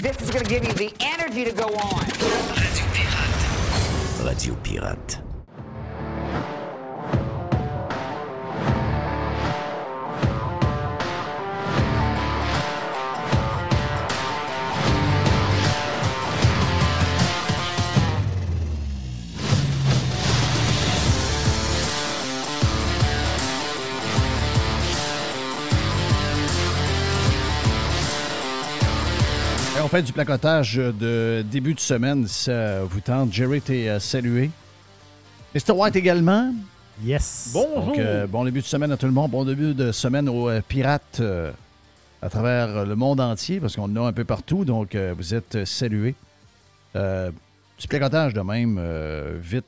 This is going to give you the energy to go on. Radio Pirate. Radio Pirate. On fait du placotage de début de semaine, si ça vous tente. Jerry, t'es euh, salué. Mr. White également. Yes. Bonjour. Donc, euh, bon début de semaine à tout le monde. Bon début de semaine aux euh, pirates euh, à travers le monde entier, parce qu'on en a un peu partout. Donc, euh, vous êtes salués. Euh, du placotage de même, euh, vite.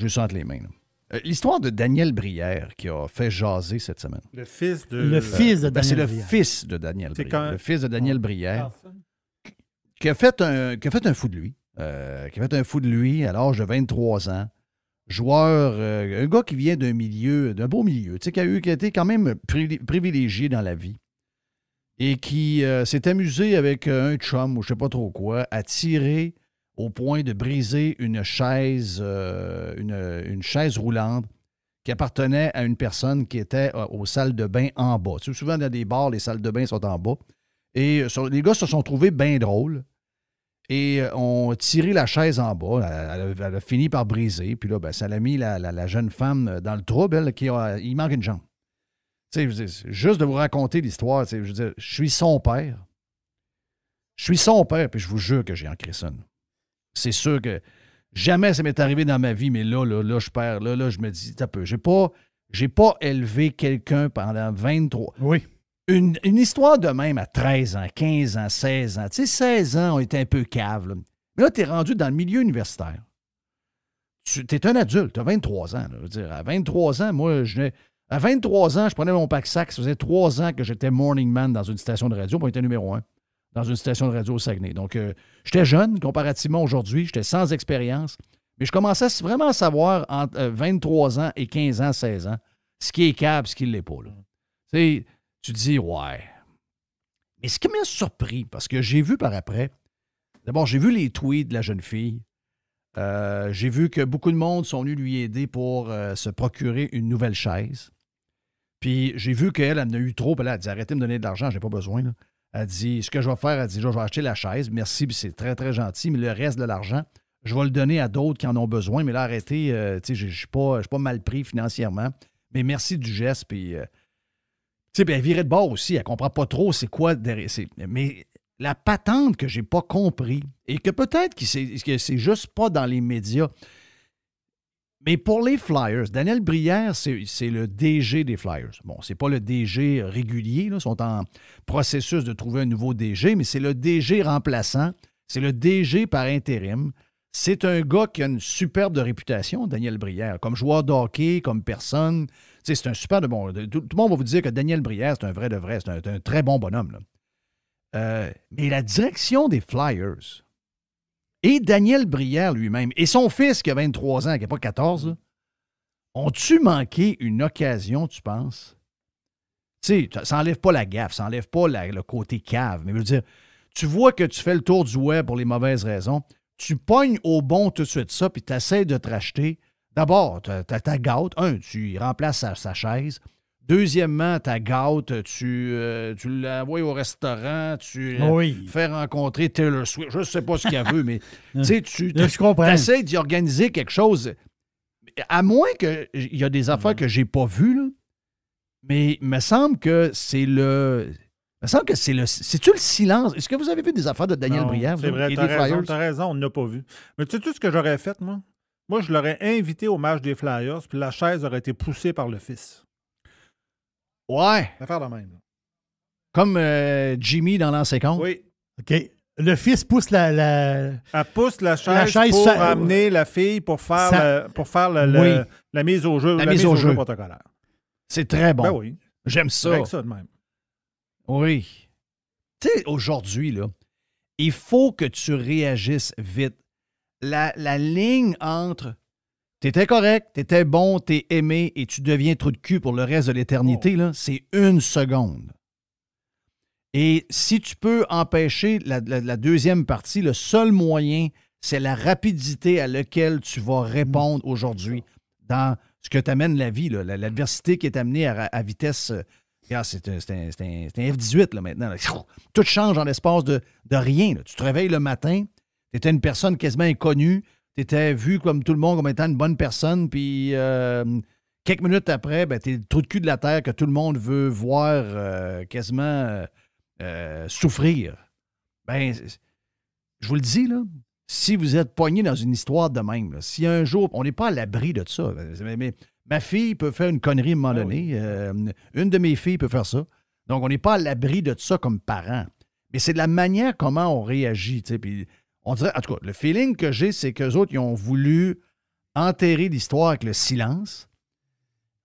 Je sens les mains. là. Euh, L'histoire de Daniel Brière qui a fait jaser cette semaine. Le fils de. Le fils de Ben, c'est Daniel le Brière. fils de Daniel C'est Brière. quand- Le fils de Daniel Brière qui a fait un, qui a fait un fou de lui. Euh, qui a fait un fou de lui à l'âge de 23 ans. Joueur, euh, un gars qui vient d'un milieu, d'un beau milieu, tu sais, qui a, eu, qui a été quand même pri- privilégié dans la vie. Et qui euh, s'est amusé avec un chum ou je sais pas trop quoi à tirer au point de briser une chaise, euh, une, une chaise roulante qui appartenait à une personne qui était euh, aux salles de bain en bas. Tu souvent, dans des bars, les salles de bain sont en bas. Et euh, les gars se sont trouvés bien drôles et ont tiré la chaise en bas. Elle, a- fini par briser. Puis là, ben, ça l'a mis la, jeune femme dans le trouble. Qui a- il manque une jambe. Tu juste de vous raconter l'histoire, je suis son père. Je suis son père, puis je vous jure que j'ai ancré ça. C'est sûr que jamais ça m'est arrivé dans ma vie, mais là, là, là, je perds. Là, là, je me dis, t'as peu. J'ai pas, j'ai pas élevé quelqu'un pendant 23. Oui. Une, une histoire de même à 13 ans, 15 ans, 16 ans. Tu sais, 16 ans, on était un peu cave. Là. Mais là, tu es rendu dans le milieu universitaire. Tu es un adulte, tu as 23 ans. là. Je veux dire, à 23 ans, moi, je n'ai- à 23 ans, je prenais mon pack sac. Ça faisait 3 ans que j'étais morning man dans une station de radio. On était numéro 1 dans une station de radio au Saguenay. Donc, euh, j'étais jeune comparativement aujourd'hui. J'étais sans expérience. Mais je commençais vraiment à savoir entre euh, 23 ans et 15 ans, 16 ans, ce qui est cave, ce qui ne l'est pas. Tu sais, tu dis, ouais. Mais ce qui m'a surpris, parce que j'ai vu par après, d'abord, j'ai vu les tweets de la jeune fille. Euh, j'ai vu que beaucoup de monde sont venus lui aider pour euh, se procurer une nouvelle chaise. Puis j'ai vu qu'elle elle en a eu trop. Elle a dit Arrêtez de me donner de l'argent, j'ai pas besoin. Elle dit Ce que je vais faire, elle dit Je vais acheter la chaise. Merci, c'est très, très gentil. Mais le reste de l'argent, je vais le donner à d'autres qui en ont besoin. Mais là, arrêtez, euh, je je suis pas, je mal pris financièrement. Mais merci du geste. Puis, euh, elle virait de bord aussi. Elle comprend pas trop c'est quoi derrière. Mais la patente que j'ai pas compris et que peut-être que c'est juste pas dans les médias. Mais pour les Flyers, Daniel Brière, c'est, le DG des Flyers. Bon, c'est pas le DG régulier. Ils sont en processus de trouver un nouveau DG, mais c'est le DG remplaçant. C'est le DG par intérim. C'est un gars qui a une superbe de réputation, Daniel Brière, comme joueur de hockey, comme personne. C'est un super de bon. Tout, le monde va vous dire que Daniel Brière, c'est un vrai de vrai, c'est un, très bon bonhomme. Euh, mais la direction des Flyers et Daniel Brière lui-même et son fils qui a 23 ans, qui n'a pas 14, là, ont-tu manqué une occasion, tu penses? Tu sais, ça n'enlève pas la gaffe, ça n'enlève pas le côté cave, mais je veux dire, tu vois que tu fais le tour du web pour les mauvaises raisons, tu pognes au bon tout de suite ça, puis tu essaies de te racheter. D'abord, tu as ta. Un, tu remplaces sa chaise. Deuxièmement, ta gâte, tu, euh, tu l'envoies au restaurant, tu la Oui. fais rencontrer Taylor Swift. Je ne sais pas ce qu'elle veut, mais tu sais, tu essaies d'y organiser quelque chose. À moins qu'il y a des affaires que j'ai pas vues, là, mais il me semble que c'est le. Il me semble que c'est le. C'est-tu le silence? Est-ce que vous avez vu des affaires de Daniel Non, Brière? C'est vrai, t'as raison, t'as raison, on n'a pas vu. Mais tu sais tout ce que j'aurais fait, moi? Moi, je l'aurais invité au match des Flyers, puis la chaise aurait été poussée par le fils. Ouais. L'affaire de même. Comme euh, Jimmy dans l'ancien compte. Oui. OK. Le fils pousse la. la- Elle pousse la chaise, La chaise, pour ça- amener la fille pour faire, Ça- le- pour faire le- la mise au jeu, La mise au jeu. protocolaire. C'est très bon. Ben oui. J'aime ça. avec ça de même. Oui. Tu sais, aujourd'hui, là, il faut que tu réagisses vite. La, la ligne entre t'étais correct, t'étais bon, t'es aimé et tu deviens trou de cul pour le reste de l'éternité, c'est une seconde. Et si tu peux empêcher la, la- la deuxième partie, le seul moyen, c'est la rapidité à laquelle tu vas répondre aujourd'hui dans ce que t'amène la vie, l'adversité qui est amenée à, à vitesse. regarde, c'est un, c'est un- c'est un- c'est un F-18 là, maintenant. là. Tout change en l'espace de, de rien. là. Tu te réveilles le matin, tu étais une personne quasiment inconnue, tu étais vu comme tout le monde comme étant une bonne personne, puis euh, quelques minutes après, ben, tu es le trou de cul de la terre que tout le monde veut voir euh, quasiment euh, souffrir. Ben, je vous le dis, là, si vous êtes pogné dans une histoire de même, là, si un jour, on n'est pas à l'abri de ça, mais, mais ma fille peut faire une connerie à un moment donné, euh, une de mes filles peut faire ça. Donc, on n'est pas à l'abri de ça comme parents. Mais c'est de la manière comment on réagit. Puis on dirait, en tout cas, le feeling que j'ai, c'est qu'eux autres, ils ont voulu enterrer l'histoire avec le silence.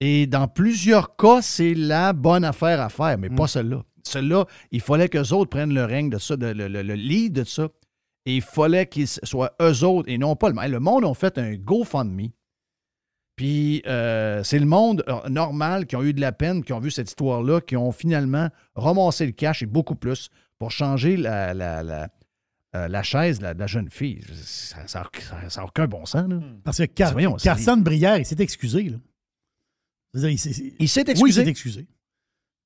Et dans plusieurs cas, c'est la bonne affaire à faire, mais pas celle-là. Celle-là, il fallait qu'eux autres prennent le règne de ça, de- le, le- le lead de ça. Et il fallait qu'ils soient eux autres et non pas le monde. Le monde ont fait un GoFundMe. Puis euh, c'est le monde euh, normal qui ont eu de la peine, qui ont vu cette histoire-là, qui ont finalement ramassé le cash et beaucoup plus pour changer la, la, la, euh, la chaise de la, jeune fille. Ça n'a aucun bon sens. Là. Parce que Car- Voyons, c'est- Carson Brière, il s'est excusé. Là. Il s'est- Oui, il excusé. s'est excusé.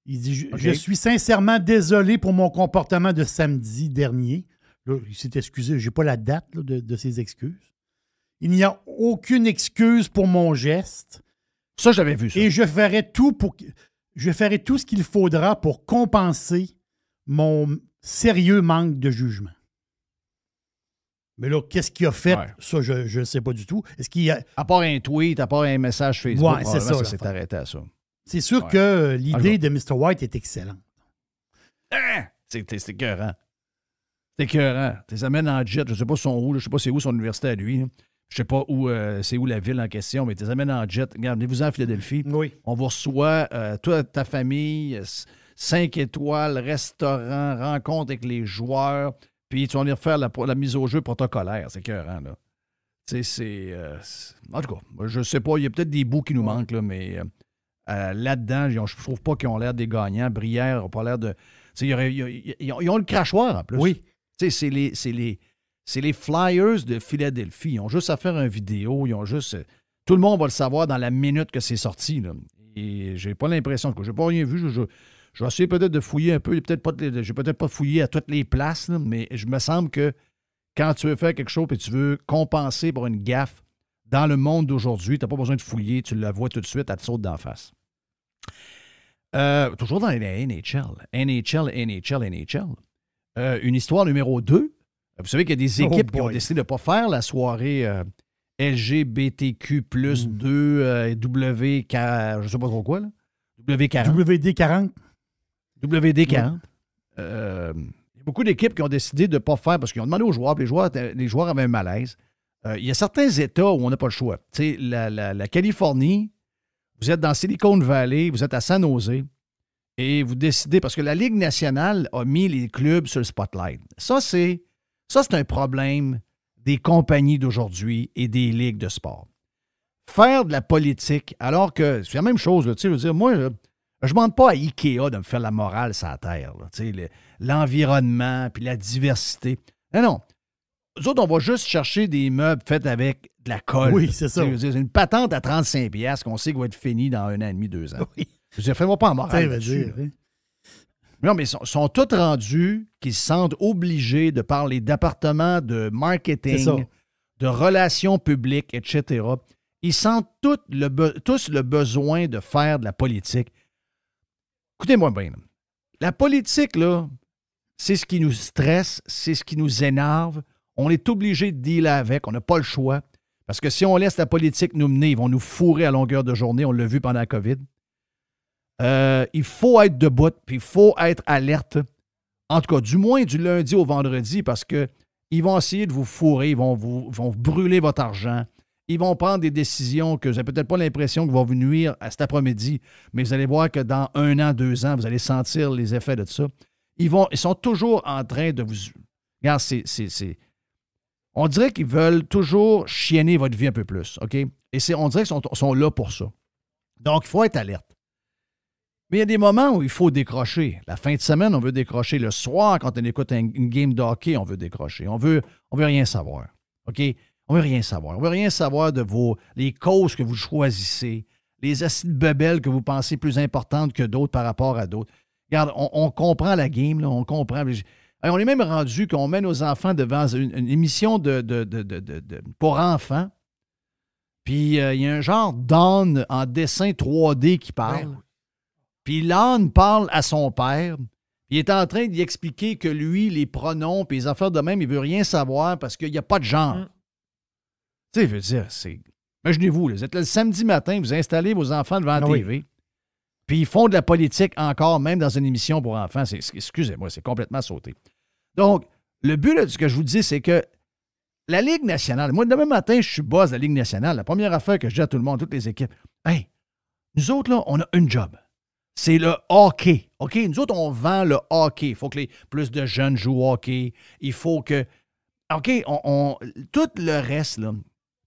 Il dit Je, suis sincèrement désolé pour mon comportement de samedi dernier. Là, il s'est excusé. Je n'ai pas la date là, de, de ses excuses. Il n'y a aucune excuse pour mon geste Ça, j'avais vu ça. et je ferai tout pour je ferai tout ce qu'il faudra pour compenser mon sérieux manque de jugement. Mais là, qu'est-ce qu'il a fait? Ouais. Ça, je ne sais pas du tout. Est-ce qu'il a. À part un tweet, à part un message Facebook, Ouais, c'est ça, ça s'est arrêté à ça. C'est sûr Ouais. que l'idée de Mr. White est excellente. Hein? C'est écœurant. C'est écœurant. Tu les amènes en jet, je sais pas son où, je sais pas c'est où son université à lui. là. Je sais pas où euh, c'est où la ville en question, mais tu les amènes en jet. Regardez-vous en Philadelphie. Oui. On vous reçoit, euh, toi, ta famille, 5 étoiles, restaurant, rencontre avec les joueurs, puis tu vas venir faire la, la mise au jeu protocolaire. C'est écœurant, là. Tu sais, c'est. euh, en tout cas, je sais pas, il y a peut-être des bouts qui nous manquent, là, mais euh, là-dedans, je trouve pas qu'ils ont l'air des gagnants. Brière n'a pas l'air de. ils, ont, ils ont le crachoir en plus. Oui. Tu sais, c'est les, Flyers de Philadelphie. Ils ont juste à faire une vidéo. Ils ont juste. Tout le monde va le savoir dans la minute que c'est sorti. Là. Et j'ai pas l'impression que j'ai pas rien vu. Je, je, je vais essayer peut-être de fouiller un peu. J'ai peut-être pas, j'ai peut-être pas fouillé à toutes les places, là, mais je me semble que quand tu veux faire quelque chose et tu veux compenser pour une gaffe dans le monde d'aujourd'hui, tu n'as pas besoin de fouiller, tu la vois tout de suite, elle te saute d'en face. Euh, toujours dans la NHL. NHL, NHL, NHL. Euh, une histoire numéro 2. Vous savez qu'il y a des Oh équipes qui ont décidé de ne pas faire la soirée euh, LGBTQ plus Mm. 2 euh, WK, je ne sais pas trop quoi, là. W40. WD40. WD40. Euh, il y a beaucoup d'équipes qui ont décidé de ne pas faire parce qu'ils ont demandé aux joueurs, puis les joueurs, les joueurs avaient un malaise. Euh, il y a certains États où on n'a pas le choix. Tu sais, la, la- la Californie, vous êtes dans Silicon Valley, vous êtes à San Jose, et vous décidez, parce que la Ligue nationale a mis les clubs sur le spotlight. Ça, c'est ça, c'est un problème des compagnies d'aujourd'hui et des ligues de sport. Faire de la politique, alors que c'est la même chose, là, tu sais, je veux dire, moi, je ne demande pas à Ikea de me faire la morale sur la terre, l'environnement, puis la diversité. Non, non. Nous autres, on va juste chercher des meubles faits avec de la colle. Oui, c'est ça. C'est une patente à 35$ piastres qu'on sait qu'elle va être finie dans un an et demi, deux ans. Oui. Je veux fais-moi pas en morale. dire, hein. Non, mais ils sont, sont tous rendus qu'ils se sentent obligés de parler département de marketing, de relations publiques, etc. Ils sentent tout le tous le besoin de faire de la politique. Écoutez-moi bien. La politique, là, c'est ce qui nous stresse, c'est ce qui nous énerve. On est obligé de dealer avec, on n'a pas le choix. Parce que si on laisse la politique nous mener, ils vont nous fourrer à longueur de journée. On l'a vu pendant la COVID. Euh, il faut être debout, puis il faut être alerte. En tout cas, du moins du lundi au vendredi, parce que ils vont essayer de vous fourrer, ils vous vont brûler votre argent. Ils vont prendre des décisions que n'avez peut-être pas l'impression que vont vous nuire à cet après-midi, mais vous allez voir que dans un an, deux ans, vous allez sentir les effets de ça. Ils, vont, ils sont toujours en train de vous. Regarde, c'est. On dirait qu'ils veulent toujours chienner votre vie un peu plus, OK? Et c'est, on dirait qu'ils sont, là pour ça. Donc, il faut être alerte. Mais il y a des moments où il faut décrocher. La fin de semaine, on veut décrocher. Le soir, quand on écoute un- une game de hockey, on veut décrocher. On veut, on veut rien savoir. OK? On veut rien savoir. On veut rien savoir de vos les causes que vous choisissez, les acides bebelles que vous pensez plus importantes que d'autres par rapport à d'autres. Regarde, on, on comprend la game, là, on comprend. On est même rendu qu'on met nos enfants devant une, une émission de, de- de- de- de- de- pour enfants. Puis euh, il y a un genre d'âne en dessin 3D qui parle. Puis l'âne parle à son père. Il est en train d'y expliquer que lui, les pronoms puis les affaires de même, il veut rien savoir parce qu'il n'y a pas de genre. Mm. Tu sais, je veux dire, c'est. Imaginez-vous, vous êtes là le samedi matin, vous installez vos enfants devant la Ah oui. TV, puis ils font de la politique encore, même dans une émission pour enfants. Excusez-moi, c'est complètement sauté. Donc, le but là, de ce que je vous dis, c'est que la Ligue nationale, moi, demain matin, je suis boss de la Ligue nationale. La première affaire que je dis à tout le monde, toutes les équipes, hey, nous autres, là, on a une job. C'est le hockey. OK? Nous autres, on vend le hockey. Il faut que les, plus de jeunes jouent au hockey. Il faut que. OK, on, on- tout le reste, là,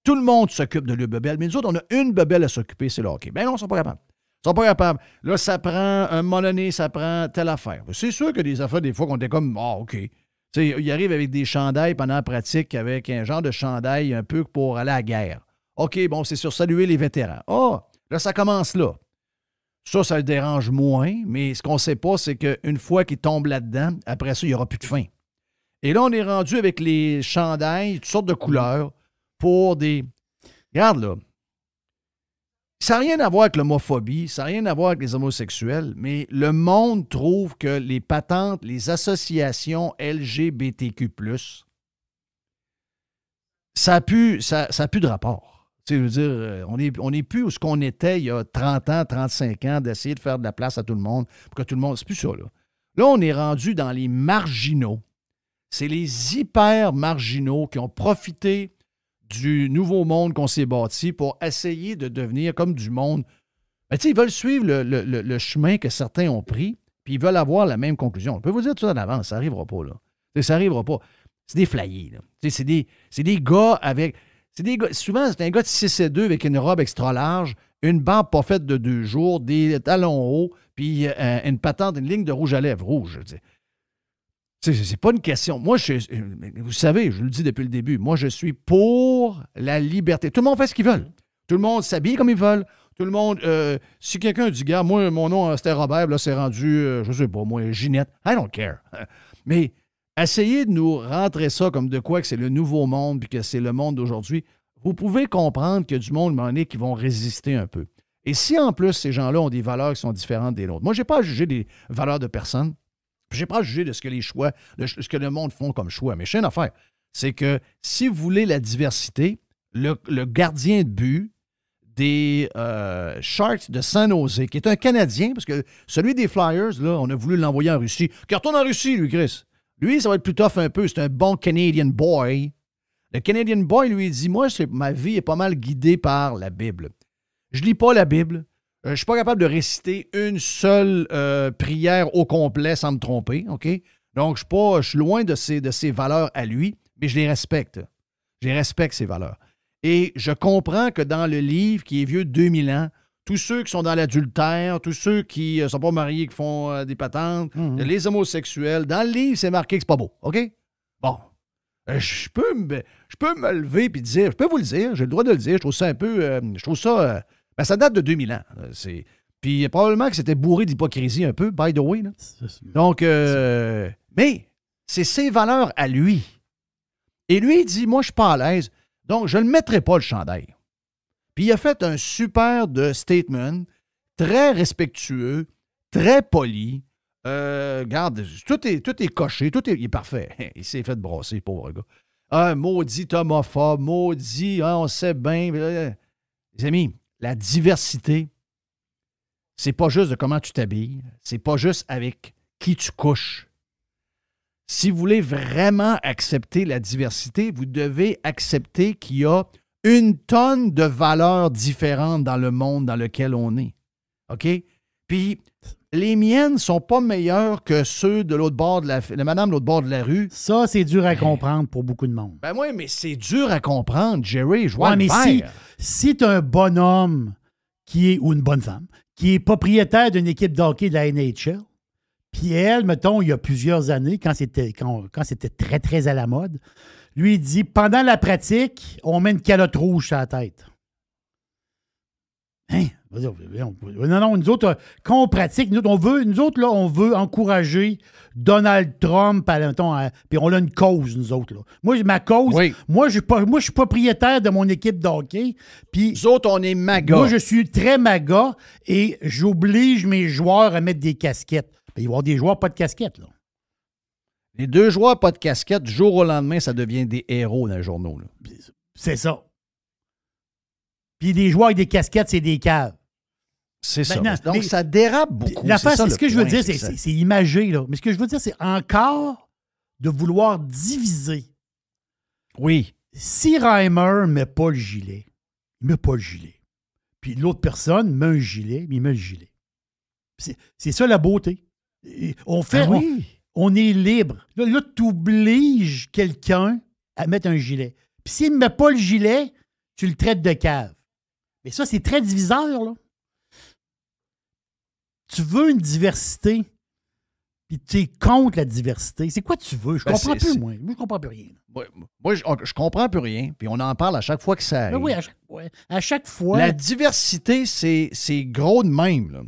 tout le monde s'occupe de le bebel, mais nous autres, on a une bebelle à s'occuper, c'est le hockey. Ben non, ils sont pas capables. Ils sont pas capables. Là, ça prend un moment donné, ça prend telle affaire. C'est sûr que des affaires, des fois, qu'on était comme, ah, OK. Tu sais, il arrive avec des chandails pendant la pratique, avec un genre de chandail un peu pour aller à la guerre. OK, bon, c'est sur saluer les vétérans. Ah, là, ça commence là. Ça, ça le dérange moins, mais ce qu'on ne sait pas, c'est qu'une fois qu'il tombe là-dedans, après ça, il n'y aura plus de fin. Et là, on est rendu avec les chandails, toutes sortes de couleurs, pour des. Regarde là. Ça n'a rien à voir avec l'homophobie, ça n'a rien à voir avec les homosexuels, mais le monde trouve que les patentes, les associations LGBTQ, ça n'a plus, ça, de rapport. Tu sais, euh, on n'est on est plus où ce qu'on était il y a 30 ans, 35 ans, d'essayer de faire de la place à tout le monde pour que tout le monde. C'est plus ça, là. Là, on est rendu dans les marginaux. C'est les hyper marginaux qui ont profité du nouveau monde qu'on s'est bâti pour essayer de devenir comme du monde. Ben, tu sais, ils veulent suivre le, le- le- chemin que certains ont pris, puis ils veulent avoir la même conclusion. On peut vous dire tout en avance, ça n'arrivera pas, là. Ça n'arrivera pas. C'est des flyés, là. C'est des, des gars avec. C'est des gars, souvent, c'est un gars de 6 et 2 avec une robe extra large, une barbe pas faite de deux jours, des talons hauts, puis euh, une patente, une ligne de rouge à lèvres rouge. je veux dire. Tu sais, C'est pas une question. Moi, je, vous savez, je le dis depuis le début, moi, je suis pour la liberté. Tout le monde fait ce qu'il veut. Tout le monde s'habille comme ils veulent. Tout le monde. euh, si quelqu'un dit, gars, moi, mon nom, euh, c'était Robert, là, c'est rendu, euh, je sais pas, moi, Ginette. I don't care. Mais essayez de nous rentrer ça comme de quoi que c'est le nouveau monde puis que c'est le monde d'aujourd'hui. Vous pouvez comprendre qu'il y a du monde, moment donné, qui vont résister un peu. Et si en plus, ces gens-là ont des valeurs qui sont différentes des nôtres, moi, je n'ai pas à juger des valeurs de personne. Je n'ai pas à juger de ce que les choix, de ce que le monde font comme choix. Mais je sais une affaire, c'est que si vous voulez la diversité, le, gardien de but des euh, Sharks de San Jose, qui est un Canadien, parce que celui des Flyers, là, on a voulu l'envoyer en Russie. Qui retourne en Russie, lui, Chris. Lui, ça va être plus tough un peu. C'est un bon Canadian boy. Le Canadian boy, lui, dit Moi, ma vie est pas mal guidée par la Bible. Je lis pas la Bible. Euh, je suis pas capable de réciter une seule euh, prière au complet sans me tromper, OK? Donc, je suis pas, je suis loin de ses, de ses valeurs à lui, mais je les respecte. Je les respecte, ces valeurs. Et je comprends que dans le livre qui est vieux de 2000 ans, tous ceux qui sont dans l'adultère, tous ceux qui ne sont pas mariés, qui font euh, des patentes, Mhm. les homosexuels, dans le livre, c'est marqué que c'est pas beau, OK? Bon. Euh, Je peux, me, je peux me lever et dire, je peux vous le dire, j'ai le droit de le dire, je trouve ça un peu, euh, je trouve ça, euh, ben, ça date de 2000 ans. C'est, puis probablement que c'était bourré d'hypocrisie un peu, by the way. là. Donc, euh, mais c'est ses valeurs à lui. Et lui, il dit, moi, je suis pas à l'aise, donc je ne le mettrai pas, le chandail. Puis il a fait un super de statement, très respectueux, très poli. Euh, regarde, tout est, tout est coché, tout est, il est parfait. Il s'est fait brasser, pauvre gars. Ah, maudit homophobe, maudit, ah, on sait bien. Les amis, la diversité, c'est pas juste de comment tu t'habilles, c'est pas juste avec qui tu couches. Si vous voulez vraiment accepter la diversité, vous devez accepter qu'il y a une tonne de valeurs différentes dans le monde dans lequel on est. OK? Puis les miennes sont pas meilleures que ceux de l'autre bord de la, de madame de l'autre bord de la rue. Ça, c'est dur à comprendre pour beaucoup de monde. Ben oui, mais c'est dur à comprendre, Jerry. Je vois Ouais, le mais si, si tu un bonhomme qui est, ou une bonne femme qui est propriétaire d'une équipe de hockey de la NHL. Puis elle, mettons, il y a plusieurs années, quand c'était, quand, quand c'était très, très à la mode, lui, il dit pendant la pratique, on met une calotte rouge sur la tête. Hein? Non, non, nous autres, euh, quand on pratique, nous autres, on veut, nous autres, là, on veut encourager Donald Trump, à, mettons, à- puis on a une cause, nous autres. Là. Moi, ma cause, Oui. moi, je, suis pas- moi, je suis propriétaire de mon équipe de hockey, puis Nous autres, on est maga. moi, je suis très maga et j'oblige mes joueurs à mettre des casquettes. Il va y avoir des joueurs pas de casquettes, là. Les deux joueurs pas de casquette, du jour au lendemain, ça devient des héros dans les journaux. C'est ça. Puis des joueurs avec des casquettes, c'est des caves. C'est ça. Ben non, Donc, ça dérape beaucoup. Ça c'est le ce que je veux dire, c'est ça- c'est- c'est imagé, là. Mais ce que je veux dire, c'est encore de vouloir diviser. Oui. Si Reimer met pas le gilet, il met pas le gilet. Puis l'autre personne met un gilet, mais il met le gilet. C'est c'est ça la beauté. Et On fait, Ah oui. on, on est libre. Là, là tu obliges quelqu'un à mettre un gilet. Puis s'il ne met pas le gilet, tu le traites de cave. Mais ça, c'est très diviseur, là. Tu veux une diversité, puis tu es contre la diversité. C'est quoi tu veux? Je Ben, comprends plus, moi. Moi, je comprends plus rien. Moi, moi, je, je comprends plus rien, puis on en parle à chaque fois que ça Ben arrive. oui, à chaque, ouais, à chaque fois. La diversité, c'est c'est gros de même. là.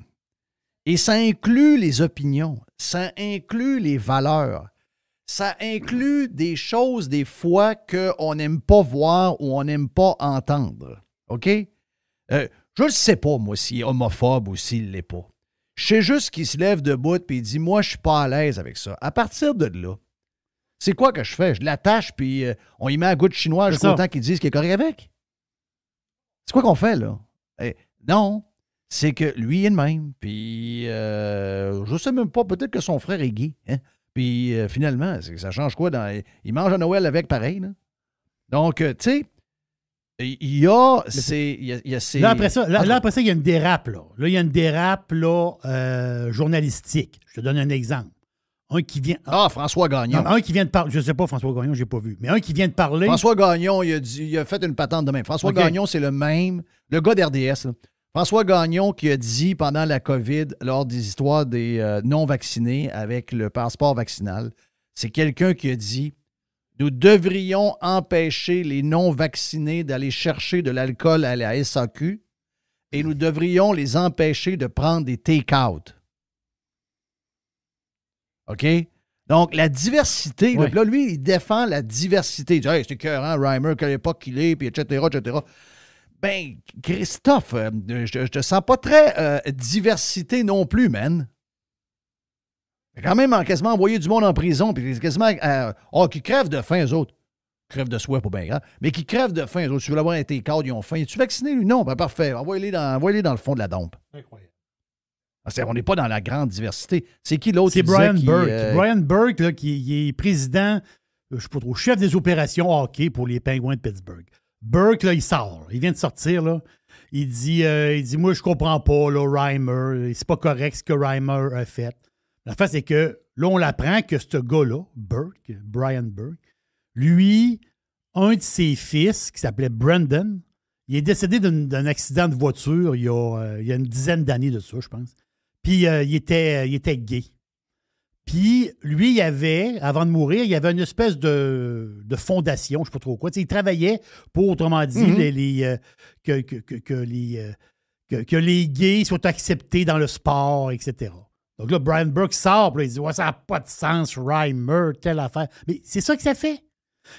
Et ça inclut les opinions, ça inclut les valeurs, ça inclut des choses des fois qu'on n'aime pas voir ou on n'aime pas entendre. OK? Euh, je ne sais pas, moi, s'il est homophobe ou s'il ne l'est pas. Je sais juste qu'il se lève debout et il dit Moi, je suis pas à l'aise avec ça. À partir de là, c'est quoi que je fais? Je l'attache puis euh, on y met un goût de chinois jusqu'au temps qu'il dise qu'il est correct avec. C'est quoi qu'on fait, là? Eh, non, c'est que lui il est le même. Puis, euh, je sais même pas, peut-être que son frère est gay. hein? Puis, euh, finalement, ça change quoi? Dans, il mange à Noël avec pareil. là? Donc, tu sais, il y a ces. il y a- il y a ces- Là, après ça, là, Ah, là, après ça, il y a une dérape, là. Là, il y a une dérape, là, euh, journalistique. Je te donne un exemple. Un qui vient... Ah, François Gagnon. Non, un qui vient de parler... Je sais pas, François Gagnon, j'ai pas vu. Mais un qui vient de parler... François Gagnon, il a, dit- il a fait une patente de même. François. Gagnon, c'est le même, le gars d'RDS. là. François Gagnon qui a dit pendant la COVID, lors des histoires des euh, non-vaccinés avec le passeport vaccinal, c'est quelqu'un qui a dit nous devrions empêcher les non-vaccinés d'aller chercher de l'alcool à la SAQ et nous devrions les empêcher de prendre des take-out. OK? Donc, la diversité, là, lui, il défend la diversité. Il dit, hey, c'est écœurant, Reimer, quelle époque qu'il est, puis etc., etc. Ben, Christophe, euh, je, je te sens pas très euh, diversité non plus, man. Quand même en- quasiment envoyé du monde en prison, puis quasiment. euh, oh, qui crèvent de faim, eux autres. Crèvent de soif, pas bien grave. Mais qui crèvent de faim, eux autres. Tu veux l'avoir été cadre, ils ont faim. Es-tu vacciné, lui? Non, ben parfait. Envoyez-les dans, envoyez-les dans le fond de la dompe. Incroyable. C'est- On n'est pas dans la grande diversité. C'est qui l'autre C'est Brian Burke. euh, Brian Burke, là, qui, est président, euh, je ne sais pas trop, chef des opérations hockey pour les Penguins de Pittsburgh. Burke, là, il sort. Il vient de sortir, là. Il dit, euh, il dit Moi, je comprends pas, là, Reimer. C'est pas correct ce que Reimer a fait. La face, c'est que là, on apprend que ce gars-là, Burke, Brian Burke, lui, un de ses fils, qui s'appelait Brandon, il est décédé d'un accident de voiture il y a, euh, il y a une dizaine d'années de ça, je pense. Puis euh, il, était, il était gay. Puis lui, il avait, avant de mourir, il y avait une espèce de, de fondation, je ne sais pas trop quoi. Il travaillait pour, autrement dit, les, les, euh, que, que- que- que les, euh, que, que les gays soient acceptés dans le sport, etc. Donc là, Brian Burke sort, puis il dit ouais, ça n'a pas de sens, Reimer, telle affaire. Mais c'est ça que ça fait.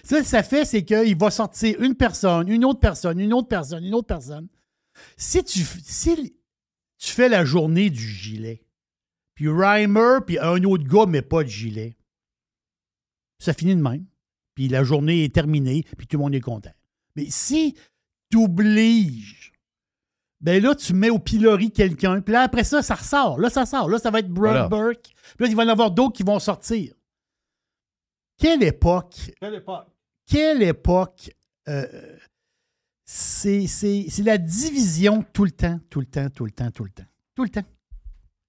Ça, que ça fait, c'est qu'il va sortir une personne, une autre personne, une autre personne, une autre personne. Si tu, si tu fais la journée du gilet, puis Reimer, puis un autre gars, mais pas de gilet, ça finit de même. Puis la journée est terminée, puis tout le monde est content. Mais si tu obliges, ben là, tu mets au pilori quelqu'un, puis là, après ça, ça ressort. Là, ça sort. Là, ça va être Voilà. Burke. Puis là, il va y en avoir d'autres qui vont sortir. Quelle époque? Quelle époque? quelle époque euh, c'est c'est- c'est la division tout le temps, tout le temps, tout le temps, tout le temps. Tout le temps.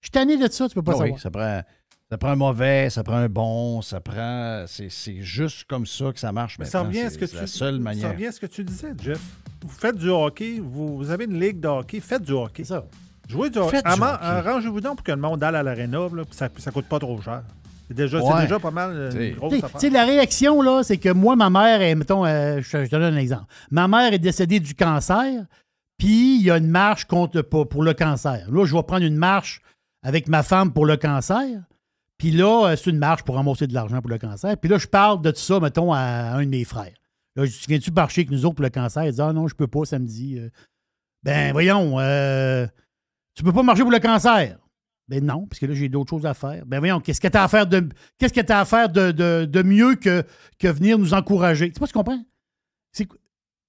Je suis tanné de ça, tu peux pas Ah oui, ça prend, ça prend un mauvais, ça prend un bon, ça prend. C'est c'est juste comme ça que ça marche Mais ça maintenant. revient à C'est ce que c'est tu la seule Ça manière. revient à ce que tu disais, Jeff. Vous faites du hockey, vous, vous avez une ligue de hockey, faites du hockey. C'est ça. Jouez du hockey. Arrangez-vous donc pour que le monde aille à l'aréna, là, puis ça, ça coûte pas trop cher. C'est déjà, c'est Ouais. déjà pas mal euh, T'sais. une grosse Tu sais- affaire. tu sais, la réaction, là, c'est que moi, ma mère, est, mettons, euh, je, je te donne un exemple. Ma mère est décédée du cancer, puis il y a une marche contre, pour, pour le cancer. Là, je vais prendre une marche avec ma femme pour le cancer. Puis là, euh, c'est une marche pour ramasser de l'argent pour le cancer. Puis là, je parle de tout ça, mettons, à un de mes frères. Là, je dis, viens-tu marcher avec nous autres pour le cancer? Il dit, ah non, je peux pas samedi. Euh, Ben, voyons, euh, tu peux pas marcher pour le cancer? Ben non, parce que là, j'ai d'autres choses à faire. Ben voyons, qu'est-ce que tu as à faire de, qu'est-ce que à faire de, mieux que, venir nous encourager? Tu sais pas ce je comprends? C'est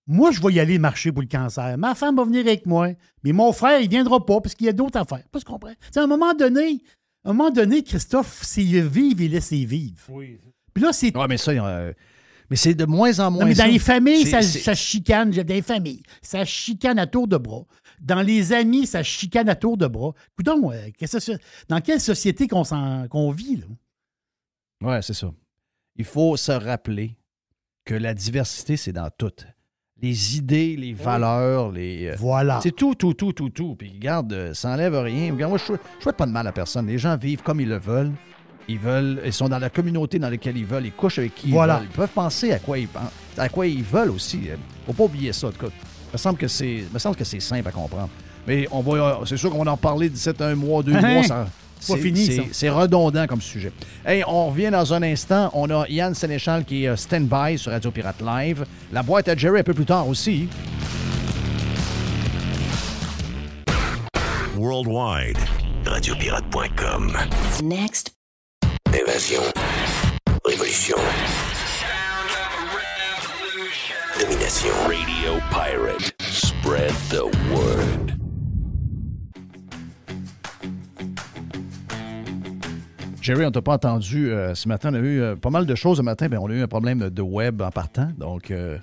moi, je vais y aller marcher pour le cancer. Ma femme va venir avec moi. Mais mon frère, il viendra pas parce qu'il y a d'autres affaires. Tu sais, à un moment donné, à un moment donné, Christophe, s'il vivre, il laisse vivre. Oui. Puis là, c'est Ouais, mais ça, euh, mais c'est de moins en moins. non, mais dans ça. les familles, ça, ça chicane. Dans les familles, ça chicane à tour de bras. Dans les amis, ça chicane à tour de bras. Coudon, euh, qu'est-ce que dans quelle société qu'on vit, là? Ouais, c'est ça. Il faut se rappeler que la diversité, c'est dans tout. Les idées, les valeurs, les. euh, Voilà. C'est tout, tout, tout, tout, tout. Puis regarde, euh, ça enlève rien. Regarde, moi, je je souhaite pas de mal à personne. Les gens vivent comme ils le veulent. Ils veulent, ils sont dans la communauté dans laquelle ils veulent, ils couchent avec qui Voilà. ils veulent. Ils peuvent penser à quoi ils pensent, à quoi ils veulent aussi. Euh, Faut pas oublier ça. En tout cas, il me semble que c'est, il me semble que c'est simple à comprendre. Mais on va, c'est sûr qu'on va en parler d'ici un mois, deux Hein? mois. Ça, C'est pas fini. C'est redondant comme sujet. Hey, on revient dans un instant. On a Yann Sénéchal qui est euh, stand-by sur Radio Pirate Live. La boîte à Jerry un peu plus tard aussi. Worldwide. Radiopirate.com. Next. Évasion. Révolution. Domination. Radio Pirate. Spread the word. Jerry, on t'a pas entendu euh, ce matin. On a eu euh, pas mal de choses ce matin. Ben, on a eu un problème de web en partant. Donc, euh,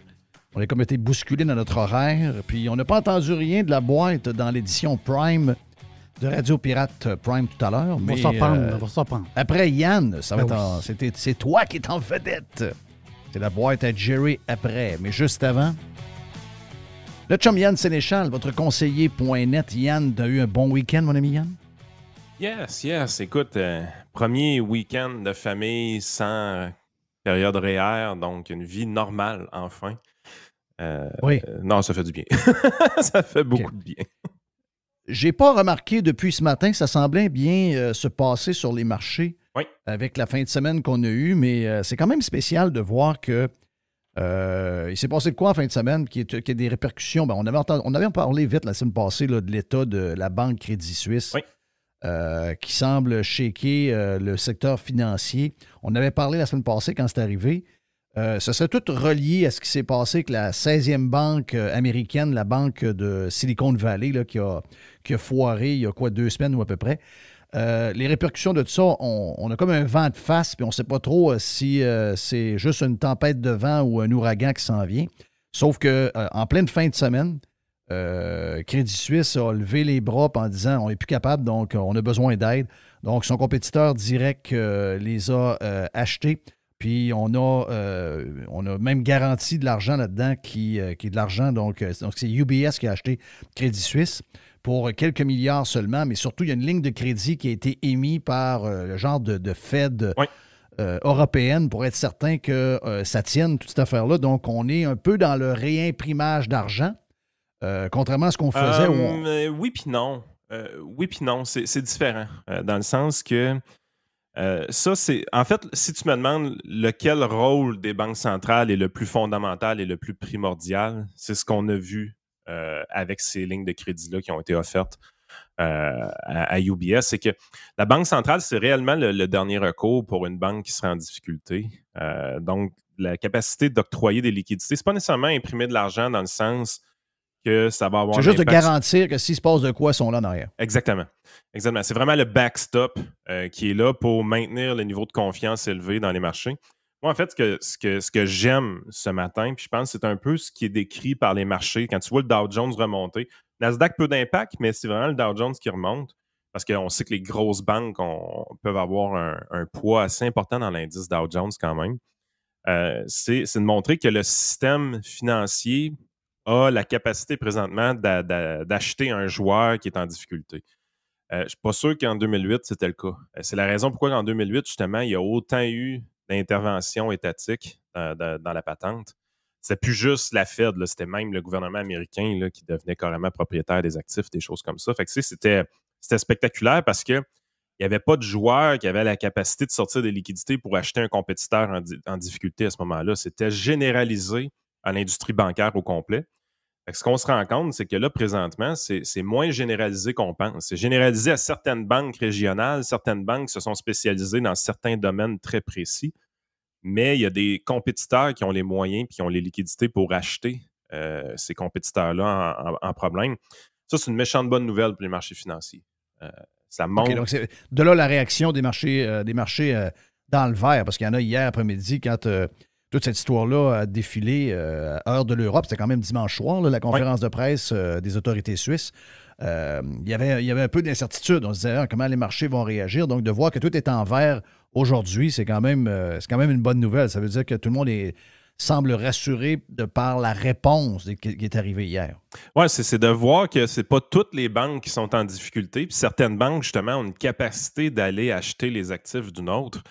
on a comme été bousculé dans notre horaire. Puis, on n'a pas entendu rien de la boîte dans l'édition Prime de Radio Pirate Prime tout à l'heure. On va s'en prendre, on va s'en prendre. après Yann, ça va Ben c'était- c'est toi qui es en vedette. C'est la boîte à Jerry après. Mais juste avant, le chum Yann Sénéchal, votre conseiller.net. Yann, t'as eu un bon week-end, mon ami Yann? Yes, yes. Écoute, euh, premier week-end de famille sans période REER, donc une vie normale, enfin. Euh, Oui. euh, non, ça fait du bien. ça fait beaucoup de bien. J'ai pas remarqué depuis ce matin que ça semblait bien se passer sur les marchés Oui. avec la fin de semaine qu'on a eue, mais c'est quand même spécial de voir que euh, il s'est passé de quoi en fin de semaine qui, est, qui a des répercussions? Ben, on, avait entendu- on avait parlé vite la semaine passée là, de l'état de la Banque Crédit Suisse. Oui. Euh, qui semble shaker euh, le secteur financier. On avait parlé la semaine passée quand c'est arrivé. Euh, ce serait tout relié à ce qui s'est passé avec la 16e banque américaine, la banque de Silicon Valley, là, qui, a, qui a foiré il y a quoi, deux semaines ou à peu près. Les répercussions de tout ça, on, a comme un vent de face, puis on ne sait pas trop si c'est juste une tempête de vent ou un ouragan qui s'en vient. Sauf que en pleine fin de semaine, euh, Crédit Suisse a levé les bras en disant on n'est plus capable, donc euh, on a besoin d'aide. Donc son compétiteur direct euh, les a euh, achetés. Puis on a, on a même garanti de l'argent là-dedans qui, qui est de l'argent. Donc, c'est UBS qui a acheté Crédit Suisse pour quelques milliards seulement, mais surtout, il y a une ligne de crédit qui a été émise par le genre de, de Fed Oui. euh, européenne pour être certain que euh, ça tienne, toute cette affaire-là. Donc, on est un peu dans le réimprimage d'argent, euh, contrairement à ce qu'on faisait. Euh, euh, oui, puis non. Euh, oui, puis non. C'est différent. dans le sens que ça, c'est. En fait, si tu me demandes lequel rôle des banques centrales est le plus fondamental et le plus primordial, c'est ce qu'on a vu avec ces lignes de crédit-là qui ont été offertes à, UBS. C'est que la Banque centrale, c'est réellement le, dernier recours pour une banque qui serait en difficulté. Donc, la capacité d'octroyer des liquidités, c'est pas nécessairement imprimer de l'argent dans le sens que ça va avoir C'est juste de garantir que s'il se passe de quoi, ils sont là en arrière. Exactement. Exactement. C'est vraiment le backstop euh, qui est là pour maintenir le niveau de confiance élevé dans les marchés. Moi, en fait, ce que, ce que, ce que j'aime ce matin, puis je pense que c'est un peu ce qui est décrit par les marchés. Quand tu vois le Dow Jones remonter, Nasdaq peu d'impact, mais c'est vraiment le Dow Jones qui remonte parce qu'on sait que les grosses banques ont- peuvent avoir un, un poids assez important dans l'indice Dow Jones quand même. Euh, c'est de montrer que le système financier a la capacité présentement d'acheter un joueur qui est en difficulté. Euh, je ne suis pas sûr qu'en 2008, c'était le cas. Euh, c'est la raison pourquoi en 2008, justement, il y a autant eu d'interventions étatiques dans, la patente. C'était plus juste la Fed, c'était même le gouvernement américain qui devenait carrément propriétaire des actifs, des choses comme ça. Fait que c'était spectaculaire parce que il n'y avait pas de joueur qui avait la capacité de sortir des liquidités pour acheter un compétiteur en, difficulté à ce moment-là. C'était généralisé à l'industrie bancaire au complet. ce qu'on se rend compte, c'est que là, présentement, c'est moins généralisé qu'on pense. C'est généralisé à certaines banques régionales. Certaines banques se sont spécialisées dans certains domaines très précis. Mais il y a des compétiteurs qui ont les moyens et qui ont les liquidités pour acheter euh, ces compétiteurs-là en, problème. Ça, c'est une méchante bonne nouvelle pour les marchés financiers. Euh, ça de là la réaction des marchés, euh, des marchés dans le vert, parce qu'il y en a hier après-midi quand toute cette histoire-là a défilé heure de l'Europe. C'était quand même dimanche soir, la conférence de presse des autorités suisses. il, y avait, il y avait un peu d'incertitude. On se disait ah, comment les marchés vont réagir? Donc, de voir que tout est en vert aujourd'hui, c'est quand, même, c'est quand même une bonne nouvelle. Ça veut dire que tout le monde est, semble rassuré de par la réponse qui est arrivée hier. Oui, c'est de voir que ce pas toutes les banques qui sont en difficulté. Puis certaines banques, justement, ont une capacité d'aller acheter les actifs d'une autre.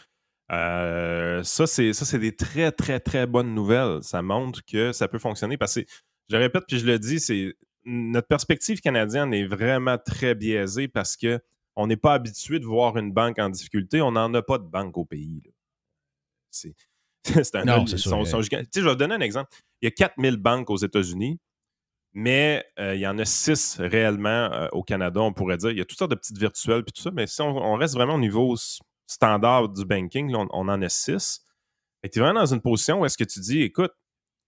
Euh, ça, c'est des très, très, très bonnes nouvelles. Ça montre que ça peut fonctionner parce que, je le répète, puis je le dis, c'est notre perspective canadienne est vraiment très biaisée parce que on n'est pas habitué de voir une banque en difficulté. On n'en a pas de banque au pays. C'est c'est un non, c'est je vais vous donner un exemple. Il y a 4000 banques aux États-Unis, mais euh, il y en a 6 réellement euh, au Canada, on pourrait dire. Il y a toutes sortes de petites virtuelles puis tout ça, mais si on, reste vraiment au niveau standard du banking, on, en a 6. Et tu es vraiment dans une position où est-ce que tu dis, écoute,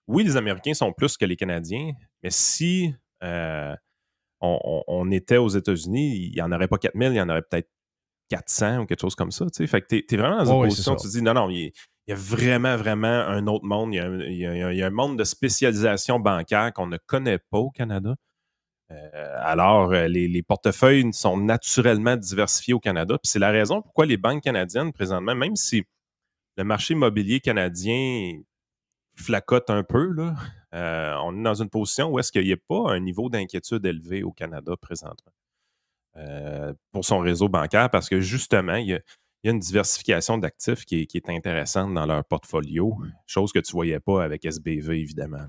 oui, les Américains sont plus que les Canadiens, mais si euh, on, était aux États-Unis, il n'y en aurait pas 4000, il y en aurait peut-être 400 ou quelque chose comme ça. Fait que tu es, vraiment dans une position où tu dis, non, non, il, il y a vraiment, vraiment un autre monde. Il y a, un monde de spécialisation bancaire qu'on ne connaît pas au Canada. Euh, alors, euh, les, portefeuilles sont naturellement diversifiés au Canada. Puis c'est la raison pourquoi les banques canadiennes, présentement, même si le marché immobilier canadien flacote un peu, là, euh, on est dans une position où est-ce qu'il n'y a pas un niveau d'inquiétude élevé au Canada présentement pour son réseau bancaire parce que justement, il y a, il y a une diversification d'actifs qui, est intéressante dans leur portfolio, chose que tu ne voyais pas avec SBV, évidemment.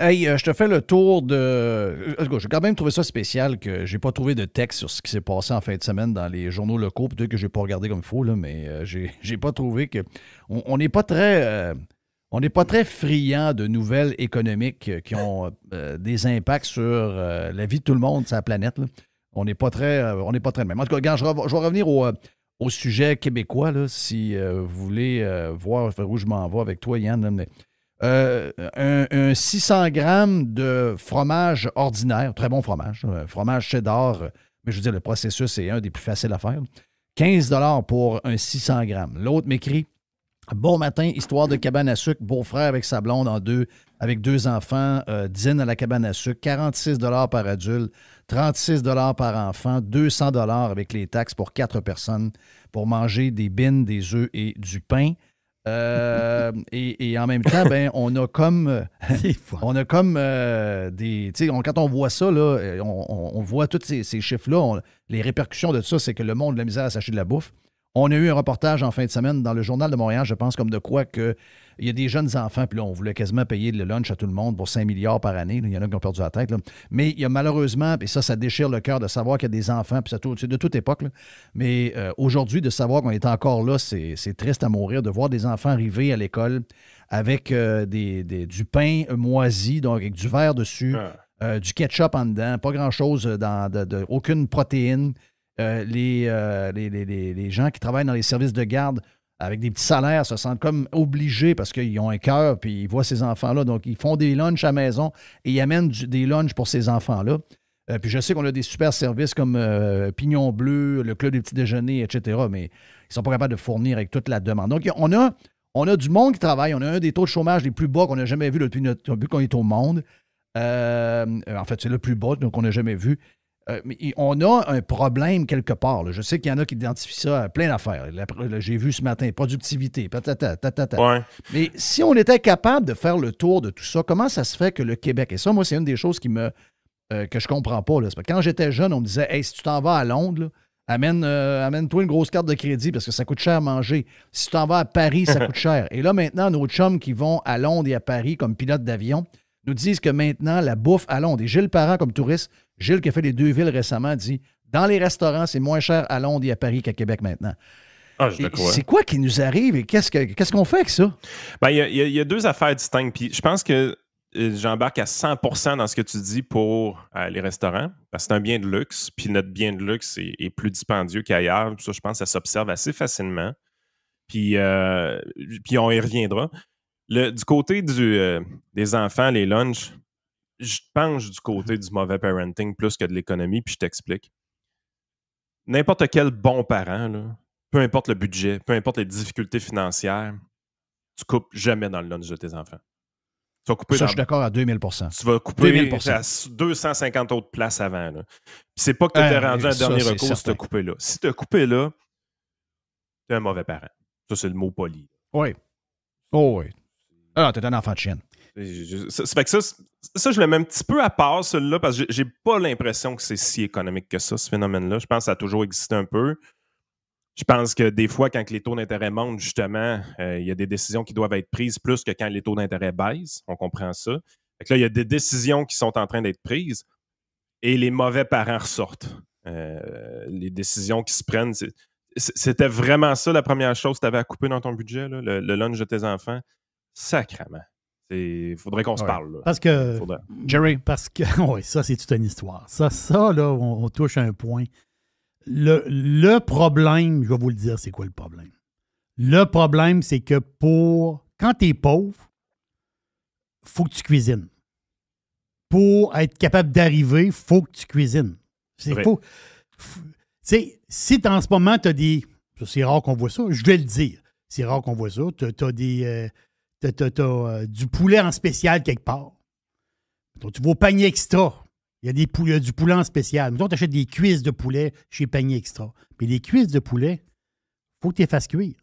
Hey, euh, je te fais le tour de. Euh, j'ai quand même trouvé ça spécial que j'ai pas trouvé de texte sur ce qui s'est passé en fin de semaine dans les journaux locaux. Peut-être que j'ai pas regardé comme il faut, là, mais euh, j'ai pas trouvé que. On n'est pas très. on n'est pas très friand de nouvelles économiques qui ont des impacts sur la vie de tout le monde sur la planète. On n'est pas très. on n'est pas très même. En tout cas, je, je vais revenir au au sujet québécois, si euh, vous voulez euh, voir où je m'en vais avec toi, Yann. Euh, un, 600 grammes de fromage ordinaire, très bon fromage, un fromage cheddar, mais je veux dire, le processus est un des plus faciles à faire. 15 pour un 600 grammes. L'autre m'écrit Bon matin, histoire de cabane à sucre, beau-frère avec sa blonde en deux, avec deux enfants, dîne à la cabane à sucre, 46 par adulte, 36 par enfant, 200 avec les taxes pour quatre personnes pour manger des bines, des œufs et du pain. Euh, et, en même temps, ben, on a comme, on a comme euh, des. quand on voit ça, là, on, voit tous ces, chiffres-là, les répercussions de ça, c'est que le monde de la misère à s'acheter de la bouffe. On a eu un reportage en fin de semaine dans le Journal de Montréal, je pense, comme de quoi que il y a des jeunes enfants, puis là, on voulait quasiment payer le lunch à tout le monde pour 5 milliards par année. Il y en a qui ont perdu la tête. Mais il y a malheureusement, et ça, ça déchire le cœur de savoir qu'il y a des enfants, puis c'est de toute époque. Mais euh, aujourd'hui, de savoir qu'on est encore là, c'est triste à mourir. De voir des enfants arriver à l'école avec euh, des, du pain moisi, donc avec du verre dessus, euh, du ketchup en dedans, pas grand-chose, dans de, aucune protéine. les, les, les, gens qui travaillent dans les services de garde avec des petits salaires, se sentent comme obligés parce qu'ils ont un cœur, puis ils voient ces enfants-là. Donc, ils font des lunchs à maison et ils amènent des lunchs pour ces enfants-là. Euh, puis je sais qu'on a des super services comme euh, Pignon Bleu, le Club des petits déjeuners, etc., mais ils ne sont pas capables de fournir avec toute la demande. Donc, on a, a du monde qui travaille. On a un des taux de chômage les plus bas qu'on a jamais vu depuis, qu'on est au monde. Euh, en fait, c'est le plus bas qu'on n'a jamais vu. Euh, on a un problème quelque part. là. Je sais qu'il y en a qui identifient ça à plein d'affaires. J'ai vu ce matin, productivité, patata. Ouais. Mais si on était capable de faire le tour de tout ça, comment ça se fait que le Québec, et ça, moi, c'est une des choses qui me, euh, que je comprends pas. Là. Quand j'étais jeune, on me disait Hey, si tu t'en vas à Londres, là, amène, euh, amène-toi une grosse carte de crédit parce que ça coûte cher à manger. Si tu t'en vas à Paris, ça coûte cher. Et là, maintenant, nos chums qui vont à Londres et à Paris comme pilotes d'avion nous disent que maintenant, la bouffe à Londres, et Gilles Parent comme touriste, Gilles qui a fait les deux villes récemment, dit dans les restaurants, c'est moins cher à Londres et à Paris qu'à Québec maintenant. Ah. C'est quoi qui nous arrive et qu'est-ce que- qu'est-ce qu'on fait avec ça? Ben, Il y, a- y y deux affaires distinctes. Puis je pense que euh, j'embarque à 100% dans ce que tu dis pour euh, les restaurants, parce que c'est un bien de luxe, puis notre bien de luxe est, est plus dispendieux qu'ailleurs. Ça, je pense que ça s'observe assez facilement. Puis, euh, puis on y reviendra. Le- du côté du, euh, des enfants, les lunchs, je penche du côté du mauvais parenting plus que de l'économie, puis je t'explique. N'importe quel bon parent, là, peu importe le budget, peu importe les difficultés financières, tu coupes jamais dans le lunch de tes enfants. Tu vas couper Ça, dans- je suis d'accord à 2000% tu vas couper 2000%. à 250 autres places avant. c'est pas que tu t'es Euh, rendu un dernier recours si tu coupé là. Si tu as coupé là, tu es un mauvais parent. Ça, c'est le mot poli. Oui. Oh oui. Alors, t'es un enfant de chienne. Ça fait que ça, c'est- ça, je le mets un petit peu à part, celui-là, parce que j'ai- pas l'impression que c'est si économique que ça, ce phénomène-là. Je pense que ça a toujours existé un peu. Je pense que des fois, quand les taux d'intérêt montent, justement, euh, il y a des décisions qui doivent être prises plus que quand les taux d'intérêt baissent. On comprend ça. Fait que là, il y a des décisions qui sont en train d'être prises et les mauvais parents ressortent. Euh, les décisions qui se prennent, c'est- c'est- c'était vraiment ça la première chose que tu avais à couper dans ton budget, le, le lunch de tes enfants? Sacrement. Il faudrait qu'on se Ouais. parle. là. Parce que. Faudrait. Jerry. Parce que, oui, ça, c'est toute une histoire. Ça, ça là, on, on touche à un point. Le, le problème, je vais vous le dire, c'est quoi le problème? Le problème, c'est que pour. Quand tu es pauvre, faut que tu cuisines. Pour être capable d'arriver, faut que tu cuisines. C'est Vrai. faux. Sais, si en ce moment, tu as des. C'est rare qu'on voit ça, je vais le dire. C'est rare qu'on voit ça. Tu as, des. euh, t'as- t'as- t'as, euh, du poulet en spécial quelque part. Donc, tu vas au panier extra. Il y a, des il y a du poulet en spécial. Mettons, tu achètes des cuisses de poulet chez Panier Extra. Mais les cuisses de poulet, faut que tu les fasses cuire.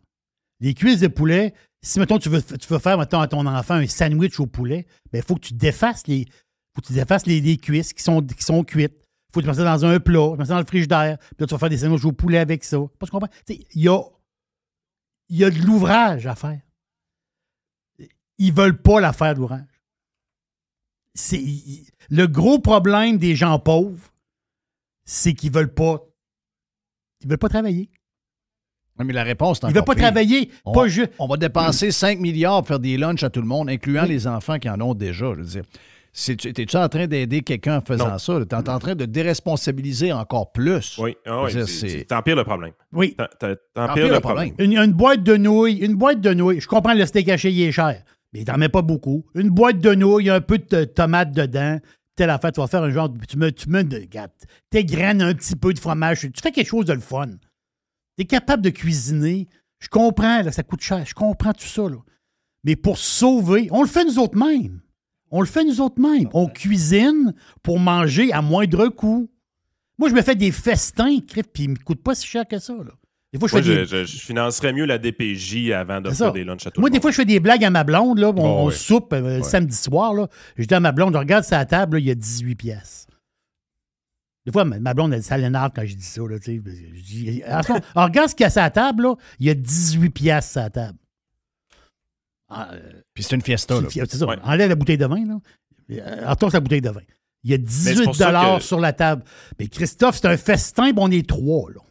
Les cuisses de poulet, si, mettons, tu veux, tu veux faire, mettons, à ton enfant un sandwich au poulet, il faut que tu défasses les, faut que tu défasses les, les cuisses qui sont, qui sont cuites. faut que tu mettes ça dans un plat, tu ça dans le frigidaire, puis là, tu vas faire des sandwichs au poulet avec ça. Tu a, il y a de l'ouvrage à faire. Ils veulent pas la faire, l'ouvrage c'est le gros problème des gens pauvres, c'est qu'ils veulent pas ils veulent pas travailler. Oui, mais la réponse, c'est Ils veulent pas pire. travailler, On, pas juste on va dépenser 5 milliards pour faire des lunchs à tout le monde, incluant les enfants qui en ont déjà. Je veux dire. C'est- tu- T'es-tu en train d'aider quelqu'un en faisant Non. ça? T'es en train de déresponsabiliser encore plus. Oui, ah oui, t'empires le problème. oui, T'empires le problème. une, une boîte de nouilles, une boîte de nouilles, je comprends le steak haché il est cher, mais t'en mets pas beaucoup. Une boîte de nouilles, il un peu de t- tomate dedans, telle affaire, tu vas faire un genre, de- tu mets, tu de, regarde, t'égraines un petit peu de fromage, tu fais quelque chose de le fun. T'es capable de cuisiner, je comprends, ça coûte cher, je comprends tout ça, là. Mais pour sauver, on le fait nous autres mêmes. On le fait nous autres mêmes. On cuisine pour manger à moindre coût. Moi, je me fais des festins, puis ils me coûtent pas si cher que ça. Là. Des fois, je Moi, fais des... je, je- je financerais mieux la DPJ avant d'offrir ça. des lunchs à tout Moi, le des monde. fois, je fais des blagues à ma blonde. Là, on, Oh, soupe euh, samedi soir. Là. Je dis à ma blonde, je regarde sa table, là, il y a 18 pièces. Des fois, ma, blonde, elle s'alénarde quand je dis ça. Là, je dis, alors, alors, regarde ce qu'il y a sur la table. Là, il y a 18 pièces sur la table. Ah, euh, Puis c'est une fiesta. là. c'est ça. Ouais. Enlève la bouteille de vin. Là. Euh, Retourne sa bouteille de vin. Il y a 18 pour ça dollars que- sur la table. Mais Christophe, c'est un festin, on est trois. Là.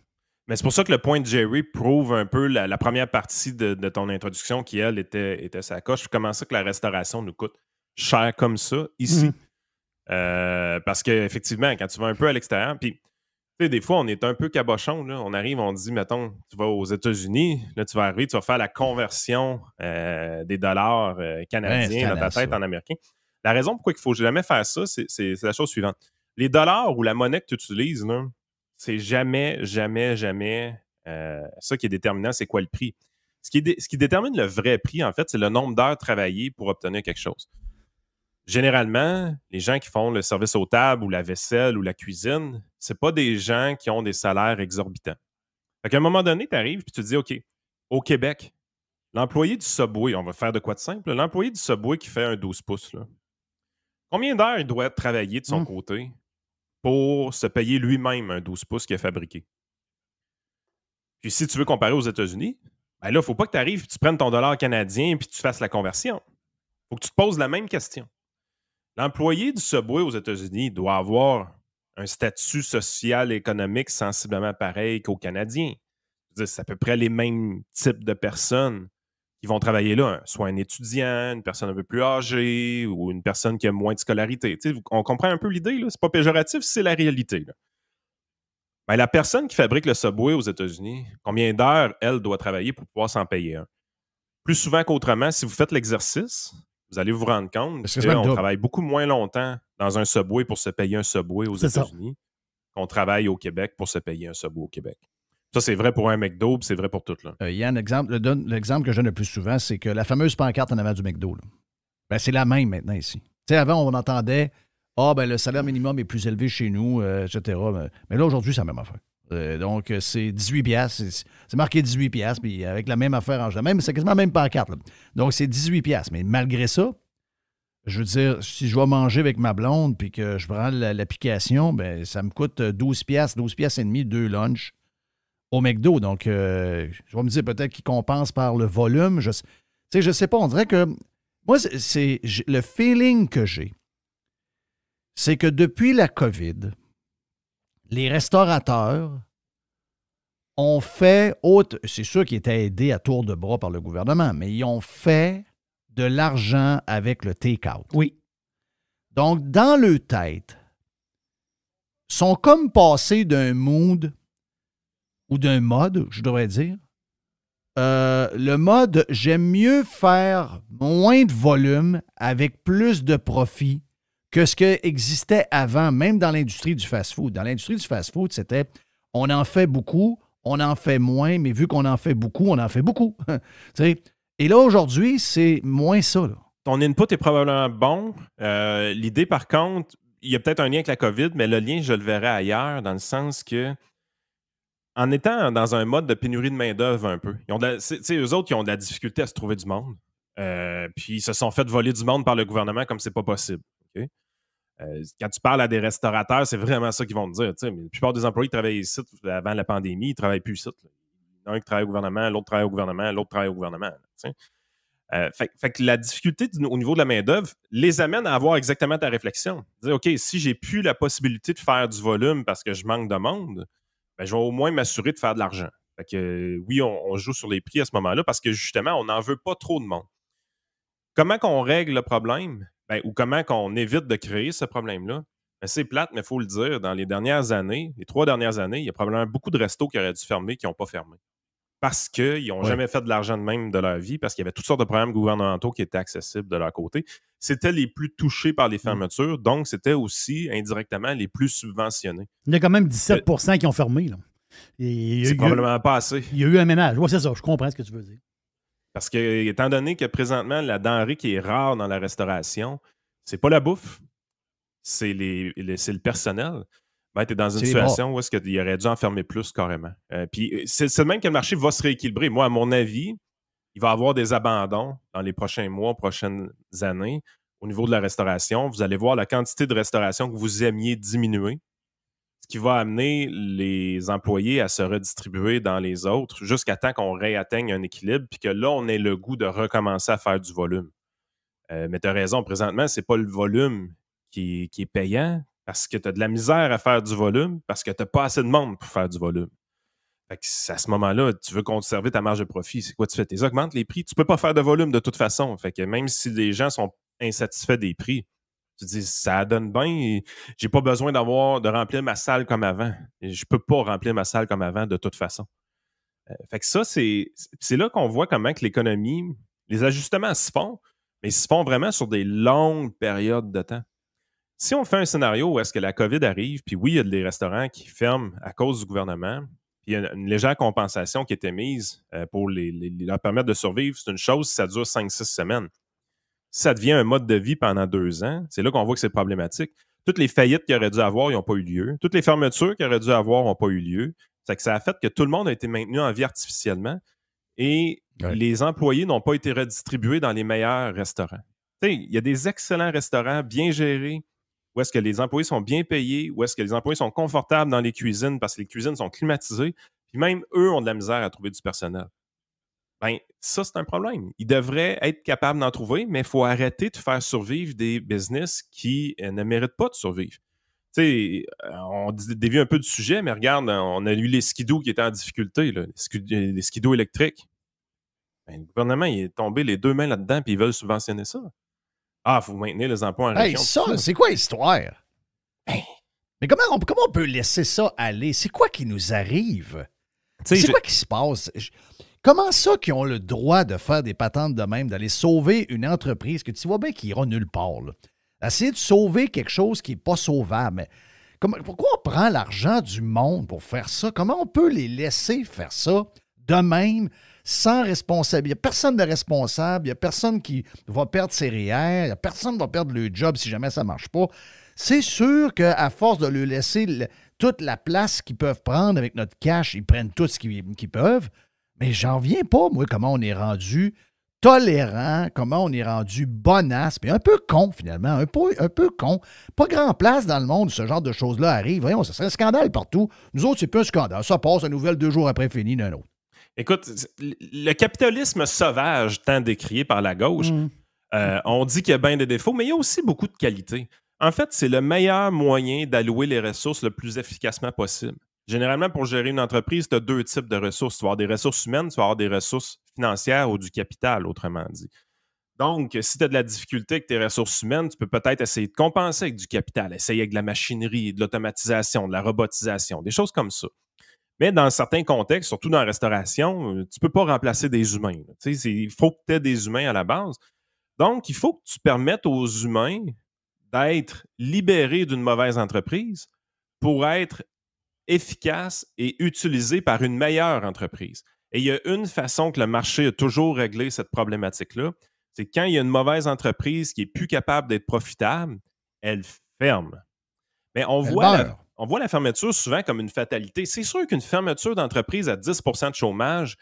Mais c'est pour ça que le point de Jerry prouve un peu la, la première partie de, de ton introduction qui, elle, était, était sa coche. Comment ça que la restauration nous coûte cher comme ça ici? Mhm. Euh, parce qu'effectivement, quand tu vas un peu à l'extérieur, puis tu sais, des fois, on est un peu cabochon. Là. On arrive, on dit, mettons, tu vas aux États-Unis, là, tu vas arriver, tu vas faire la conversion euh, des dollars euh, canadiens dans ta tête ça. en américain. La raison pourquoi il ne faut jamais faire ça, c'est la chose suivante. Les dollars ou la monnaie que tu utilises, là, c'est jamais, jamais, jamais euh, ça qui est déterminant, c'est quoi le prix? Ce qui, est dé- ce qui détermine le vrai prix, en fait, c'est le nombre d'heures travaillées pour obtenir quelque chose. Généralement, les gens qui font le service aux tables ou la vaisselle ou la cuisine, c'est pas des gens qui ont des salaires exorbitants. Fait qu'à un moment donné, tu arrives et tu te dis, OK, au Québec, l'employé du Subway, on va faire de quoi de simple, l'employé du Subway qui fait un 12 pouces, là, combien d'heures il doit travailler de son Hum. côté? Pour se payer lui-même un 12 pouces qu'il a fabriqué? Puis si tu veux comparer aux États-Unis, ben là, il ne faut pas que tu arrives et tu prennes ton dollar canadien et tu fasses la conversion. Il faut que tu te poses la même question. L'employé du Subway aux États-Unis doit avoir un statut social et économique sensiblement pareil qu'au Canadien. Je veux dire, C'est à peu près les mêmes types de personnes qui vont travailler là, hein. soit un étudiant, une personne un peu plus âgée ou une personne qui a moins de scolarité. On comprend un peu l'idée, c'est pas péjoratif, c'est la réalité. là. Ben, la personne qui fabrique le Subway aux États-Unis, combien d'heures elle doit travailler pour pouvoir s'en payer un? Plus souvent qu'autrement, si vous faites l'exercice, vous allez vous rendre compte qu'on travaille beaucoup moins longtemps dans un Subway pour se payer un Subway aux. États-Unis qu'on travaille au Québec pour se payer un Subway au Québec. Ça, c'est vrai pour un McDo, puis c'est vrai pour tout. Là. Euh, Yann, l'exemple, l'exemple que je donne le plus souvent, c'est que la fameuse pancarte en avant du McDo, ben, c'est la même maintenant ici. Tu sais, avant, on entendait Ah, ben le salaire minimum est plus élevé chez nous, euh, etc. Mais- Mais là, aujourd'hui, c'est la même affaire. Euh, donc, euh, c'est 18 piastres. C'est marqué 18 piastres, puis avec la même affaire en général. C'est quasiment la même pancarte. là. Donc, c'est 18 piastres. Mais malgré ça, je veux dire, si je vais manger avec ma blonde puis que je prends la- l'application, ben ça me coûte 12 piastres, 12 piastres et demi, deux lunchs au McDo. Donc, euh, je vais me dire peut-être qu'il compense par le volume. Je, sais- je sais pas, on dirait que moi, c'est- le feeling que j'ai, c'est que depuis la COVID, les restaurateurs ont fait, autre- c'est sûr qu'ils étaient aidés à tour de bras par le gouvernement, mais ils ont fait de l'argent avec le take-out. Oui. Donc, dans le tête, sont comme passés d'un mood ou d'un mode, je devrais dire. Euh, le mode, j'aime mieux faire moins de volume avec plus de profit que ce qui existait avant, même dans l'industrie du fast-food. Dans l'industrie du fast-food, c'était on en fait beaucoup, on en fait moins, mais vu qu'on en fait beaucoup, on en fait beaucoup. Et là, aujourd'hui, c'est moins ça. Ton input est probablement bon. Euh, L'idée, par contre, il y a peut-être un lien avec la COVID, mais le lien, je le verrai ailleurs, dans le sens que, en étant dans un mode de pénurie de main-d'œuvre un peu, ils ont eux autres, ils ont de la difficulté à se trouver du monde. Euh, puis ils se sont fait voler du monde par le gouvernement comme c'est pas possible. Euh, quand tu parles à des restaurateurs, c'est vraiment ça qu'ils vont te dire. mais la plupart des employés qui travaillaient ici avant la pandémie, ils ne travaillent plus ici. là. Un qui travaille au gouvernement, l'autre travaille au gouvernement, l'autre travaille au gouvernement. Euh, fait, que la difficulté au niveau de la main-d'œuvre les amène à avoir exactement ta réflexion. Dire, OK, si j'ai plus la possibilité de faire du volume parce que je manque de monde, ben, je vais au moins m'assurer de faire de l'argent. Euh, oui, on, on joue sur les prix à ce moment-là parce que justement, on n'en veut pas trop de monde. Comment qu'on règle le problème Ben, ou comment qu'on évite de créer ce problème-là? Ben, c'est plate, mais il faut le dire, dans les dernières années, les trois dernières années, il y a probablement beaucoup de restos qui auraient dû fermer qui n'ont pas fermé parce qu'ils n'ont Ouais. jamais fait de l'argent de même de leur vie, parce qu'il y avait toutes sortes de programmes gouvernementaux qui étaient accessibles de leur côté. C'était les plus touchés par les fermetures, donc c'était aussi indirectement les plus subventionnés. Il y a quand même 17% qui ont fermé. C'est eu- probablement pas assez. il y a eu un ménage. Oui, c'est ça. Je comprends ce que tu veux dire. Parce que, étant donné que présentement, la denrée qui est rare dans la restauration, c'est pas la bouffe, c'est les, les- c'est le personnel. Ben, tu es dans une situation où est-ce qu'il aurait dû en fermer plus carrément. Euh, puis euh, c'est de même que le marché va se rééquilibrer. Moi, à mon avis, il va y avoir des abandons dans les prochains mois, prochaines années au niveau de la restauration. Vous allez voir la quantité de restauration que vous aimiez diminuer, ce qui va amener les employés à se redistribuer dans les autres jusqu'à temps qu'on réatteigne un équilibre, puis que là, on ait le goût de recommencer à faire du volume. Euh, mais tu as raison, présentement, c'est pas le volume qui, qui est payant parce que tu as de la misère à faire du volume, parce que tu n'as pas assez de monde pour faire du volume. À ce moment-là, tu veux conserver ta marge de profit. C'est quoi tu fais? Tu augmentes les prix? Tu peux pas faire de volume de toute façon. Fait que même si les gens sont insatisfaits des prix, tu te dis ça donne bien. J'ai pas besoin d'avoir de remplir ma salle comme avant. Et Je peux pas remplir ma salle comme avant de toute façon. Euh, fait que ça, c'est là qu'on voit comment l'économie, les ajustements se font, mais ils se font vraiment sur des longues périodes de temps. Si on fait un scénario où est-ce que la COVID arrive, puis oui, il y a des restaurants qui ferment à cause du gouvernement, puis il y a une, légère compensation qui été mise euh, pour les, leur permettre de survivre, c'est une chose si ça dure 5-6 semaines. Si ça devient un mode de vie pendant deux ans, c'est là qu'on voit que c'est problématique. Toutes les faillites qu'il aurait dû avoir, ils n'ont pas eu lieu. Toutes les fermetures qu'il aurait dû avoir n'ont pas eu lieu. C'est que ça a fait que tout le monde a été maintenu en vie artificiellement et Ouais. les employés n'ont pas été redistribués dans les meilleurs restaurants. Il y a des excellents restaurants bien gérés où est-ce que les employés sont bien payés, où est-ce que les employés sont confortables dans les cuisines parce que les cuisines sont climatisées, puis même eux ont de la misère à trouver du personnel. Ben, ça, c'est un problème. Ils devraient être capables d'en trouver, mais il faut arrêter de faire survivre des business qui euh, ne méritent pas de survivre. Tu sais, euh, on dévie un peu du sujet, mais regarde, on a eu les skidoo qui étaient en difficulté, ski- les skidoo électriques. Ben, le gouvernement il est tombé les deux mains là-dedans, puis ils veulent subventionner ça. Ah, il faut maintenir les emplois en Hey, région. ça, c'est quoi l'histoire? Mais comment on, comment on peut laisser ça aller? C'est quoi qui nous arrive? C'est je- quoi qui se passe? Je- Comment ça qu'ils ont le droit de faire des patentes de même, d'aller sauver une entreprise que tu vois bien qu'ils iront nulle part? là? Essayer de sauver quelque chose qui n'est pas sauvable. Mais comment- pourquoi on prend l'argent du monde pour faire ça? Comment on peut les laisser faire ça de même, sans responsabilité? Il n'y a personne de responsable, il n'y a personne qui va perdre ses REER, il n'y a personne qui va perdre le job si jamais ça ne marche pas. C'est sûr qu'à force de leur laisser toute la place qu'ils peuvent prendre avec notre cash, ils prennent tout ce qu'ils peuvent. Mais j'en reviens pas, moi, comment on est rendu tolérant, comment on est rendu bonasse, mais un peu con, finalement, un peu, un peu con. Pas grand place dans le monde où ce genre de choses-là arrive. Voyons, ça serait un scandale partout. Nous autres, c'est plus un scandale. Ça passe, la nouvelle deux jours après fini d'un autre. Écoute, le capitalisme sauvage, tant décrié par la gauche, euh, on dit qu'il y a bien des défauts, mais il y a aussi beaucoup de qualités. En fait, c'est le meilleur moyen d'allouer les ressources le plus efficacement possible. Généralement, pour gérer une entreprise, tu as deux types de ressources. Tu vas avoir des ressources humaines, tu vas avoir des ressources financières ou du capital, autrement dit. Donc, si tu as de la difficulté avec tes ressources humaines, tu peux peut-être essayer de compenser avec du capital, essayer avec de la machinerie, de l'automatisation, de la robotisation, des choses comme ça. Mais dans certains contextes, surtout dans la restauration, euh, tu ne peux pas remplacer des humains. Il faut que tu aies des humains à la base. Donc, il faut que tu permettes aux humains d'être libérés d'une mauvaise entreprise pour être efficaces et utilisés par une meilleure entreprise. Et il y a une façon que le marché a toujours réglé cette problématique-là, c'est quand il y a une mauvaise entreprise qui est plus capable d'être profitable, elle ferme. Mais on Elle voit, la. On voit la fermeture souvent comme une fatalité. C'est sûr qu'une fermeture d'entreprise à 10% de chômage,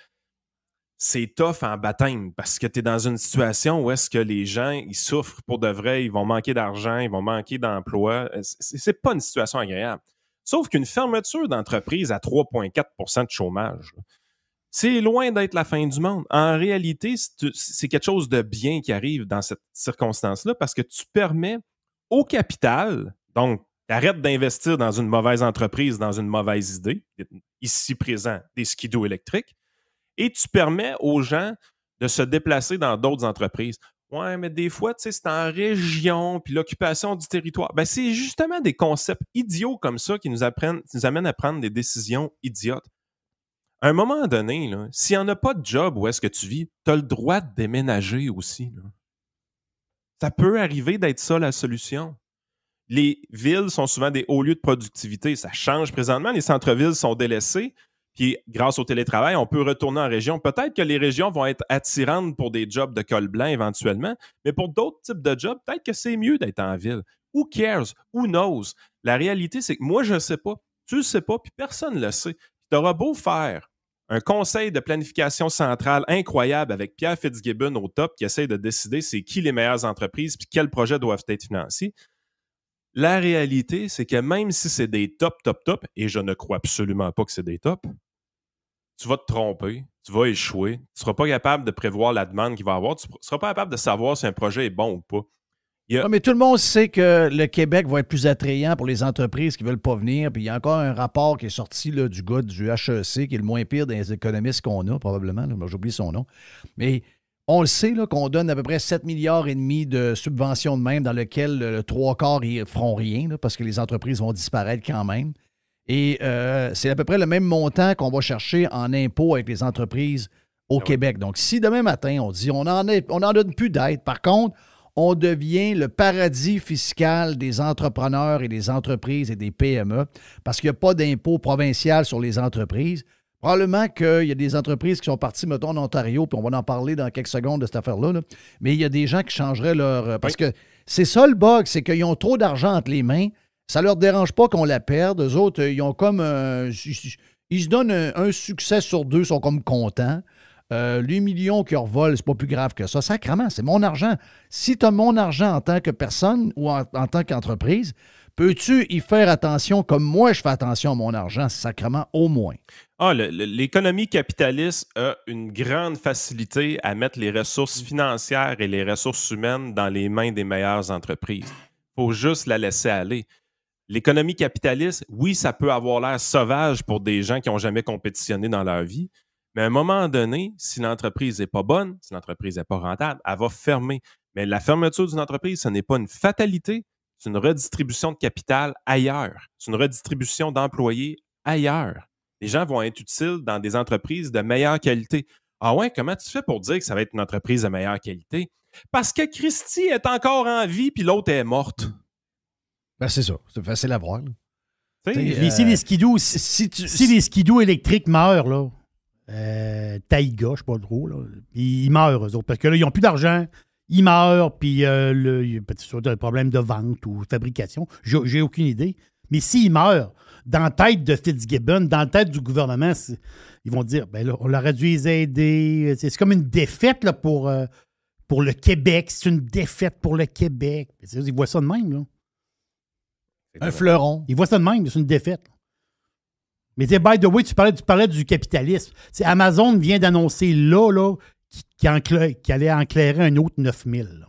c'est tough en baptême parce que tu es dans une situation où est-ce que les gens, ils souffrent pour de vrai, ils vont manquer d'argent, ils vont manquer d'emploi. Euh, C'est pas une situation agréable. Sauf qu'une fermeture d'entreprise à 3,4% de chômage, c'est loin d'être la fin du monde. En réalité, c'est quelque chose de bien qui arrive dans cette circonstance-là parce que tu permets au capital, donc arrête d'investir dans une mauvaise entreprise, dans une mauvaise idée, ici présent, des skidos électriques, et tu permets aux gens de se déplacer dans d'autres entreprises. Ouais, mais des fois, tu sais, c'est en région, puis l'occupation du territoire. Ben, c'est justement des concepts idiots comme ça qui nous, apprennent, qui nous amènent à prendre des décisions idiotes. À un moment donné, s'il n'y en a pas de job où est-ce que tu vis, tu as le droit de déménager aussi. Ça peut arriver d'être ça la solution. Les villes sont souvent des hauts lieux de productivité. Ça change présentement. Les centres-villes sont délaissés. Puis, grâce au télétravail, on peut retourner en région. Peut-être que les régions vont être attirantes pour des jobs de col blanc éventuellement, mais pour d'autres types de jobs, peut-être que c'est mieux d'être en ville. Who cares? Who knows? La réalité, c'est que moi, je ne sais pas. Tu ne sais pas, puis personne ne le sait. Tu auras beau faire un conseil de planification centrale incroyable avec Pierre Fitzgibbon au top qui essaie de décider c'est qui les meilleures entreprises puis quels projets doivent être financés. La réalité, c'est que même si c'est des top, top, top, et je ne crois absolument pas que c'est des top, tu vas te tromper, tu vas échouer, tu ne seras pas capable de prévoir la demande qu'il va avoir, tu ne seras pas capable de savoir si un projet est bon ou pas. Mais tout le monde sait que le Québec va être plus attrayant pour les entreprises qui ne veulent pas venir. Puis il y a encore un rapport qui est sorti là, du gars du HEC, qui est le moins pire des économistes qu'on a, probablement. oublié son nom. Mais on le sait qu'on donne à peu près 7 milliards et demi de subventions de même, dans lequel le, le trois quarts ne feront rien, là, parce que les entreprises vont disparaître quand même. Et euh, c'est à peu près le même montant qu'on va chercher en impôts avec les entreprises au Ah Québec. Donc, si demain matin, on dit on n'en on en donne plus d'aide, par contre, on devient le paradis fiscal des entrepreneurs et des entreprises et des PME parce qu'il n'y a pas d'impôt provincial sur les entreprises, Probablement qu'il y a des entreprises qui sont parties, mettons, en Ontario, puis on va en parler dans quelques secondes de cette affaire-là. là. Mais il y a des gens qui changeraient leur. euh, Parce que c'est ça le bug, c'est qu'ils ont trop d'argent entre les mains. Ça leur dérange pas qu'on la perde. Eux autres, ils ont comme. ils se donnent un, un succès sur deux, ils sont comme contents. Euh, les millions qui revolent, c'est pas plus grave que ça. Sacrement, c'est mon argent. Si tu as mon argent en tant que personne ou en, en tant qu'entreprise, peux-tu y faire attention comme moi je fais attention à mon argent, sacrement, au moins? Ah, l'économie capitaliste a une grande facilité à mettre les ressources financières et les ressources humaines dans les mains des meilleures entreprises. Il faut juste la laisser aller. L'économie capitaliste, oui, ça peut avoir l'air sauvage pour des gens qui n'ont jamais compétitionné dans leur vie, mais à un moment donné, si l'entreprise n'est pas bonne, si l'entreprise n'est pas rentable, elle va fermer. Mais la fermeture d'une entreprise, ce n'est pas une fatalité, c'est une redistribution de capital ailleurs. C'est une redistribution d'employés ailleurs les gens vont être utiles dans des entreprises de meilleure qualité. Ah ouais, comment tu fais pour dire que ça va être une entreprise de meilleure qualité? Parce que Christy est encore en vie puis l'autre est morte. Ben, c'est ça. C'est facile à voir. là. Tu sais, T'sais, Mais si euh, les skidoo, si, Si tu. si les skidoo électriques meurent, là, euh, Taïga, je sais pas trop, là, ils meurent, eux autres, parce que là, ils n'ont plus d'argent, ils meurent, puis euh, le- il y a peut-être soit un problème de vente ou de fabrication, j'ai aucune idée. Mais s'ils meurent, dans la tête de Fitzgibbon, dans la tête du gouvernement, ils vont dire, ben là, on aurait dû les aider. C'est comme une défaite là, pour, euh, pour le Québec. C'est une défaite pour le Québec. Ils voient ça de même, là. Un fleuron. Ils voient ça de même, c'est une défaite. Mais by the way, tu parlais, tu parlais du capitalisme. C'est Amazon vient d'annoncer là, là, qui, qui encla- qui allait enclairer un autre 9000. là.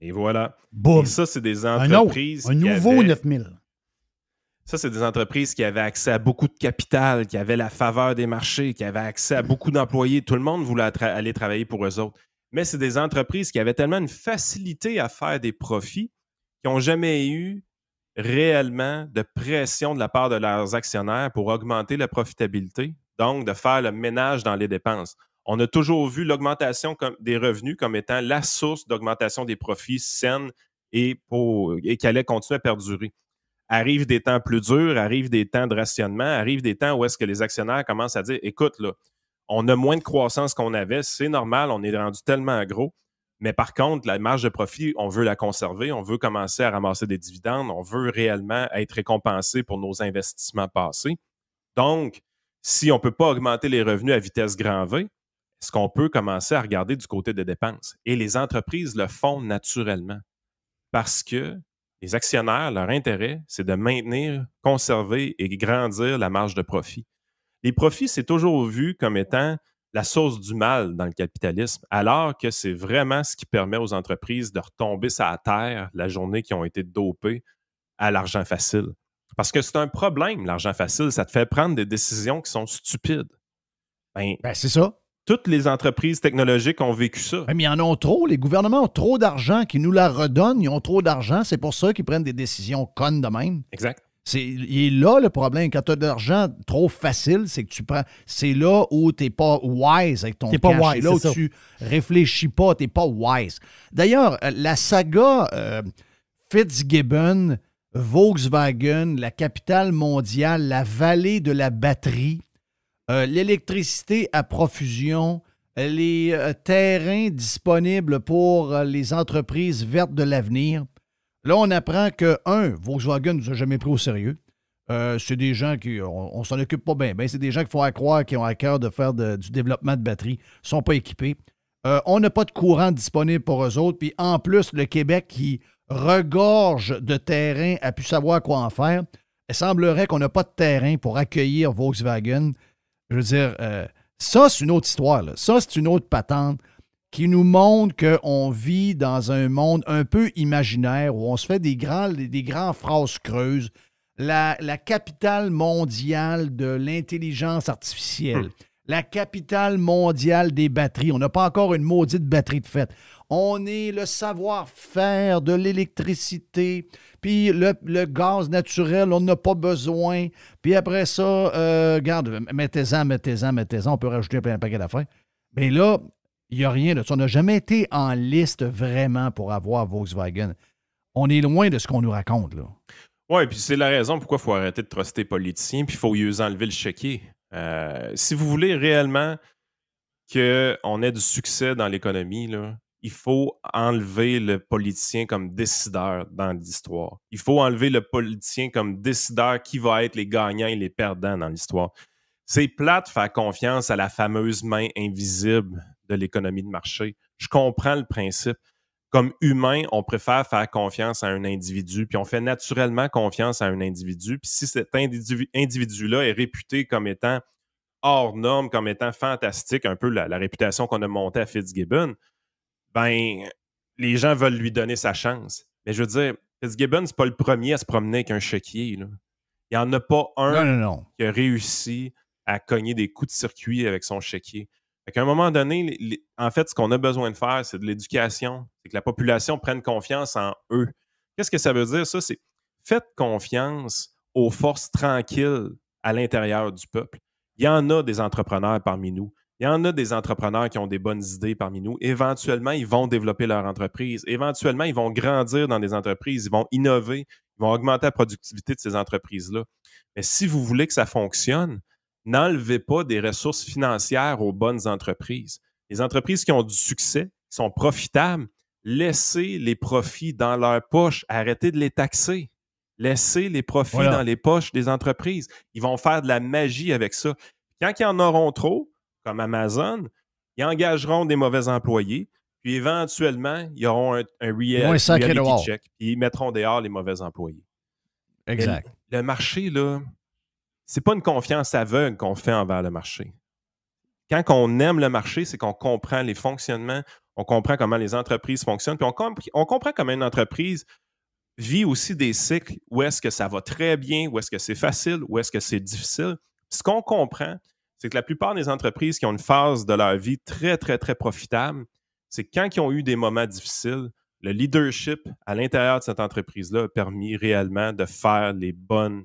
Et voilà. Boum! Et ça, c'est des Un autre, entreprises. un nouveau avaient- 9000. Ça, c'est des entreprises qui avaient accès à beaucoup de capital, qui avaient la faveur des marchés, qui avaient accès à beaucoup d'employés. Tout le monde voulait tra- aller travailler pour eux autres. Mais c'est des entreprises qui avaient tellement une facilité à faire des profits qui n'ont jamais eu réellement de pression de la part de leurs actionnaires pour augmenter la profitabilité, donc de faire le ménage dans les dépenses. On a toujours vu l'augmentation des revenus comme étant la source d'augmentation des profits saine et, pour, et qui allait continuer à perdurer arrivent des temps plus durs, arrivent des temps de rationnement, arrivent des temps où est-ce que les actionnaires commencent à dire écoute, là, on a moins de croissance qu'on avait, c'est normal, on est rendu tellement gros. Mais par contre, la marge de profit, on veut la conserver, on veut commencer à ramasser des dividendes, on veut réellement être récompensé pour nos investissements passés. Donc, si on ne peut pas augmenter les revenus à vitesse grand V, est-ce qu'on peut commencer à regarder du côté des dépenses? Et les entreprises le font naturellement parce que les actionnaires, leur intérêt, c'est de maintenir, conserver et grandir la marge de profit. Les profits, c'est toujours vu comme étant la source du mal dans le capitalisme, alors que c'est vraiment ce qui permet aux entreprises de retomber la terre la journée qui ont été dopées à l'argent facile. Parce que c'est un problème, l'argent facile. Ça te fait prendre des décisions qui sont stupides. Ben, Ben, c'est ça. Toutes les entreprises technologiques ont vécu ça. Mais ils en ont trop. Les gouvernements ont trop d'argent qui nous la redonnent. Ils ont trop d'argent. C'est pour ça qu'ils prennent des décisions connes de même. Exact. C'est, il est là le problème. Quand tu as de l'argent trop facile, c'est que tu prends. C'est là où tu n'es pas wise avec ton T'es pas cash. wise, C'est là où ça. tu réfléchis pas, tu n'es pas wise. D'ailleurs, euh, la saga euh, Fitzgibbon, Volkswagen, la capitale mondiale, la vallée de la batterie, euh, l'électricité à profusion, les euh, terrains disponibles pour euh, les entreprises vertes de l'avenir. Là, on apprend que, un, Volkswagen ne nous a jamais pris au sérieux. C'est des gens qui. On, on s'en occupe pas bien. c'est des gens qui font à croire qu'ils ont à cœur de faire du développement de batteries. Ils sont pas équipés. On n'a pas de courant disponible pour eux autres. Puis en plus, le Québec qui regorge de terrain a pu savoir quoi en faire. Il semblerait qu'on n'a pas de terrain pour accueillir Volkswagen. Je veux dire, euh, ça, c'est une autre histoire. Ça, c'est une autre patente qui nous montre qu'on vit dans un monde un peu imaginaire où on se fait des grands, des phrases creuses. La, la capitale mondiale de l'intelligence artificielle, la capitale mondiale des batteries. On n'a pas encore une maudite batterie de fête. On est le savoir-faire de l'électricité, puis le, gaz naturel, on n'a pas besoin. Puis après ça, euh, regarde, mettez-en, mettez-en, mettez-en, on peut rajouter plein de paquets d'affaires. Mais là, il n'y a rien de ça. On n'a jamais été en liste vraiment pour avoir Volkswagen. On est loin de ce qu'on nous raconte, là. Oui, puis c'est la raison pourquoi il faut arrêter de truster les politiciens, puis il faut eux enlever le chéquier. Euh, si vous voulez réellement qu'on ait du succès dans l'économie, il faut enlever le politicien comme décideur dans l'histoire. Il faut enlever le politicien comme décideur qui va être les gagnants et les perdants dans l'histoire. C'est plate faire confiance à la fameuse main invisible de l'économie de marché. Je comprends le principe. Comme humain, on préfère faire confiance à un individu, puis on fait naturellement confiance à un individu. Puis si cet individu-là est réputé comme étant hors norme, comme étant fantastique, un peu la, la réputation qu'on a montée à Fitzgibbon, ben, les gens veulent lui donner sa chance. Mais je veux dire, Fitzgibbon, c'est pas le premier à se promener avec un chéquier. Il n'y en a pas un qui a réussi à cogner des coups de circuit avec son chéquier. À un moment donné, en fait, ce qu'on a besoin de faire, c'est de l'éducation. C'est que la population prenne confiance en eux. Qu'est-ce que ça veut dire, ça? C'est faites confiance aux forces tranquilles à l'intérieur du peuple. Il y en a des entrepreneurs parmi nous. Il y en a des entrepreneurs qui ont des bonnes idées parmi nous. Éventuellement, ils vont développer leur entreprise. Éventuellement, ils vont grandir dans des entreprises. Ils vont innover. Ils vont augmenter la productivité de ces entreprises-là. Mais si vous voulez que ça fonctionne, n'enlevez pas des ressources financières aux bonnes entreprises. Les entreprises qui ont du succès, qui sont profitables, laissez les profits dans leur poche. Arrêtez de les taxer. Laissez les profits dans les poches des entreprises. Ils vont faire de la magie avec ça. Quand ils en auront trop, comme Amazon, ils engageront des mauvais employés, puis éventuellement, ils auront un, un, reality check, puis ils mettront dehors les mauvais employés. Exact. le, marché, là, c'est pas une confiance aveugle qu'on fait envers le marché. Quand on aime le marché, c'est qu'on comprend les fonctionnements, on comprend comment les entreprises fonctionnent, puis on, comprend comment une entreprise vit aussi des cycles où est-ce que ça va très bien, où est-ce que c'est facile, où est-ce que c'est difficile. Ce qu'on comprend, c'est que la plupart des entreprises qui ont une phase de leur vie très, très, très profitable, c'est quand ils ont eu des moments difficiles, le leadership à l'intérieur de cette entreprise-là a permis réellement de faire les bonnes,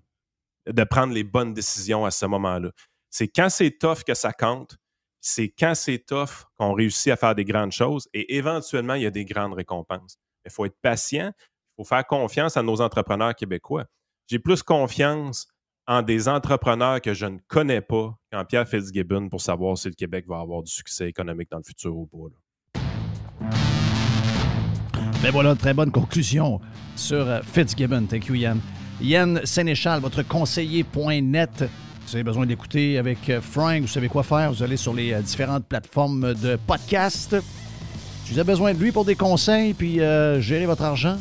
de prendre les bonnes décisions à ce moment-là. C'est quand c'est tough que ça compte, c'est quand c'est tough qu'on réussit à faire des grandes choses et éventuellement, il y a des grandes récompenses. Il faut être patient, il faut faire confiance à nos entrepreneurs québécois. J'ai plus confiance en des entrepreneurs que je ne connais pas qu'en Pierre Fitzgibbon pour savoir si le Québec va avoir du succès économique dans le futur ou pas. Ben voilà, très bonne conclusion sur euh, Fitzgibbon. Thank you, Yann. Yann Sénéchal, votre conseiller.net. Vous avez besoin d'écouter avec euh, Frank, vous savez quoi faire. Vous allez sur les euh, différentes plateformes de podcast. Si vous avez besoin de lui pour des conseils puis gérer votre argent,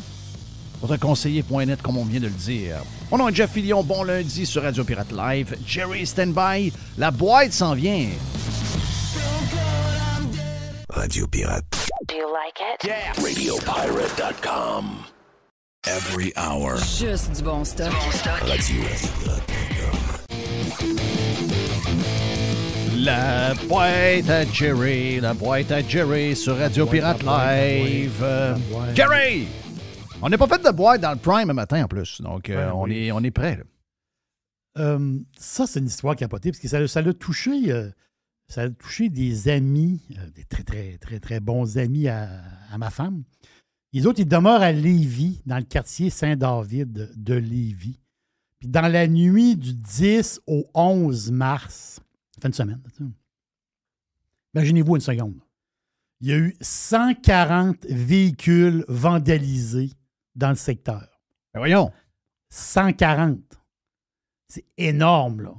votre conseiller.net, comme on vient de le dire. Mon nom est Jeff Fillion, bon lundi sur Radio Pirate Live. Jerry Standby, la boîte s'en vient. Radio Pirate. Do you like it? Yeah. RadioPirate.com. Every hour. Juste du bon stuff. Radio La boîte à Jerry, la boîte à Jerry sur Radio Pirate Live. Jerry! On n'est pas fait de boîte dans le prime un matin en plus. Donc, euh, on, est, on est prêt. Euh, ça, c'est une histoire capotée parce que ça, ça l'a touché. Euh, ça a touché des amis, des très, très, très, très bons amis à, ma femme. Les autres, ils demeurent à Lévis, dans le quartier Saint-David de Lévis. Puis dans la nuit du 10 au 11 mars, fin de semaine, imaginez-vous une seconde. Il y a eu 140 véhicules vandalisés dans le secteur. Ben voyons. 140. C'est énorme, là.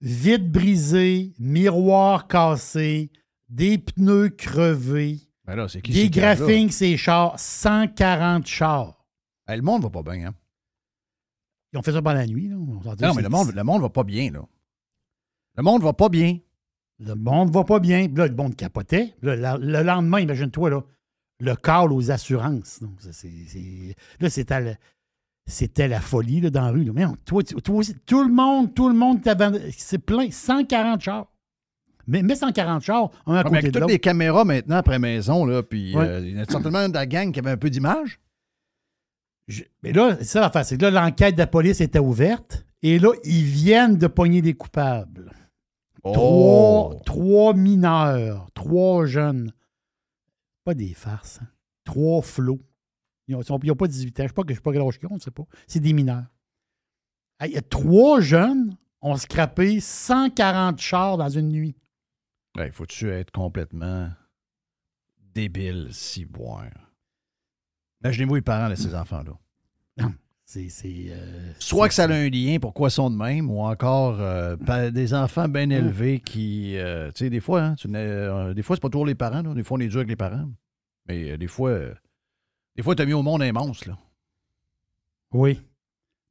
Vide brisé, miroir cassé, des pneus crevés, ben qui, des graphings, ces chars, 140 chars. le monde va pas bien, hein? Ils ont fait ça pendant la nuit, là. non, mais le monde, le monde va pas bien, là. Le monde va pas bien. Le monde va pas bien. Là, le monde capotait. le lendemain, imagine-toi, là, le call aux assurances. là, c'était c'était la folie là, dans la rue. Mais toi, tout le monde, tout le monde, c'est plein, 140 chars. Mais, mais 140 chars, on a avec toutes les caméras maintenant après maison, là, puis euh, il y a certainement de la gang qui avait un peu d'image. Mais là, c'est ça l'affaire, c'est que là, l'enquête de la police était ouverte, et là, ils viennent de pogner des coupables. Oh. Trois, trois mineurs, trois jeunes pas des farces. Hein. Trois flots. Ils n'ont pas 18 ans. Je ne sais pas, je sais pas quel âge ils ont, on ne sait pas. C'est des mineurs. Il y a trois jeunes ont scrappé 140 chars dans une nuit. Il faut-tu être complètement débile, si boire? Imaginez-vous les parents de ces enfants-là. C'est. c'est, euh, Soit que ça a un lien, pourquoi ils sont de même, ou encore euh, pa- des enfants bien élevés qui. euh, tu sais, des fois, hein, tu des fois, c'est pas toujours les parents. là. Des fois, on est dur avec les parents. Mais des fois, des fois, tu as mis au monde un monstre. Là. Oui.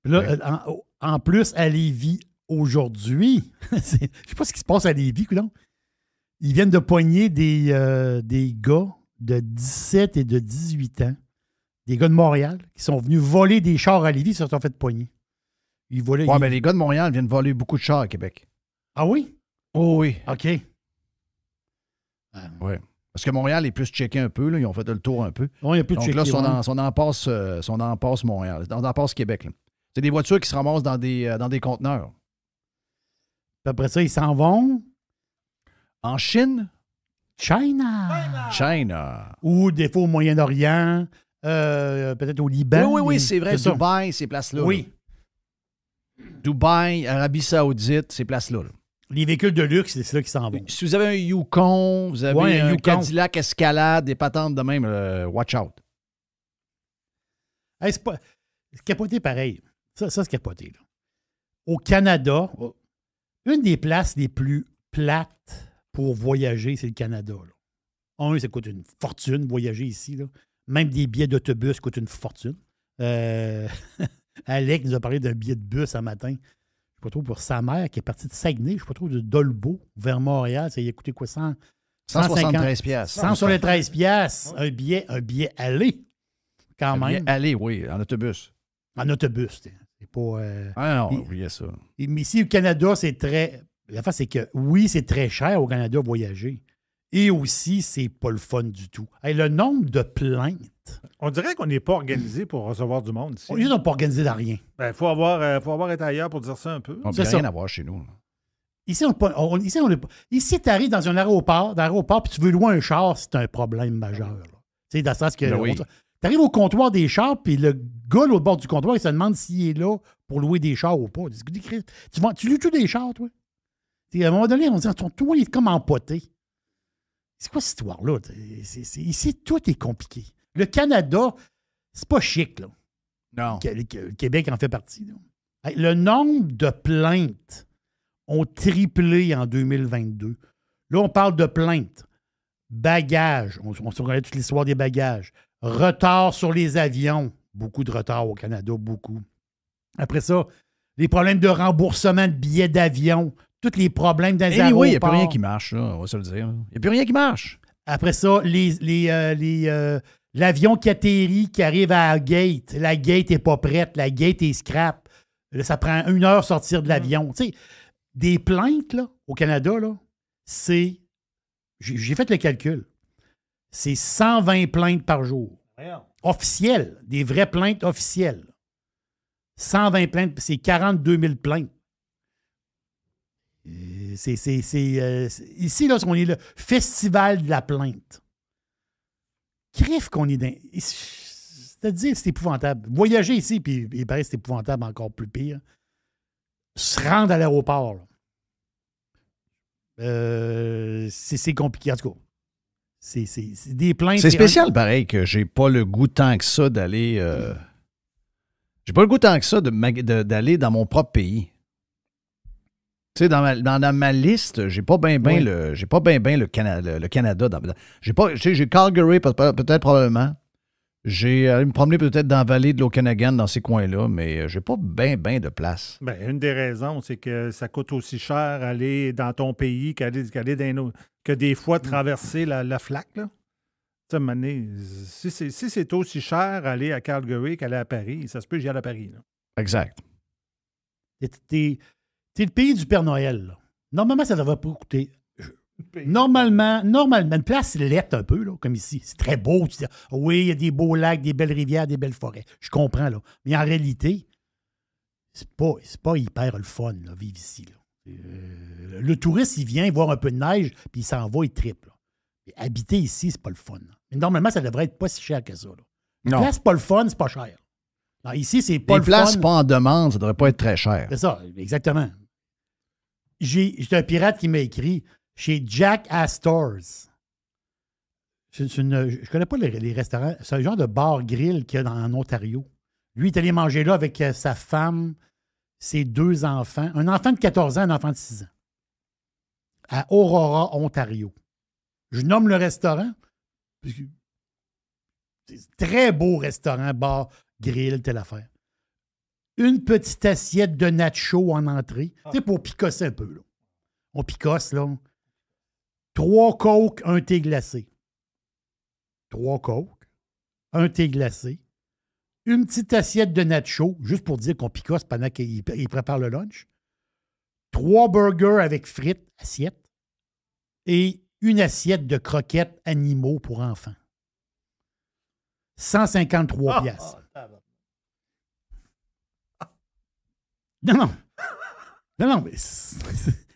Là, Ouais. en, en plus, à Lévis, aujourd'hui, je sais pas ce qui se passe à Lévis, coudonc. Ils viennent de poigner des, euh, des gars de 17 et de 18 ans, des gars de Montréal, qui sont venus voler des chars à Lévis, ils se sont fait poigner. Ils volaient. Ouais, ils- mais les gars de Montréal viennent voler beaucoup de chars à Québec. Ah oui? Oh oui. OK. Ouais. Parce que Montréal est plus checké un peu. Là. Ils ont fait le tour un peu. On a plus de Donc là, son, ouais. en, son en passe, euh, son en passe Montréal. On en passe Québec. C'est des voitures qui se ramassent dans des, euh, dans des conteneurs. Puis après ça, ils s'en vont. En Chine, China. China. Ou des fois au Moyen-Orient, euh, peut-être au Liban. oui, oui, oui, c'est vrai. ça. Dubaï, ces places-là. Oui. là. Dubaï, Arabie Saoudite, ces places-là. là. Les véhicules de luxe, c'est là qu'ils s'en vont. Si vous avez un Yukon, vous avez Ouais, un un, Yukon. Cadillac Escalade, des patentes de même, euh, watch out. Hey, c'est pas. Capoté pareil. Ça, ça c'est capoté. Là. Au Canada, oh, une des places les plus plates pour voyager, c'est le Canada. Là. Un, ça coûte une fortune, voyager ici. Là. Même des billets d'autobus coûtent une fortune. Euh, Alec nous a parlé d'un billet de bus un matin. Je ne sais pas trop pour sa mère qui est partie de Saguenay, je ne sais pas trop de Dolbeau vers Montréal. Ça y a coûté quoi? 100, 173 piastres. 173 piastres. Un billet, un billet aller, quand Un billet même. aller, oui, en autobus. En autobus. C'est pas. euh, Ah non, oubliez ça. Mais ici, au Canada, c'est très. La face, c'est que oui, c'est très cher au Canada voyager. Et aussi, c'est pas le fun du tout. Hey, le nombre de plaintes. On dirait qu'on n'est pas organisé pour recevoir du monde ici. Ils n'ont pas organisé de rien. Il faut, avoir, euh, faut avoir été ailleurs pour dire ça un peu. On n'a rien ça. à voir chez nous. là. Ici, on, on- ici, on ici, tu arrives dans un aéroport, dans l'aéroport, puis tu veux louer un char, c'est un problème majeur. Tu sais, dans le sens que. Ben oui. Tu arrives au comptoir des chars, puis le gars, l'autre bord du comptoir, il se demande s'il est là pour louer des chars ou pas. Tu, tu loues tous des chars, toi? À un moment donné, on dit, ton toit, il est comme empoté. C'est quoi cette histoire-là? Ici, tout est compliqué. Le Canada, c'est pas chic, là. Non. Le Québec en fait partie. là. Le nombre de plaintes ont triplé en 2022. Là, on parle de plaintes. Bagages. On, on se connaît toute l'histoire des bagages. Retard sur les avions. Beaucoup de retard au Canada, beaucoup. Après ça, les problèmes de remboursement de billets d'avion. Tous les problèmes Eh oui, il n'y a plus rien qui marche, là, on va se le dire. Il n'y a plus rien qui marche. Après ça, les, les, euh, les, euh, l'avion qui atterrit, qui arrive à la gate. La gate n'est pas prête. La gate est scrap. Là, ça prend une heure sortir de l'avion. Tu sais, des plaintes là, au Canada, là, c'est. J'ai, j'ai fait le calcul. C'est 120 plaintes par jour. Officielles. Des vraies plaintes officielles. 120 plaintes, c'est 42 000 plaintes. Euh, C'est, c'est, c'est, euh, c'est- ici, là, on est le festival de la plainte. Crif qu'on est dans. C'est-à-dire, c'est épouvantable. Voyager ici, puis il paraît que c'est épouvantable, encore plus pire. Se rendre à l'aéroport. Euh, c'est, c'est compliqué. En tout cas, c'est, c'est- c'est des plaintes. C'est spécial, pareil, que j'ai pas le goût tant que ça d'aller. euh, J'ai pas le goût tant que ça de mag- de- d'aller dans mon propre pays. Tu sais, dans ma, dans, dans ma liste, j'ai pas bien ben Oui. le. J'ai pas bien ben le, Cana- le, le Canada. dans- j'ai pas. Calgary, peut- peut-être probablement. J'ai allé me promener peut-être dans la vallée de l'Okanagan, dans ces coins-là, mais euh, j'ai pas bien, bien de place. Ben, une des raisons, c'est que ça coûte aussi cher aller dans ton pays qu'aller qu'aller dans un autre- que des fois traverser la, la flaque. Là. Tu sais, si c'est si aussi cher aller à Calgary qu'aller à Paris, ça se peut que j'y aille à Paris. là. Exact. T'es, t'es le pays du Père Noël. là. Normalement, ça devrait pas coûter. Normalement, normalement, une place laite un peu, là, comme ici. C'est très beau. Tu dis, oui, il y a des beaux lacs, des belles rivières, des belles forêts. Je comprends, là. Mais en réalité, c'est pas, c'est pas hyper le fun, là, vivre ici. là. Euh, le touriste, il vient voir un peu de neige, puis il s'en va, il triple. Habiter ici, c'est pas le fun. là. Mais normalement, ça devrait être pas si cher que ça. Là. Une Non. place, c'est pas le fun, c'est pas cher. Non, ici, c'est pas Les le places fun. pas en demande, ça devrait pas être très cher. C'est ça, exactement. J'ai un pirate qui m'a écrit chez Jack Astor's. Je ne connais pas les, restaurants. C'est un genre de bar grill qu'il y a dans, en Ontario. Lui, il est allé manger là avec euh, sa femme, ses deux enfants. Un enfant de 14 ans, un enfant de 6 ans. À Aurora, Ontario. Je nomme le restaurant. C'est très beau restaurant, bar, grill, telle affaire. Une petite assiette de nacho en entrée. Tu sais, pour picosser un peu. Là. On picosse, là. Trois coques, un thé glacé. Trois coques, un thé glacé. Une petite assiette de nacho, juste pour dire qu'on picosse pendant qu'il il prépare le lunch. Trois burgers avec frites, assiette. Et une assiette de croquettes animaux pour enfants. 153 piastres. Non, non. Non, non, mais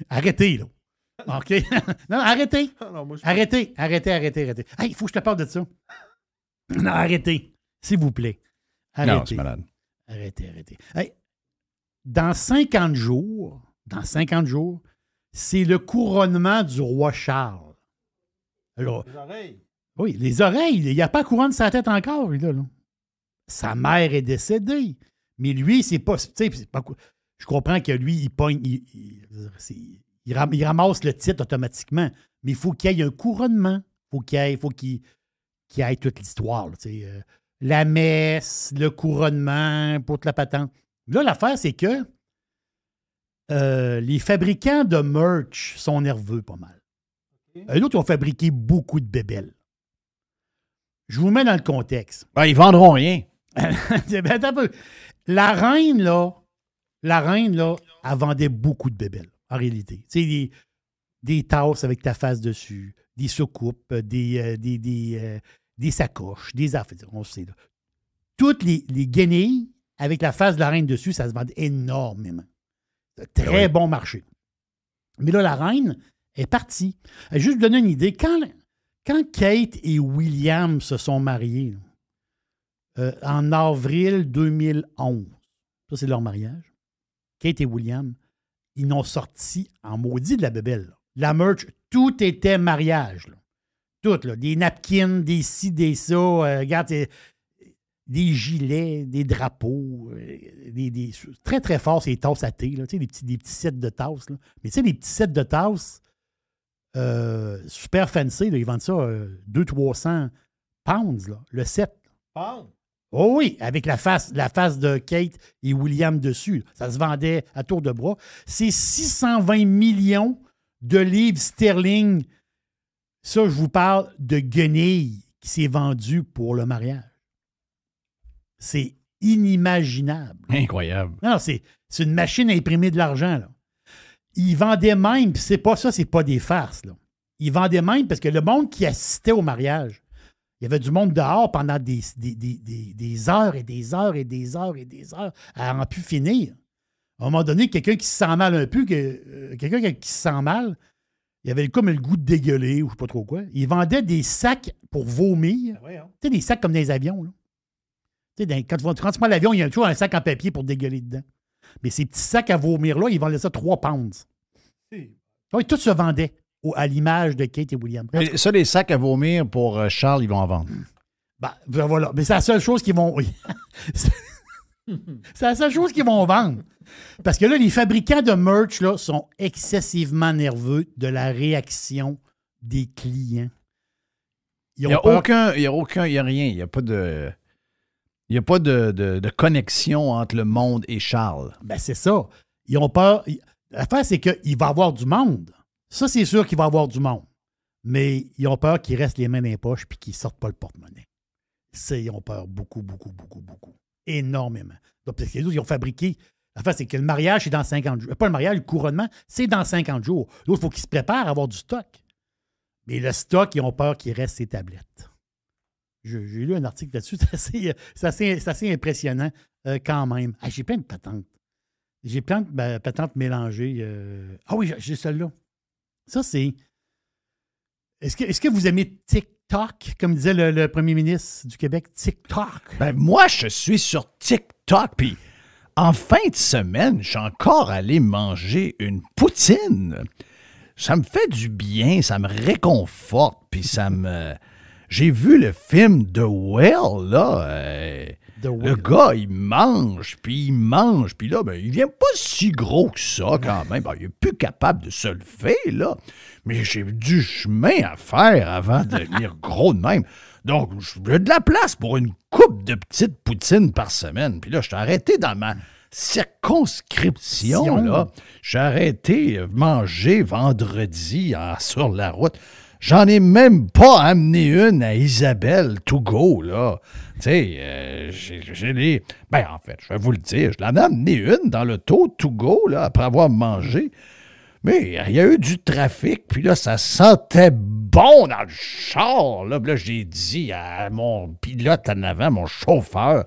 arrêtez, là. OK? non, arrêtez. Arrêtez, arrêtez, arrêtez, arrêtez. Hey, il faut que je te parle de ça. Non, arrêtez. S'il vous plaît. Non, Arrêtez. c'est malade. Arrêtez, arrêtez. Hey, dans 50 jours, dans 50 jours, c'est le couronnement du roi Charles. Alors, oui, les oreilles. Il n'y a pas couronne de sa tête encore, lui, là, là. Sa mère est décédée. Mais lui, c'est pas. tu sais, c'est pas je comprends que lui, il pogne. Il, il- il il ramasse le titre automatiquement. Mais il faut qu'il y ait un couronnement. Faut qu'il y ait, faut qu'il y ait toute l'histoire. euh, la messe, le couronnement, pour toute la patente. Là, l'affaire, c'est que euh, les fabricants de merch sont nerveux pas mal. Eux autres, ils ont fabriqué beaucoup de bébelles. Je vous mets dans le contexte. Ben, ils vendront rien. Ben, attends un peu. La reine, là, la reine, là, elle vendait beaucoup de bébelles, en réalité. Tu sais, des, des tasses avec ta face dessus, des soucoupes, des, euh, des, des, euh, des sacoches, des affaires. On sait, là. Toutes les, les guenilles avec la face de la reine dessus, ça se vendait énormément. C'est un Très bon marché. Mais là, la reine est partie. Euh, Juste vous donner une idée, quand, quand Kate et William se sont mariés, euh, en avril 2011. Ça, c'est leur mariage. Kate et William, ils n'ont sorti en maudit de la bébelle. La merch, tout était mariage. Tout, là. Des napkins, des ci, des ça. euh, regarde, des gilets, des drapeaux. euh, des, des- très, très fort, ces tasses à thé. Là. Des, petits, des petits sets de tasses. là. Mais tu sais, les petits sets de tasses super fancy, ils vendent ça 200-300 pounds, le set. Oh oui, avec la face, la face de Kate et William dessus. Ça se vendait à tour de bras. C'est 620 millions de livres sterling. Ça, je vous parle de guenilles qui s'est vendu pour le mariage. C'est inimaginable. Incroyable. Non, c'est, une machine à imprimer de l'argent. Là. Ils vendaient même, puis c'est pas ça, c'est pas des farces. Là. Ils vendaient même parce que le monde qui assistait au mariage, il y avait du monde dehors pendant des, des, des- des- des heures et des heures et des heures et des heures à en pu finir. À un moment donné, quelqu'un qui se sent mal un peu, que, euh, quelqu'un qui se sent mal, il avait comme le goût de dégueuler ou je sais pas trop quoi. Ils vendaient des sacs pour vomir. Tu sais, des sacs comme des avions. Là. Tu sais, dans- quand, tu vas- quand tu prends l'avion, il y a toujours un sac en papier pour dégueuler dedans. Mais ces petits sacs à vomir-là, ils vendaient ça 3 pounds. Oui, tout se vendait au- à l'image de Kate et William. Mais Ça, les sacs à vomir pour euh, Charles, ils vont en vendre. Ben, ben voilà. Mais c'est la seule chose qu'ils vont. c'est la seule chose qu'ils vont vendre. Parce que là, les fabricants de merch là, sont excessivement nerveux de la réaction des clients. Il n'y a peur- aucun, il y a aucun, il y a rien. Il n'y a pas de. Il n'y a pas de, de- de connexion entre le monde et Charles. Ben, c'est ça. Ils ont peur. L'affaire, c'est qu'il va y avoir du monde. Ça, c'est sûr qu'il va y avoir du monde. Mais ils ont peur qu'ils restent les mains dans les poches puis qu'ils ne sortent pas le porte-monnaie. C'est- Ils ont peur beaucoup, beaucoup, beaucoup, beaucoup. Énormément. Donc, parce que les autres, ils ont fabriqué. L'affaire, c'est que le mariage, c'est dans 50 jours. Pas le mariage, le couronnement, c'est dans 50 jours. L'autre, il faut qu'ils se préparent à avoir du stock. Mais le stock, ils ont peur qu'il reste ses tablettes. J'ai lu un article là-dessus. C'est assez, euh, impressionnant euh, quand même. Ah, J'ai plein de patentes. J'ai plein de ben, patentes mélangées. euh. Ah oui, j'ai celle-là. Ça, c'est. Est-ce que, vous aimez TikTok, comme disait le, premier ministre du Québec? TikTok. Ben, moi, je suis sur TikTok, puis En fin de semaine, suis encore allé manger une poutine. Ça me fait du bien, ça me réconforte, puis ça me. J'ai vu le film The Well, là. euh, le gars, il mange, puis il mange, puis là, ben, il vient pas si gros que ça quand même. Ben, il est plus capable de se lever, là. Mais j'ai du chemin à faire avant de devenir gros de même. Donc, j'ai de la place pour une coupe de petites poutines par semaine. Puis là, je suis arrêté dans ma circonscription, là. J'ai arrêté de manger vendredi en- sur la route. J'en ai même pas amené une à Isabelle to go, là. Tu sais, euh, j'ai les... Ben, en fait, je vais vous le dire, je l'en ai amené une dans le taux to go, là, après avoir mangé. Mais il y a eu du trafic, puis là, ça sentait bon dans le char. Là j'ai dit à mon pilote en avant, mon chauffeur,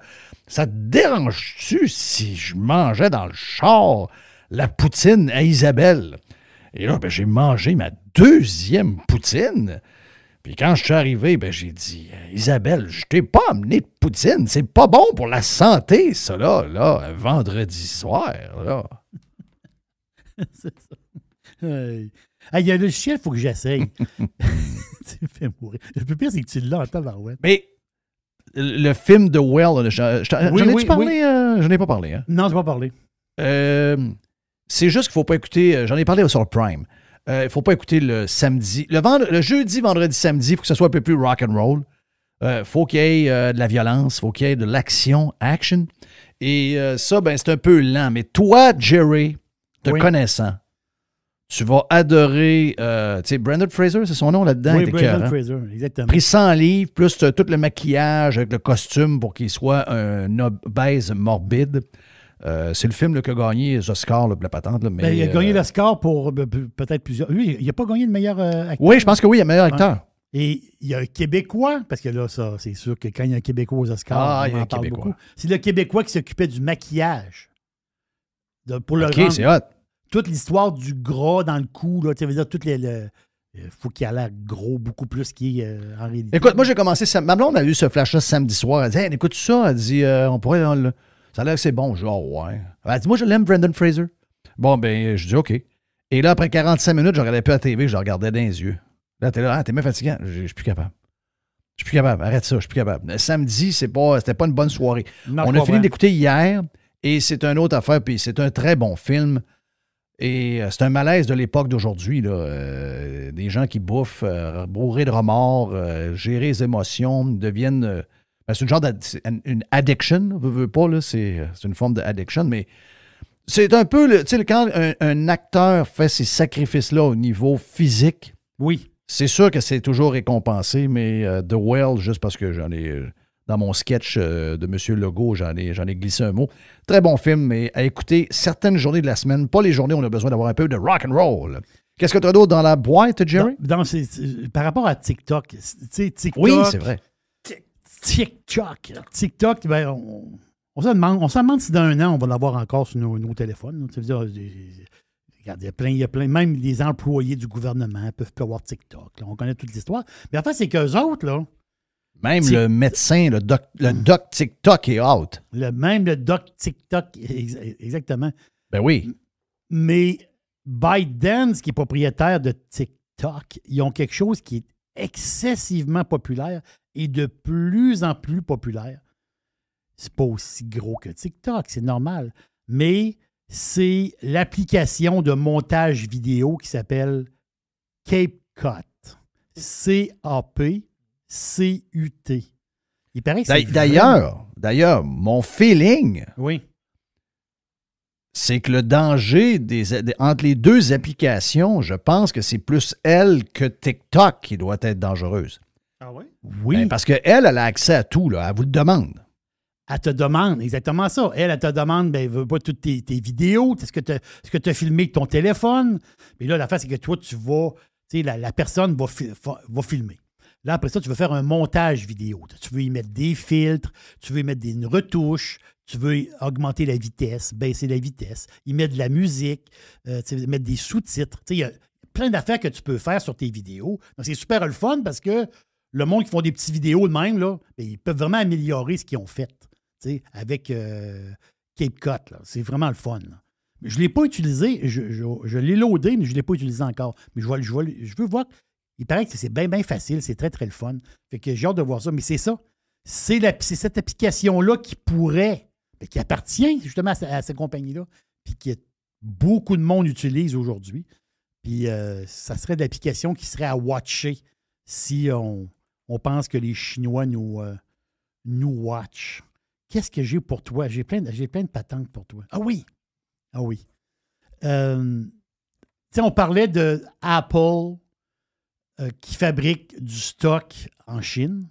ça te dérange-tu si je mangeais dans le char la poutine à Isabelle? Et là, ben, j'ai mangé ma deuxième poutine. Puis quand je suis arrivé, ben, j'ai dit Isabelle, je t'ai pas amené de poutine. C'est pas bon pour la santé, ça, là, là, un vendredi soir, là. C'est ça. Euh, ah, Il y a le chien, il faut que j'essaye. tu me fais mourir. Le plus pire, c'est que tu l'as en tabarouette. Mais le film de Well, j'en j'en Oui, ai-tu oui, parlé? oui. euh, j'en ai pas parlé. Hein? Non, je vais pas parler. Euh, c'est juste qu'il faut pas écouter. euh, J'en ai parlé sur le Euh, Il faut pas écouter le samedi. Le, vendre- le jeudi, vendredi, samedi, il faut que ce soit un peu plus rock and roll. Euh, faut qu'il y ait euh, de la violence, faut qu'il y ait de l'action, action. Et ça, ben, c'est un peu lent. Mais toi, Jerry, te Oui. connaissant, tu vas adorer. tu sais, Brandon Fraser, c'est son nom là-dedans. oui, Brandon écœurant. Fraser, exactement. Pris 100 livres, plus tout le maquillage avec le costume pour qu'il soit un obèse morbide. Euh, c'est le film là, qui a gagné les Oscars, là, pour la patente. là, mais, Ben, il a gagné euh, le score pour euh, pe- peut-être plusieurs. Lui, il n'a pas gagné le meilleur acteur. Oui, je pense que oui, il y a meilleur acteur. Et il y a un Québécois, parce que là, ça, c'est sûr que quand il y a un Québécois aux Oscars, Ah, on il y a en un parle Québécois. beaucoup. C'est le Québécois qui s'occupait du maquillage. De- pour le OK, c'est hot. toute l'histoire du gras dans le cou, là, tu veut dire, toutes les. le- il faut qu'il ait l'air gros beaucoup plus qu'il est euh, en réalité. Écoute, moi, j'ai commencé. Ma blonde a eu ce flash-là samedi soir. Elle dit Hey, écoute ça? Elle dit euh, On pourrait. on le- Ça a l'air que c'est bon. Je dis Oh, ouais. Elle dit Moi, je l'aime, Brendan Fraser. Bon, ben, je dis OK. Et là, après 45 minutes, je regardais plus la TV, je le regardais dans les yeux. Là, t'es là, ah, t'es même fatigant. Je je suis plus capable. Je suis plus capable. Arrête ça, je suis plus capable. Le Samedi, c'est pas, c'était pas une bonne soirée. Non, On a fini d'écouter hier et c'est une autre affaire, puis c'est un très bon film. Et euh, c'est un malaise de l'époque d'aujourd'hui. là. Euh, des gens qui bouffent, euh, bourrés de remords, euh, gérer les émotions, deviennent. Ben, c'est une genre d'ad- c'est une- une addiction, veut, veut pas, là, c'est c'est une forme d'addiction, mais c'est un peu, le- tu sais, quand un, un acteur fait ces sacrifices-là au niveau physique, Oui. c'est sûr que c'est toujours récompensé, mais euh, The Well, juste parce que j'en ai. dans mon sketch euh, de M. Legault, j'en ai, j'en ai glissé un mot. Très bon film, mais à écouter certaines journées de la semaine, pas les journées où on a besoin d'avoir un peu de rock and roll. Qu'est-ce que tu as d'autre dans la boîte, Jerry? Dans- dans ces- ces- par rapport à TikTok, tu sais, TikTok. oui, c'est vrai. TikTok. TikTok, ben, on, on se demande, on se demande si dans un an, on va l'avoir encore sur nos, nos téléphones. Tu veux dire, des- regarde, il y a plein, il y a plein, même les employés du gouvernement peuvent plus avoir TikTok. là. On connaît toute l'histoire. Mais en fait, c'est qu'eux autres, là, Même Tic- le médecin, le doc, le doc TikTok est out. le, même le doc TikTok, ex- exactement. Ben oui. Mais ByteDance, qui est propriétaire de TikTok, ils ont quelque chose qui est excessivement populaire et de plus en plus populaire. C'est pas aussi gros que TikTok, c'est normal. Mais c'est l'application de montage vidéo qui s'appelle CapeCut. C-A-P-C-U-T. Il paraît que D'ailleurs, d'ailleurs, mon feeling, Oui. c'est que le danger des, des- entre les deux applications, je pense que c'est plus elle que TikTok qui doit être dangereuse. Ah oui? Oui. Ben, parce qu'elle, elle a accès à tout, là. Elle vous le demande. Elle te demande exactement ça. Elle, elle te demande, ben, elle veut pas toutes tes, tes vidéos, est-ce que tu as filmé avec ton téléphone? Mais là, la face, c'est que toi, tu vas, tu sais, la, la personne va, fi- va filmer. Là, après ça, tu veux faire un montage vidéo. Tu veux y mettre des filtres, tu veux y mettre des retouches, tu veux augmenter la vitesse, baisser la vitesse, y mettre de la musique, euh, mettre des sous-titres. Tu sais, Il y a plein d'affaires que tu peux faire sur tes vidéos. Donc, c'est super le fun parce que le monde qui font des petites vidéos de même, là, ben, ils peuvent vraiment améliorer ce qu'ils ont fait avec euh, Cape là. C'est vraiment le fun. Je ne l'ai pas utilisé. Je, je- je l'ai loadé, mais je ne l'ai pas utilisé encore. Mais je, vois, je, vois- je veux voir. Il paraît que c'est bien, bien facile. C'est très, très le fun. Fait que j'ai hâte de voir ça. Mais c'est ça. C'est cette application-là qui pourrait, mais qui appartient justement à, ce- à cette compagnie-là, puis que beaucoup de monde utilise aujourd'hui. Puis euh, ça serait l'application qui serait à watcher si on, on pense que les Chinois nous, euh. Qu'est-ce que j'ai pour toi? J'ai plein, de- plein de patentes pour toi. Ah oui! Ah oui. Euh, on parlait de Apple euh, qui fabrique du stock en Chine.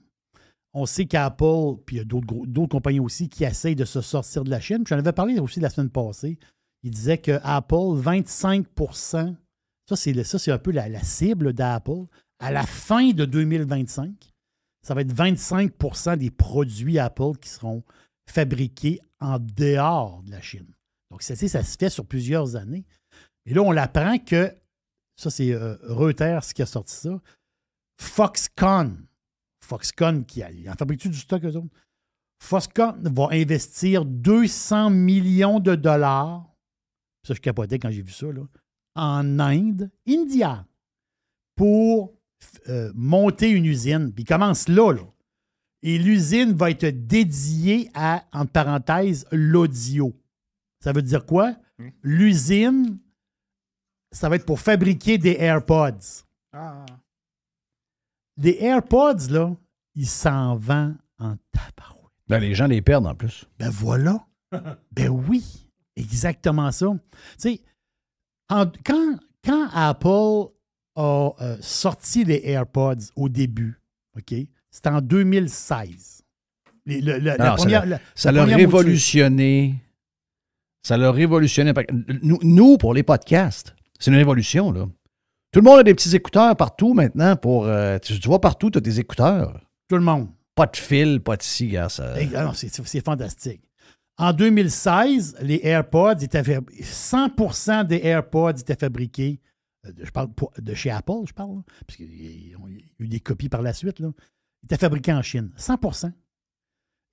On sait qu'Apple, puis il y a d'autres compagnies aussi qui essayent de se sortir de la Chine. J'en avais parlé aussi la semaine passée. Il disait que Apple, 25% ça c'est le- ça, c'est un peu la, la cible d'Apple. À la fin de 2025, ça va être 25% des produits Apple qui seront fabriqués en dehors de la Chine. Donc, ça, ça se fait sur plusieurs années. Et là, on apprend que, ça c'est euh, Reuters qui a sorti ça, Foxconn, Foxconn qui a, en fabrique du stock eux autres? Foxconn va investir 200 millions de dollars, ça je capotais quand j'ai vu ça, là, en Inde, India, pour euh, monter une usine. Puis il commence là, là. Et l'usine va être dédiée à, entre parenthèses, l'audio. Ça veut dire quoi? Hmm. L'usine, ça va être pour fabriquer des AirPods. Ah. Des AirPods, là, ils s'en vendent en tabarouette. Ben, les gens les perdent en plus. Ben voilà. ben oui, exactement ça. Tu sais, quand, quand Apple a euh, sorti les AirPods au début, OK, c'était en 2016. Les- le- le- la Non, première- Ça la révolutionné. Ça l'a révolutionné. Nous, nous, pour les podcasts, c'est une révolution, là. Tout le monde a des petits écouteurs partout maintenant pour. euh, tu, tu vois partout, tu as des écouteurs. Tout le monde. Pas de fil, pas de ci, gars, ça. Eh, non, C'est fantastique. En 2016, les AirPods étaient fab- 100% des AirPods étaient fabriqués. Euh, de- Je parle pour- de chez Apple, je parle, parce qu'il y a il eu des copies par la suite. Là. Ils étaient fabriqués en Chine. 100%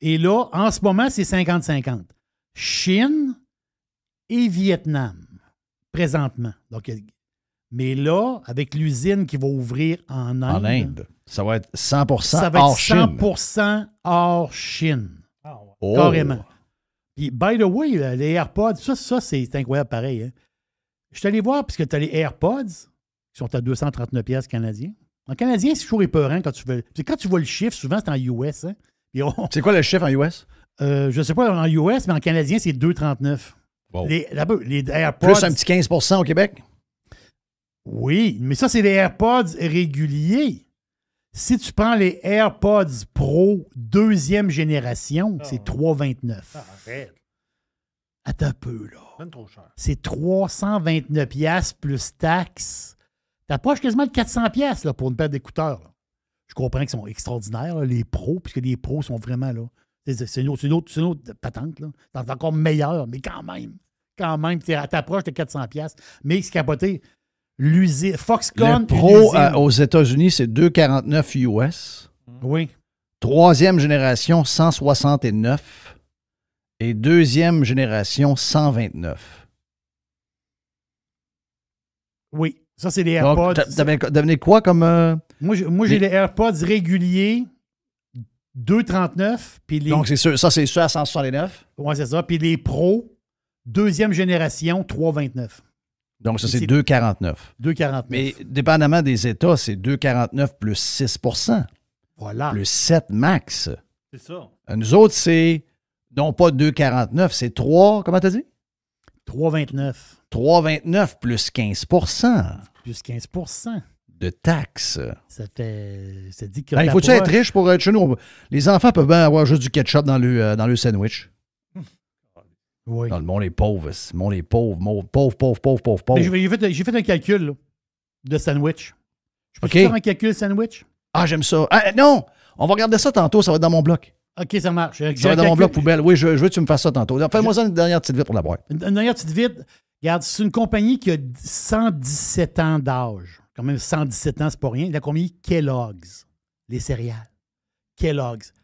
Et là, en ce moment, c'est 50-50. Chine et Vietnam, présentement. Donc, il mais là, avec l'usine qui va ouvrir en Inde, en Inde. Ça va être 100% ça va hors être Chine. 100% hors Chine. Oh. Carrément. Puis, by the way, là, les AirPods, ça, ça c'est incroyable pareil. hein. Je suis allé voir, puisque tu as les AirPods, qui sont à 239 pièces canadiens. En canadien, c'est toujours épeurant quand tu veux. C'est quand tu vois le chiffre, souvent, c'est en US. Hein. On- C'est quoi le chiffre en US? euh, je ne sais pas en US, mais en canadien, c'est 2,39. Wow. Les, les AirPods. Plus un petit 15% au Québec? Oui, mais ça, c'est les AirPods réguliers. Si tu prends les AirPods Pro deuxième génération, c'est 3,29. Arrête. Attends un peu, là. C'est trop cher. c'est 329 pièces plus taxes. T'approches quasiment de 400 pièces pour une paire d'écouteurs. là. Je comprends qu'ils sont extraordinaires, là, les pros, puisque les pros sont vraiment là. C'est une, autre- c'est une autre, c'est une autre patente. là. C'est encore meilleur, mais quand même. Quand même, t'approches de 400 pièces. Mais c'est capoté. L'usine, Foxconn. Le Pro euh, aux États-Unis, c'est 2,49 US. Oui. Troisième génération, 169. Et deuxième génération, 129. Oui. Ça, c'est les Donc, AirPods. t'avais devenez quoi comme. euh, Moi, j'ai moi, j'ai les- les AirPods réguliers, 2,39. Puis les Donc, c'est sûr, ça, c'est sûr à 169. Ouais, c'est ça. Puis les pros, deuxième génération, 3,29. Donc, ça, C'est- c'est 2,49. 2,49. Mais dépendamment des États, c'est 2,49 plus 6% voilà. plus 7 max. C'est ça. Euh, Nous autres, c'est non pas 2,49, c'est 3, comment t'as dit? 3,29 3,29 plus 15% plus 15% de taxes. Ça fait. Ça dit que. Ben, faut-tu être riche pour être chez nous? Les enfants peuvent bien avoir juste du ketchup dans le, euh, dans le sandwich. Oui. Dans le monde est pauvre. Le monde est pauvre. Pauvre, pauvre, pauvre, pauvre, pauvre. J'ai fait, un calcul là, de sandwich. Je peux faire un calcul sandwich? Ah, j'aime ça. Ah, non! On va regarder ça tantôt. Ça va être dans mon bloc. OK, ça marche. Ça va dans mon bloc poubelle. Oui, je, je veux que tu me fasses ça tantôt. Fais-moi ça une dernière petite vite pour la boîte. Une une dernière petite vite. Regarde, c'est une compagnie qui a 117 ans d'âge. Quand même, 117 ans, c'est pas rien. La compagnie Kellogg's, les céréales. Kellogg's.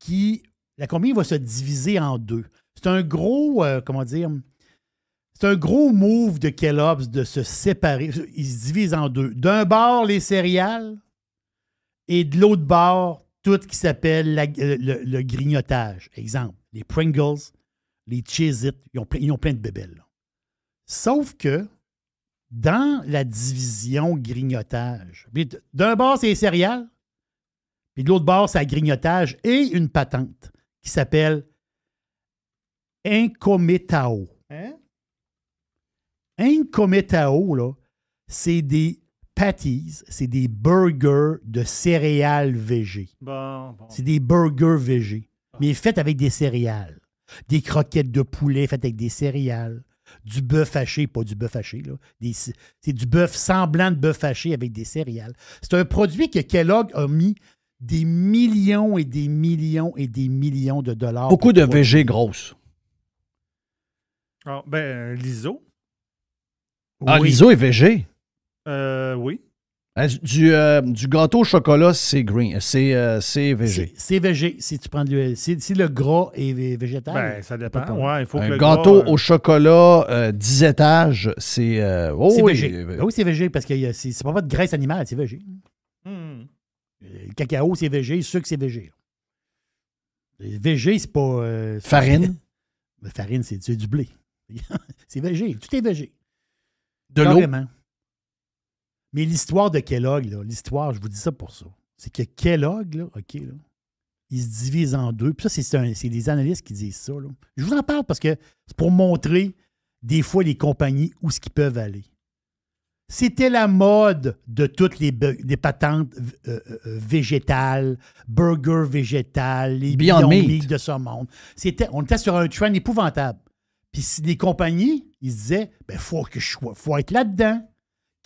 Qui, la compagnie va se diviser en deux. C'est un gros, euh, comment dire, c'est un gros move de Kellogg's de se séparer. Ils se divisent en deux. D'un bord, les céréales, et de l'autre bord, tout ce qui s'appelle le, le- le grignotage. Exemple, les Pringles, les Cheez-It, ils ont, plein- ils ont plein de bébelles. là. Sauf que dans la division grignotage, d'un bord, c'est les céréales, puis de l'autre bord, c'est la grignotage et une patente qui s'appelle Incometao. Hein? Incometao, là, c'est des patties, c'est des burgers de céréales végé. Bon, bon. C'est des burgers végé, mais faits avec des céréales. Des croquettes de poulet faites avec des céréales. Du bœuf haché, pas du bœuf haché, là. Des- C'est du bœuf semblant de bœuf haché avec des céréales. C'est un produit que Kellogg a mis des millions et des millions et des millions de dollars. Beaucoup de. VG grosses. Ah, ben, l'ISO, Ah, Oui. l'ISO est VG. Euh, oui. Du, euh, du gâteau au chocolat, c'est green. C'est euh, c'est VG. C'est végé. Si tu prends le, si, si le gras est vé- végétal. Ben, ça dépend. pas de problème. Ouais, il faut que Un le gâteau gras, au chocolat, euh, 10 étages, c'est. euh, oh c'est oui, végé. euh, Ben oui, c'est végé parce que c'est c'est pas de graisse animale, c'est végé. Hmm. Euh, Le cacao, c'est végé. Le sucre, c'est végé. Le végé, c'est pas. euh, Farine. La farine, c'est c'est du blé. c'est végé. Tout est végé. De l'eau. Mais l'histoire de Kellogg, l'histoire, je vous dis ça pour ça. C'est que Kellogg, là, OK, là, il se divise en deux. Puis ça, c'est des analystes qui disent ça. là. Je vous en parle parce que c'est pour montrer des fois les compagnies où ce qu'ils peuvent aller. C'était la mode de toutes les, patentes euh, euh, euh, végétales, burgers végétales, les Beyond Beyond, Meat. Meat. de ce monde. C'était, on était sur un trend épouvantable. Puis si les compagnies, ils se disaient, ben faut que je sois, faut être là-dedans.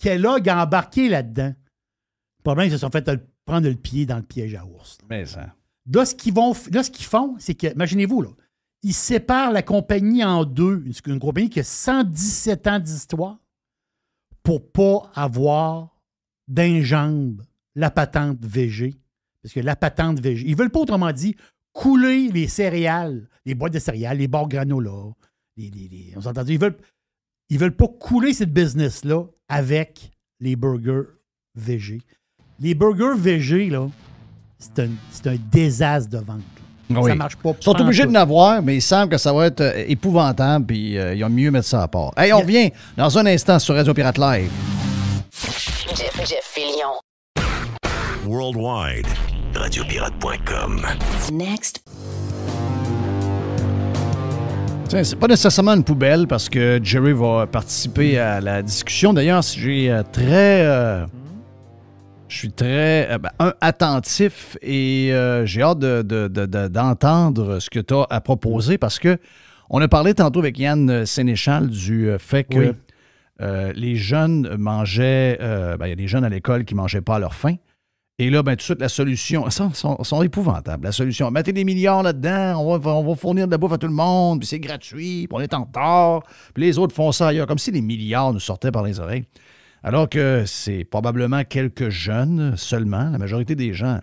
Kellogg a embarqué là-dedans. Le problème, ils se sont fait prendre le pied dans le piège à ours. là. Mais ça. Là, ce qu'ils vont, f- là, ce qu'ils font, c'est que, imaginez-vous, là, ils séparent la compagnie en deux. Une, une compagnie qui a 117 ans d'histoire pour pas avoir d'injambe la patente VG. Parce que la patente VG, ils veulent pas, autrement dit, couler les céréales, les boîtes de céréales, les barres granola. Les, les- les- on s'est entendu, ils veulent, ils veulent pas couler cette business-là avec les burgers VG. Les burgers VG, là, c'est un, c'est un désastre de vente. Oui. Ça marche pas. Ils sont obligés de n'avoir, mais il semble que ça va être euh, épouvantable, puis euh, ils ont mieux mettre ça à part. Hey, on revient dans un instant sur Radio Pirate Live. Jeff, Jeff Fillion. Worldwide. Radiopirate.com. Next. Tiens, C'est pas nécessairement une poubelle parce que Jerry va participer à la discussion. D'ailleurs, j'ai euh, très. euh, je suis très euh, ben, un, attentif et euh, j'ai hâte de- de- de- de- d'entendre ce que tu as à proposer parce que on a parlé tantôt avec Yann Sénéchal du fait que Oui. les jeunes mangeaient. ben, Il y a des jeunes à l'école qui ne mangeaient pas à leur faim. Et là, ben, tout de suite, la solution, sont, sont, épouvantables. La solution, mettez des milliards là-dedans, on va, on va fournir de la bouffe à tout le monde, puis c'est gratuit, puis on est en retard, puis les autres font ça ailleurs, comme si les milliards nous sortaient par les oreilles. Alors que c'est probablement quelques jeunes seulement, la majorité des gens.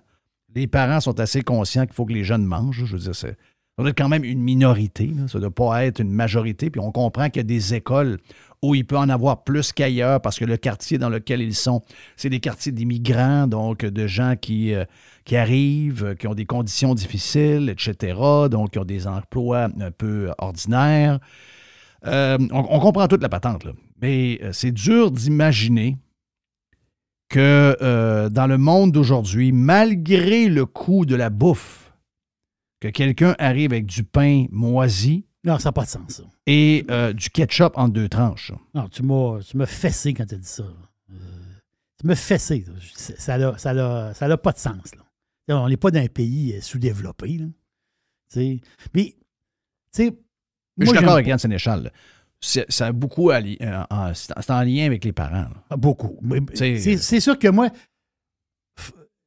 Les parents sont assez conscients qu'il faut que les jeunes mangent. Je veux dire, c'est, ça doit être quand même une minorité, ça ne doit pas être une majorité. Puis on comprend qu'il y a des écoles où il peut en avoir plus qu'ailleurs parce que le quartier dans lequel ils sont, c'est des quartiers d'immigrants, donc de gens qui, euh, arrivent, qui ont des conditions difficiles, etc., donc qui ont des emplois un peu ordinaires. Euh, on, comprend toute la patente, mais euh, c'est dur d'imaginer que dans le monde d'aujourd'hui, malgré le coût de la bouffe, que quelqu'un arrive avec du pain moisi Non, ça n'a pas de sens, ça. et euh, du ketchup en deux tranches. Non, tu m'as, fessé quand tu as dit ça. Euh, tu m'as fessé. Ça n'a ça n'a- ça n'a pas de sens. Là. On n'est pas dans un pays euh, sous-développé. Mais, tu sais, je moi, suis d'accord avec Yann Sénéchal. là. Ça a beaucoup euh, c'est en- lien avec les parents. là. pas beaucoup. C'est sûr que moi,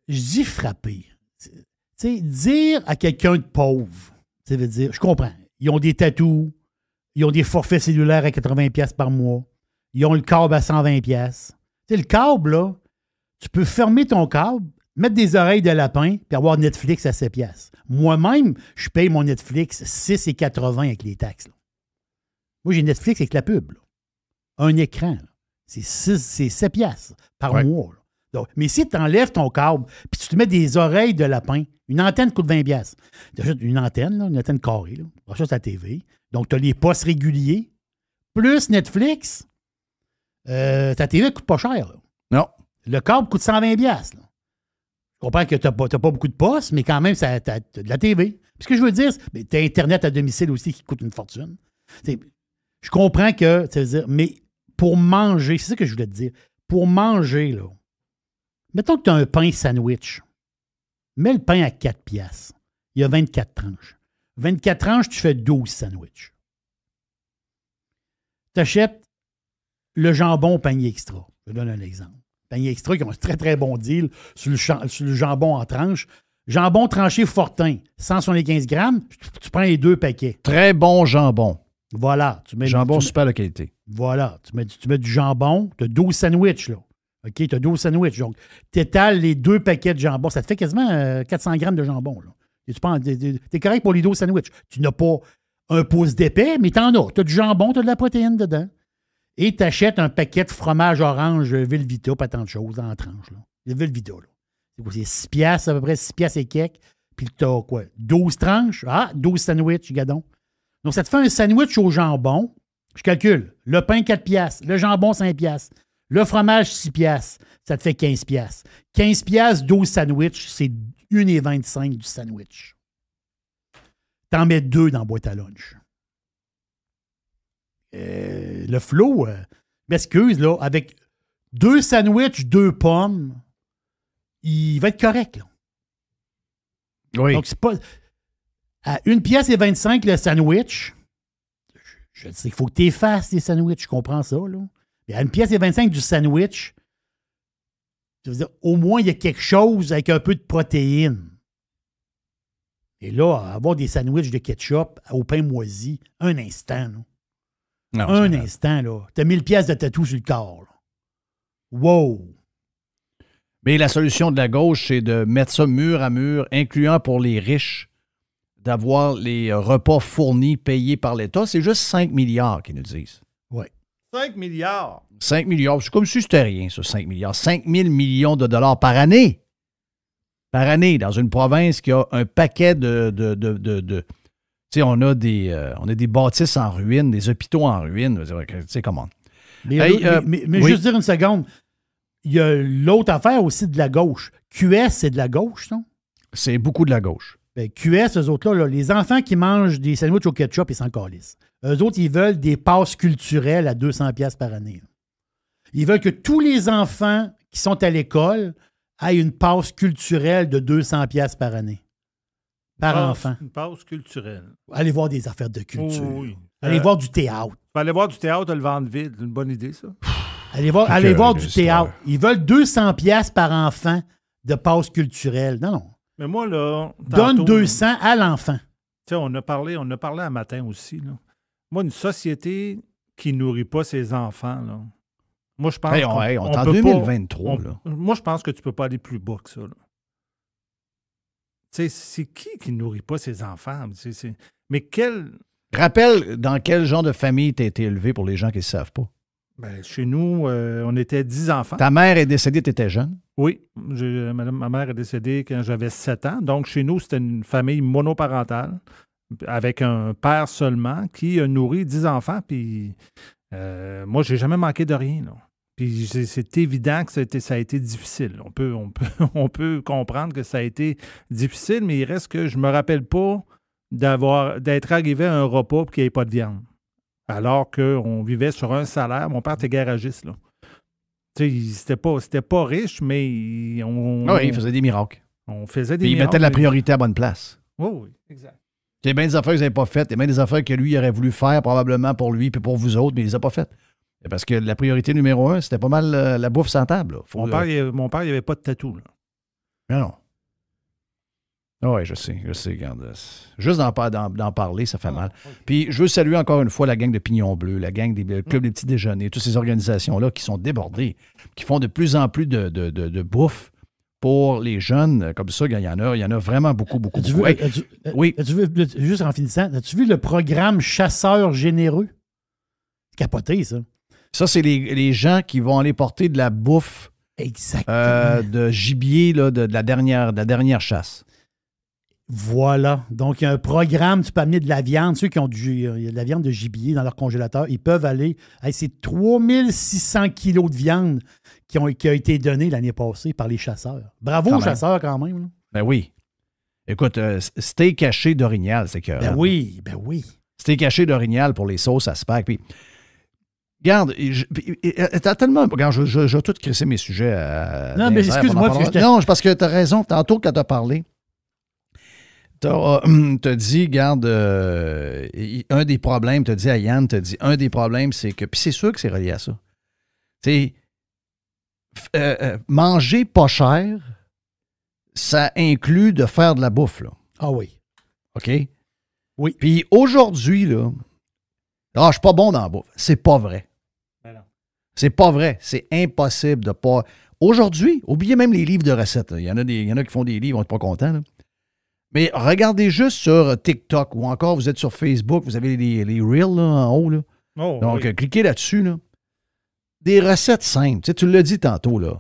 je dis frapper. Tu sais, dire à quelqu'un de pauvre, ça veut dire, je comprends. Ils ont des tatous, ils ont des forfaits cellulaires à 80$ piastres par mois, ils ont le câble à 120$. piastres. Tu sais, le câble, là, tu peux fermer ton câble, mettre des oreilles de lapin puis avoir Netflix à 7 piastres. Moi-même, je paye mon Netflix 6,80 avec les taxes. là. Moi, j'ai Netflix avec la pub. là. Un écran. là. C'est 6, c'est 7 piastres par Ouais. mois. là. Donc, mais si tu enlèves ton câble puis tu te mets des oreilles de lapin, une antenne coûte 20 piastres. Tu achètes une antenne, là, une antenne carrée. Là. Tu achètes ta TV. Donc, tu as les postes réguliers. Plus Netflix, euh, ta TV coûte pas cher. là. Non. Le câble coûte 120 piastres, là. Je comprends que tu n'as pas, pas beaucoup de postes, mais quand même, ça, t'as, t'as de la TV. Puis ce que je veux dire, c'est tu as Internet à domicile aussi qui coûte une fortune. Je comprends que, ça dire, mais pour manger, c'est ça que je voulais te dire. Pour manger, là, mettons que tu as un pain sandwich. Mets le pain à 4 piastres. Il y a 24 tranches. 24 tranches, tu fais 12 sandwichs. Tu achètes le jambon au panier extra. Je donne un exemple. Panier extra qui ont un très, très bon deal sur le, cha- sur le jambon en tranche. Jambon tranché Fortin, 175 grammes, tu, prends les deux paquets. Très bon jambon. Voilà. Tu mets, Jambon tu- super de qualité. voilà. Tu mets, du- tu mets du jambon, tu as 12 sandwichs, là. OK, tu as 12 sandwichs. Donc, tu étales les deux paquets de jambon. Ça te fait quasiment euh, 400 grammes de jambon, tu t'es correct pour les 12 sandwichs? Tu n'as pas un pouce d'épais, mais tu en as. Tu as du jambon, tu as de la protéine dedans. Et tu achètes un paquet de fromage orange Velvita, pas tant de choses en tranche. Là. Le Velvita, là. C'est 6 piastres, à peu près 6 piastres et quelques. Puis tu as quoi? 12 tranches? Ah, 12 sandwichs, gadon. Donc, ça te fait un sandwich au jambon. Je calcule. Le pain, 4 piastres. Le jambon, 5 piastres. Le fromage, 6 piastres. Ça te fait 15 piastres. 15 piastres, 12 sandwichs, c'est 1,25 du sandwich. T'en mets deux dans la boîte à lunch. Euh, le flow, euh, m'excuse, là, avec deux sandwichs, deux pommes, il va être correct, là. Oui. Donc, c'est pas. À une pièce et 25 le sandwich, je, je sais qu'il faut que tu effaces les sandwichs, je comprends ça, là. À une pièce et 25 du sandwich, je veux dire, au moins, il y a quelque chose avec un peu de protéines. Et là, avoir des sandwichs de ketchup au pain moisi, un instant, là. Non, un instant, là. T'as 1000 pièces de tatou sur le corps, là. Wow! Mais la solution de la gauche, c'est de mettre ça mur à mur, incluant pour les riches, d'avoir les repas fournis, payés par l'État. C'est juste 5 milliards qu'ils nous disent. 5 milliards. 5 milliards, c'est comme si c'était rien, ça, 5 milliards. 5 000 millions de dollars par année. Par année, dans une province qui a un paquet de. de, de, de- de- tu sais, on a, des, euh, on a des bâtisses en ruine, des hôpitaux en ruine. Tu sais comment. Mais, Hey, mais- euh, mais- mais oui. juste dire une seconde. Il y a l'autre affaire aussi de la gauche. QS, c'est de la gauche, non? C'est beaucoup de la gauche. Ben, QS, eux autres-là, là, les enfants qui mangent des sandwichs au ketchup, ils s'en calissent. Eux autres, ils veulent des passes culturelles à 200$ piastres par année. Ils veulent que tous les enfants qui sont à l'école aient une passe culturelle de 200$ piastres par année. Par Passe- enfant. Une pause culturelle. Allez voir des affaires de culture. Oh, oui. Allez Euh, voir du théâtre. Aller voir du théâtre, le ventre vide. C'est une bonne idée, ça. Allez voir, allez voir du théâtre. Ils veulent 200$ piastres par enfant de passe culturelle. Non, non. Mais moi, là. Donne tantôt, 200 à l'enfant. Tu sais, on a parlé, on a parlé un matin aussi. Là. Moi, une société qui nourrit pas ses enfants, là. Moi, je pense Hey, on, hey, on on est en peut pas- 2023. on- là. moi, je pense que tu peux pas aller plus bas que ça. Tu sais, c'est qui qui nourrit pas ses enfants? Mais quel. Rappelle dans quel genre de famille tu as été élevé pour les gens qui ne savent pas. Ben, chez nous, euh, on était 10 enfants. Ta mère est décédée, tu étais jeune? Oui, j'ai- madame, ma mère est décédée quand j'avais 7 ans. Donc, chez nous, c'était une famille monoparentale avec un père seulement qui a nourri 10 enfants. Puis, euh, moi, j'ai jamais manqué de rien. là. Puis, c'est- évident que ça a été, ça a été difficile. On peut, on, peut, on peut comprendre que ça a été difficile, mais il reste que je me rappelle pas d'avoir d'être arrivé à un repas et qu'il n'y ait pas de viande. Alors qu'on vivait sur un salaire. Mon père était garagiste. Là. C'était pas, pas riche, mais on, Ah oui, il faisait des miracles. on faisait des Puis il mettait miracles. la priorité à bonne place. Oui, oui, exact. Il y a bien des affaires que vous n'avez pas faites. Il y a bien des affaires que lui il aurait voulu faire probablement pour lui puis pour vous autres, mais il ne les a pas faites. Parce que la priorité numéro un, c'était pas mal euh, la bouffe sans table. là. Faut, Mon euh, père, il, mon père, il avait pas de tatou. Là. Non, non. oui, je sais, je sais. regarde, euh, Juste d'en, par- d'en- d'en parler, ça fait mal. Puis je veux saluer encore une fois la gang de Pignon Bleu, la gang des le clubs des petits déjeuners, toutes ces organisations-là qui sont débordées, qui font de plus en plus de, de- de- de bouffe pour les jeunes, euh, comme ça, il y en a, il y en a vraiment beaucoup, beaucoup, As-tu beaucoup. vu- Hey, as-tu- euh, oui. as-tu vu- juste en finissant, as-tu vu le programme Chasseurs généreux? Capoté, ça. ça, c'est les, les gens qui vont aller porter de la bouffe Exactement. euh, de gibier là, de, de la dernière, de la dernière chasse. Voilà. Donc, il y a un programme, tu peux amener de la viande. Ceux qui ont du, euh, il y a de la viande de gibier dans leur congélateur, ils peuvent aller. Hey, c'est 3600 kilos de viande qui, ont, qui a été donnée l'année passée par les chasseurs. Bravo Quand aux même. chasseurs, quand même. là. Ben oui. Écoute, euh, steak haché d'orignal, c'est que. Ben oui, ben oui. Steak haché d'orignal pour les sauces à spag. Puis, regarde, euh, t'as tellement. Regarde, je, je, je vais tout crisser mes sujets à. Non, mais excuse-moi, Non, parce que t'as raison. Tantôt, quand t'as parlé, t'as euh, t'as dit, regarde, euh, un des problèmes, t'as dit à Yann, t'as dit, un des problèmes, c'est que. Puis c'est sûr que c'est relié à ça. Tu sais, euh, euh, manger pas cher, ça inclut de faire de la bouffe, là. Ah oui. OK? Oui. Puis aujourd'hui, là, ah, je suis pas bon dans la bouffe. C'est pas vrai. Ben. C'est pas vrai. C'est impossible de pas. Aujourd'hui, oubliez même les livres de recettes. là. Il y en a, des, il y en a qui font des livres, vont être pas contents. là. Mais regardez juste sur TikTok ou encore vous êtes sur Facebook, vous avez les, les Reels là, en haut. Là. Oh, Donc, oui. euh, cliquez là-dessus. Là. Des recettes simples. Tu tu l'as dit tantôt. Là.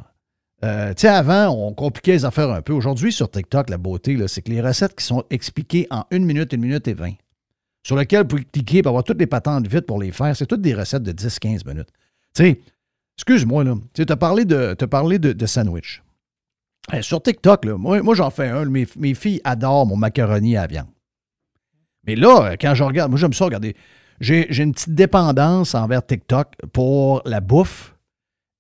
Euh, avant, on compliquait les affaires un peu. Aujourd'hui, sur TikTok, la beauté, c'est que les recettes qui sont expliquées en une minute, une minute et vingt, sur lesquelles vous pouvez cliquer pour avoir toutes les patentes vite pour les faire, c'est toutes des recettes de 10-15 minutes. Tu excuse-moi, là. Tu as parlé de, sandwich. Eh, sur TikTok, là, moi, j'en fais un. Mes, filles adorent mon macaroni à viande. Mais là, quand je regarde, moi, j'aime ça regarder. J'ai une petite dépendance envers TikTok pour la bouffe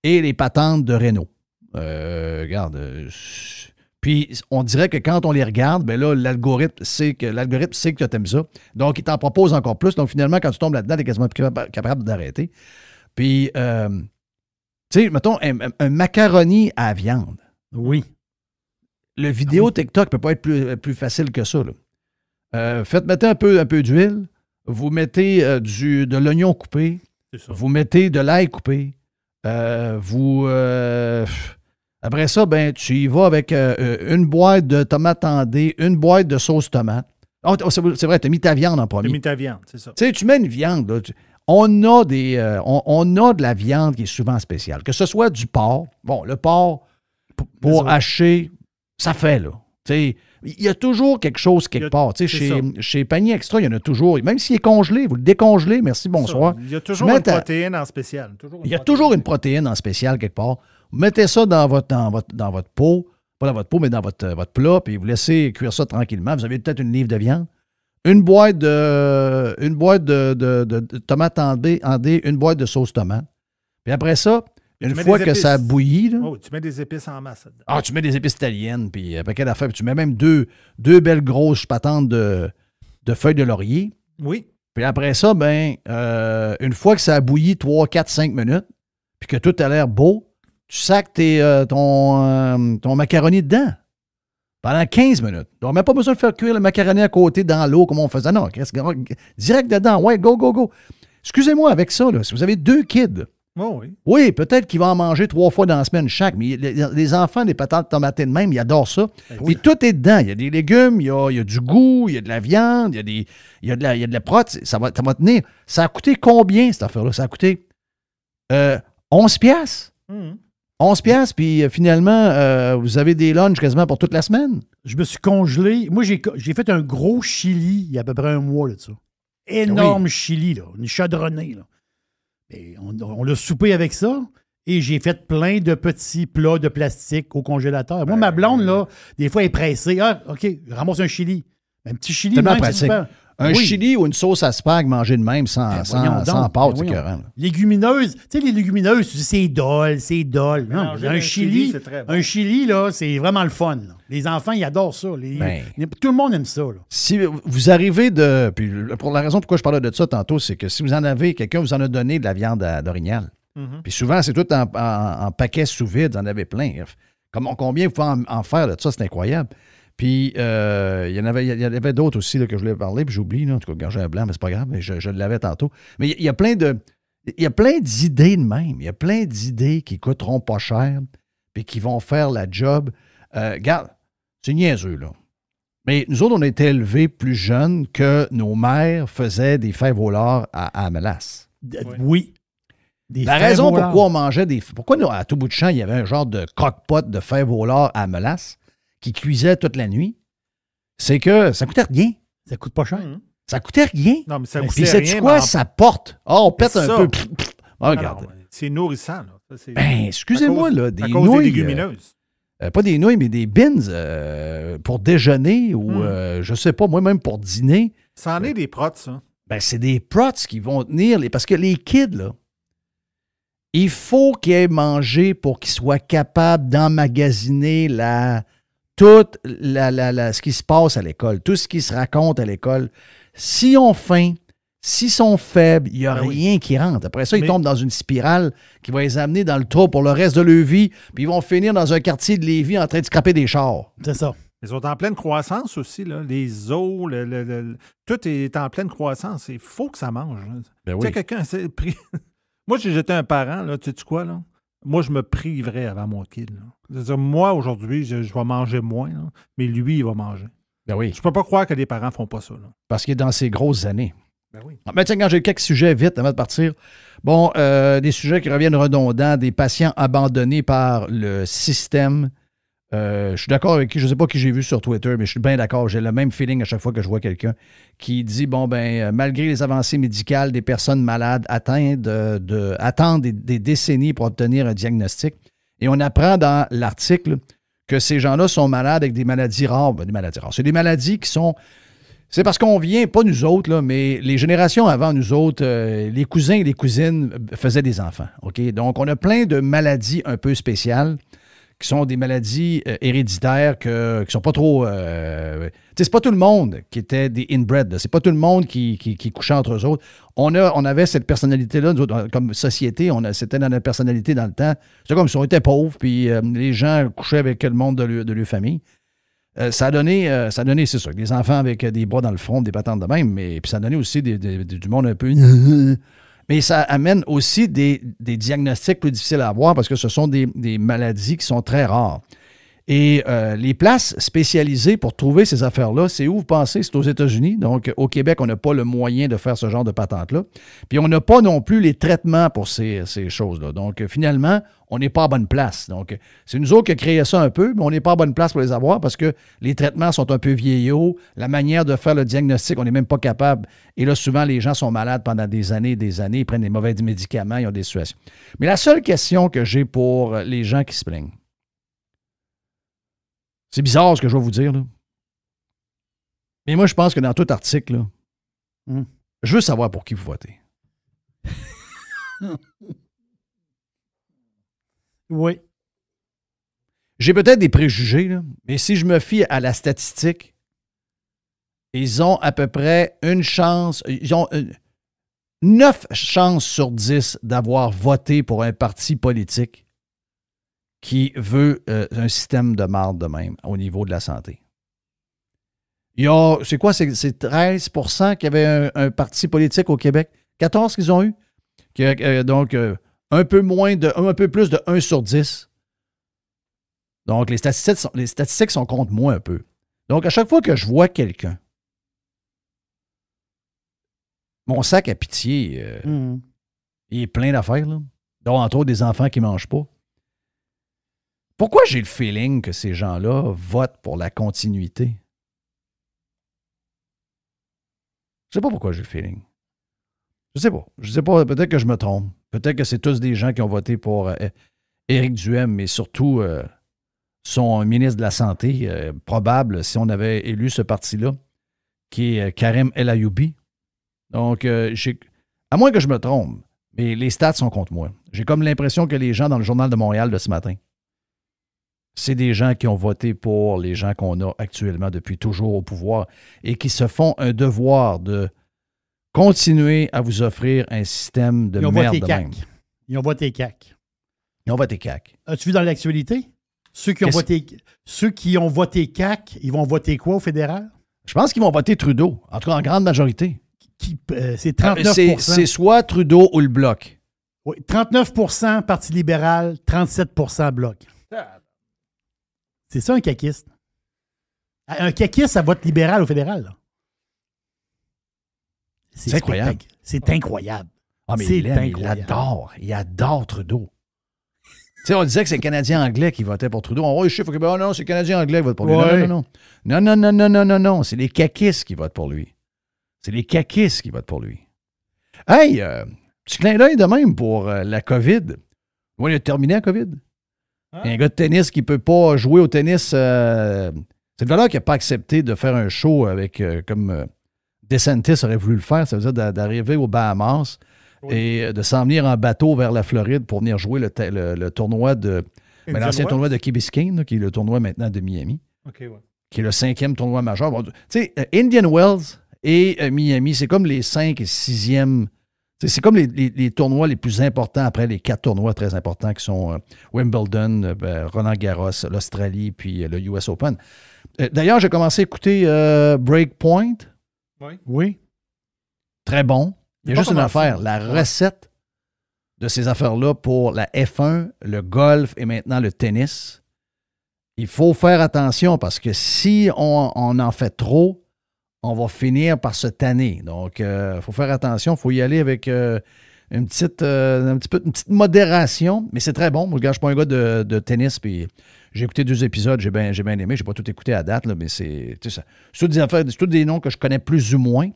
et les patentes de Renault. Euh, regarde. euh, puis on dirait que quand on les regarde, ben là, l'algorithme sait que l'algorithme sait que tu aimes ça. Donc, il t'en propose encore plus. Donc, finalement, quand tu tombes là-dedans, tu es quasiment plus capa- capable d'arrêter. Puis, euh, tu sais, mettons, un, macaroni à viande. Oui. Le vidéo TikTok peut pas être plus, plus facile que ça. là. Faites mettre un peu, un peu d'huile. Vous mettez euh, du, de l'oignon coupé. Vous mettez de l'ail coupé. Euh, vous. euh, après ça, ben, tu y vas avec une boîte de tomates en dés, une boîte de sauce tomate. Oh, t- c'est vrai, tu as mis ta viande en premier. mis ta viande, c'est ça. Tu sais, tu mets une viande. là, tu- on, a des, on, on a de la viande qui est souvent spéciale. Que ce soit du porc. Bon, le porc, pour, hacher, ça fait, là. Tu sais, il y a toujours quelque chose quelque a- part. Tu sais, chez, chez Panier Extra, il y en a toujours. Même s'il est congelé, vous le décongelez, merci, bonsoir. Il y a toujours une protéine en spécial. Toujours Il y a protéine. toujours une protéine en spécial quelque part. Vous mettez ça dans votre, dans votre, dans votre pot, pas dans votre pot, mais dans votre, votre plat, puis vous laissez cuire ça tranquillement. Vous avez peut-être une livre de viande, une boîte de, une boîte de, de- de- de tomates en dés, une boîte de sauce tomate. Puis après ça, une fois que ça a épices. bouilli, là, Oh, tu mets des épices en masse ah, tu mets des épices italiennes, puis un paquet d'affaires, puis tu mets même deux, deux belles grosses patentes de, de feuilles de laurier. Oui. Puis après ça, ben, euh, une fois que ça a bouilli 3, 4, 5 minutes, puis que tout a l'air beau, tu sacs tes, euh, ton, euh, ton macaroni dedans. Pendant 15 minutes. Donc, même pas besoin de faire cuire le macaroni à côté dans l'eau comme on faisait. Non, direct dedans. Ouais, go, go, go. Excusez-moi avec ça, là, si vous avez deux kids, Oh, oui. oui, peut-être qu'ils vont en manger trois fois dans la semaine chaque, mais les, les enfants, des patates tomatées de même, ils adorent ça. Puis tout est dedans. Il y a des légumes, il y a, il y a du goût, il y a de la viande, il y a, des, il y a de la, il y a de la prot. Ça va, ça va tenir. Ça a coûté combien, cette affaire-là? Ça a coûté euh, 11 piastres. Mhm. 11 piastres, puis euh, finalement, euh, vous avez des lunchs quasiment pour toute la semaine. Je me suis congelé. Moi, j'ai fait un gros chili il y a à peu près un mois là, de ça. Énorme chili, là. Une chaudronnée, là. Et on on l'a soupé avec ça. Et j'ai fait plein de petits plats de plastique au congélateur. Moi, ma blonde, là, des fois, elle est pressée. Ah, OK, ramasse un chili. Un petit chili, même, pratique. Un Oui. chili ou une sauce à spag mangée de même sans, Ben, sans, sans ben, pâte, c'est voyons. écœurant, là. Légumineuses, tu sais, les légumineuses, tu dis c'est dol, c'est dol. Non, un d'un chili, chili, c'est très bon. un chili, là, c'est vraiment le fun. là. Les enfants, ils adorent ça. Les- Ben. les- tout le monde aime ça. là. Si vous arrivez de. Puis pour la raison pourquoi je parlais de ça tantôt, c'est que si vous en avez, quelqu'un vous en a donné de la viande d'orignal. Mhm. Puis souvent, c'est tout en, en, en paquet sous vide, vous en avez plein. Comme, combien vous pouvez en, en faire de ça, c'est incroyable. Puis euh, il y en avait, il y en avait d'autres aussi là, que je voulais parler, puis j'oublie, là. en tout cas, quand j'ai un blanc, mais c'est pas grave, mais je, je l'avais tantôt. Mais il y, a plein de. Il y a plein d'idées de même. Il y a plein d'idées qui coûteront pas cher, puis qui vont faire la job. Euh, regarde, c'est niaiseux, là. Mais nous autres, on a été élevés plus jeunes que nos mères faisaient des fèves au lard à, à Oui. Des La fèves raison pourquoi on mangeait des. Pourquoi nous, à tout bout de champ, il y avait un genre de croque-pot de fèves au lard à Mélasse qui cuisait toute la nuit, c'est que ça coûtait rien. Ça coûte pas cher. Hum. Ça coûtait rien. Non, mais ça Mais coûtait Puis quoi? en- Ça porte? Ah, on pète un ça. peu. Pff, pff. Ah, Ah, regarde. c'est nourrissant. Là. Ça, Ben, excusez-moi, à là, à des cause nouilles. des euh, légumineuses. euh, pas des nouilles, mais des beans euh, pour déjeuner ou, Hmm. euh, je sais pas, moi-même pour dîner. Ça en est des protes, ça. Ben, c'est des prots qui vont tenir. Les... Parce que les kids, là, il faut qu'ils aient mangé pour qu'ils soient capables d'emmagasiner la, tout la, la- la- ce qui se passe à l'école, tout ce qui se raconte à l'école. S'ils ont faim, s'ils sont faibles, il n'y a Ben oui. rien qui rentre. Après ça, ils Mais- tombent dans une spirale qui va les amener dans le trou pour le reste de leur vie, puis ils vont finir dans un quartier de Lévis en train de scraper des chars. C'est ça. Ils sont en pleine croissance aussi. Là. Les os, le- le- le- tout est en pleine croissance. Il faut que ça mange. Ben Tu sais, quelqu'un. Moi, si j'étais un parent, là, tu sais quoi, là? Moi, je me priverais avant mon kid. C'est-à-dire, moi, aujourd'hui, je, je vais manger moins, là, mais lui, il va manger. Ben oui, Je peux pas croire que les parents font pas ça. Là. parce qu'il est dans ses grosses années. Ben oui. Ah, ben, tiens, quand j'ai quelques sujets vite avant de partir. Bon, euh, des sujets qui reviennent redondants, des patients abandonnés par le système. Euh, je suis d'accord avec qui, je ne sais pas qui j'ai vu sur Twitter, mais je suis bien d'accord. J'ai le même feeling à chaque fois que je vois quelqu'un qui dit bon, ben, euh, malgré les avancées médicales, des personnes malades de- attendent des, décennies pour obtenir un diagnostic. Et on apprend dans l'article que ces gens-là sont malades avec des maladies rares. Ben, des maladies rares. C'est des maladies qui sont c'est parce qu'on vient, pas nous autres, mais les générations avant nous autres, euh, les cousins et les cousines faisaient des enfants. Donc, on a plein de maladies un peu spéciales qui sont des maladies euh, héréditaires que, qui sont pas trop. euh, c'est pas tout le monde qui était des inbred. C'est pas tout le monde qui, qui, couchait entre eux autres. On, a, on avait cette personnalité-là, nous autres, comme société, on c'était dans notre personnalité dans le temps. C'est comme si on était pauvres, puis euh, les gens couchaient avec le monde de leur, de leur famille. Euh, ça a donné, ça c'est ça, des enfants avec des bras dans le front, des patentes de même, mais puis ça a donné aussi du monde un peu. mais ça amène aussi des, diagnostics plus difficiles à avoir parce que ce sont des maladies qui sont très rares. Et euh, les places spécialisées pour trouver ces affaires-là, c'est où vous pensez? C'est aux États-Unis. Donc, au Québec, on n'a pas le moyen de faire ce genre de patente-là. Puis, on n'a pas non plus les traitements pour ces, ces choses-là. Donc, finalement, on n'est pas à bonne place. Donc, c'est nous autres qui créé ça un peu, mais on n'est pas à bonne place pour les avoir parce que les traitements sont un peu vieillots. La manière de faire le diagnostic, on n'est même pas capable. Et là, souvent, les gens sont malades pendant des années et des années. Ils prennent des mauvais médicaments, ils ont des situations. Mais la seule question que j'ai pour les gens qui se plaignent, c'est bizarre ce que je vais vous dire, là. Mais moi, je pense que dans tout article, là, Hmm. je veux savoir pour qui vous votez. Oui. J'ai peut-être des préjugés, là, mais si je me fie à la statistique, ils ont à peu près une chance, ils ont une- neuf chances sur dix d'avoir voté pour un parti politique qui veut euh, un système de marde de même au niveau de la santé. Il y a, c'est quoi, c'est, c'est 13% qu'il y avait un, un parti politique au Québec? 14 qu'ils ont eu? Euh, donc, euh, un peu moins de, un peu plus de 1 sur 10. Donc, les statistiques, sont, les statistiques sont contre moi un peu. Donc, à chaque fois que je vois quelqu'un, mon sac à pitié, Mhm. il est plein d'affaires, dont entre autres des enfants qui ne mangent pas. Pourquoi j'ai le feeling que ces gens-là votent pour la continuité? Je sais pas pourquoi j'ai le feeling. Je sais pas. Je sais pas. Peut-être que je me trompe. Peut-être que c'est tous des gens qui ont voté pour euh, Éric Duhem, mais surtout euh, son ministre de la Santé, euh, probable si on avait élu ce parti-là, qui est Karim El Ayoubi. Donc, à moins que je me trompe, mais les stats sont contre moi. J'ai comme l'impression que les gens dans le Journal de Montréal de ce matin, c'est des gens qui ont voté pour les gens qu'on a actuellement depuis toujours au pouvoir et qui se font un devoir de continuer à vous offrir un système de Ils ont merde voté même. Ils ont voté CAC. Ils ont voté CAC. As-tu vu dans l'actualité? Ceux qui ont voté ceux qui ont voté CAC, ils vont voter quoi au fédéral? Je pense qu'ils vont voter Trudeau, en tout cas en grande majorité. Euh, c'est Euh, 39 C'est c'est soit Trudeau ou le Bloc. Oui, 39% Parti libéral, 37% Bloc. C'est ça un caquiste? Un caquiste, ça vote libéral au fédéral. C'est incroyable. C'est incroyable. Ah, mais il l'aime, il adore Trudeau. Tu sais, on disait que c'est le Canadien anglais qui votait pour Trudeau. On voit les chiffres. ok, ben, oh non, c'est le Canadien anglais qui vote pour lui. Ouais. Non, non, non, non. Non, non, non, non, non, non. C'est les caquistes qui votent pour lui. C'est les caquistes qui votent pour lui. Hey, euh, petit clin d'œil de même pour euh, la COVID. Il a terminé la COVID? Il y a un gars de tennis qui ne peut pas jouer au tennis. euh, c'est le valeur qui n'a pas accepté de faire un show avec, euh, comme euh, DeSantis aurait voulu le faire, ça veut dire d'a- d'arriver aux Bahamas et euh, de s'en venir en bateau vers la Floride pour venir jouer le, te- le- le tournoi de. ben, L'ancien tournoi? de Key Biscayne, qui est le tournoi maintenant de Miami, ouais. qui est le cinquième tournoi majeur. Bon, tu sais, Indian Wells et Miami, c'est comme les cinq et sixièmes. C'est comme les, les- les tournois les plus importants après les quatre tournois très importants qui sont euh, Wimbledon, euh, ben, Roland Garros, l'Australie, puis euh, le US Open. Euh, D'ailleurs, j'ai commencé à écouter euh, Breakpoint. Oui. Très bon. Il y a juste une affaire. La recette de ces affaires-là pour la F1, le golf et maintenant le tennis, il faut faire attention parce que si on, on en fait trop, on va finir par se tanner. Donc, il faut faire attention. Il faut y aller avec euh, une, petite, euh, un petit peu, une petite modération. Mais c'est très bon. Moi, je ne suis pas un gars de, de tennis. Puis j'ai écouté deux épisodes. J'ai bien j'ai bien aimé. Je n'ai pas tout écouté à date. Là, mais c'est ça- c'est toutes des affaires, c'est tous des noms que je connais plus ou moins.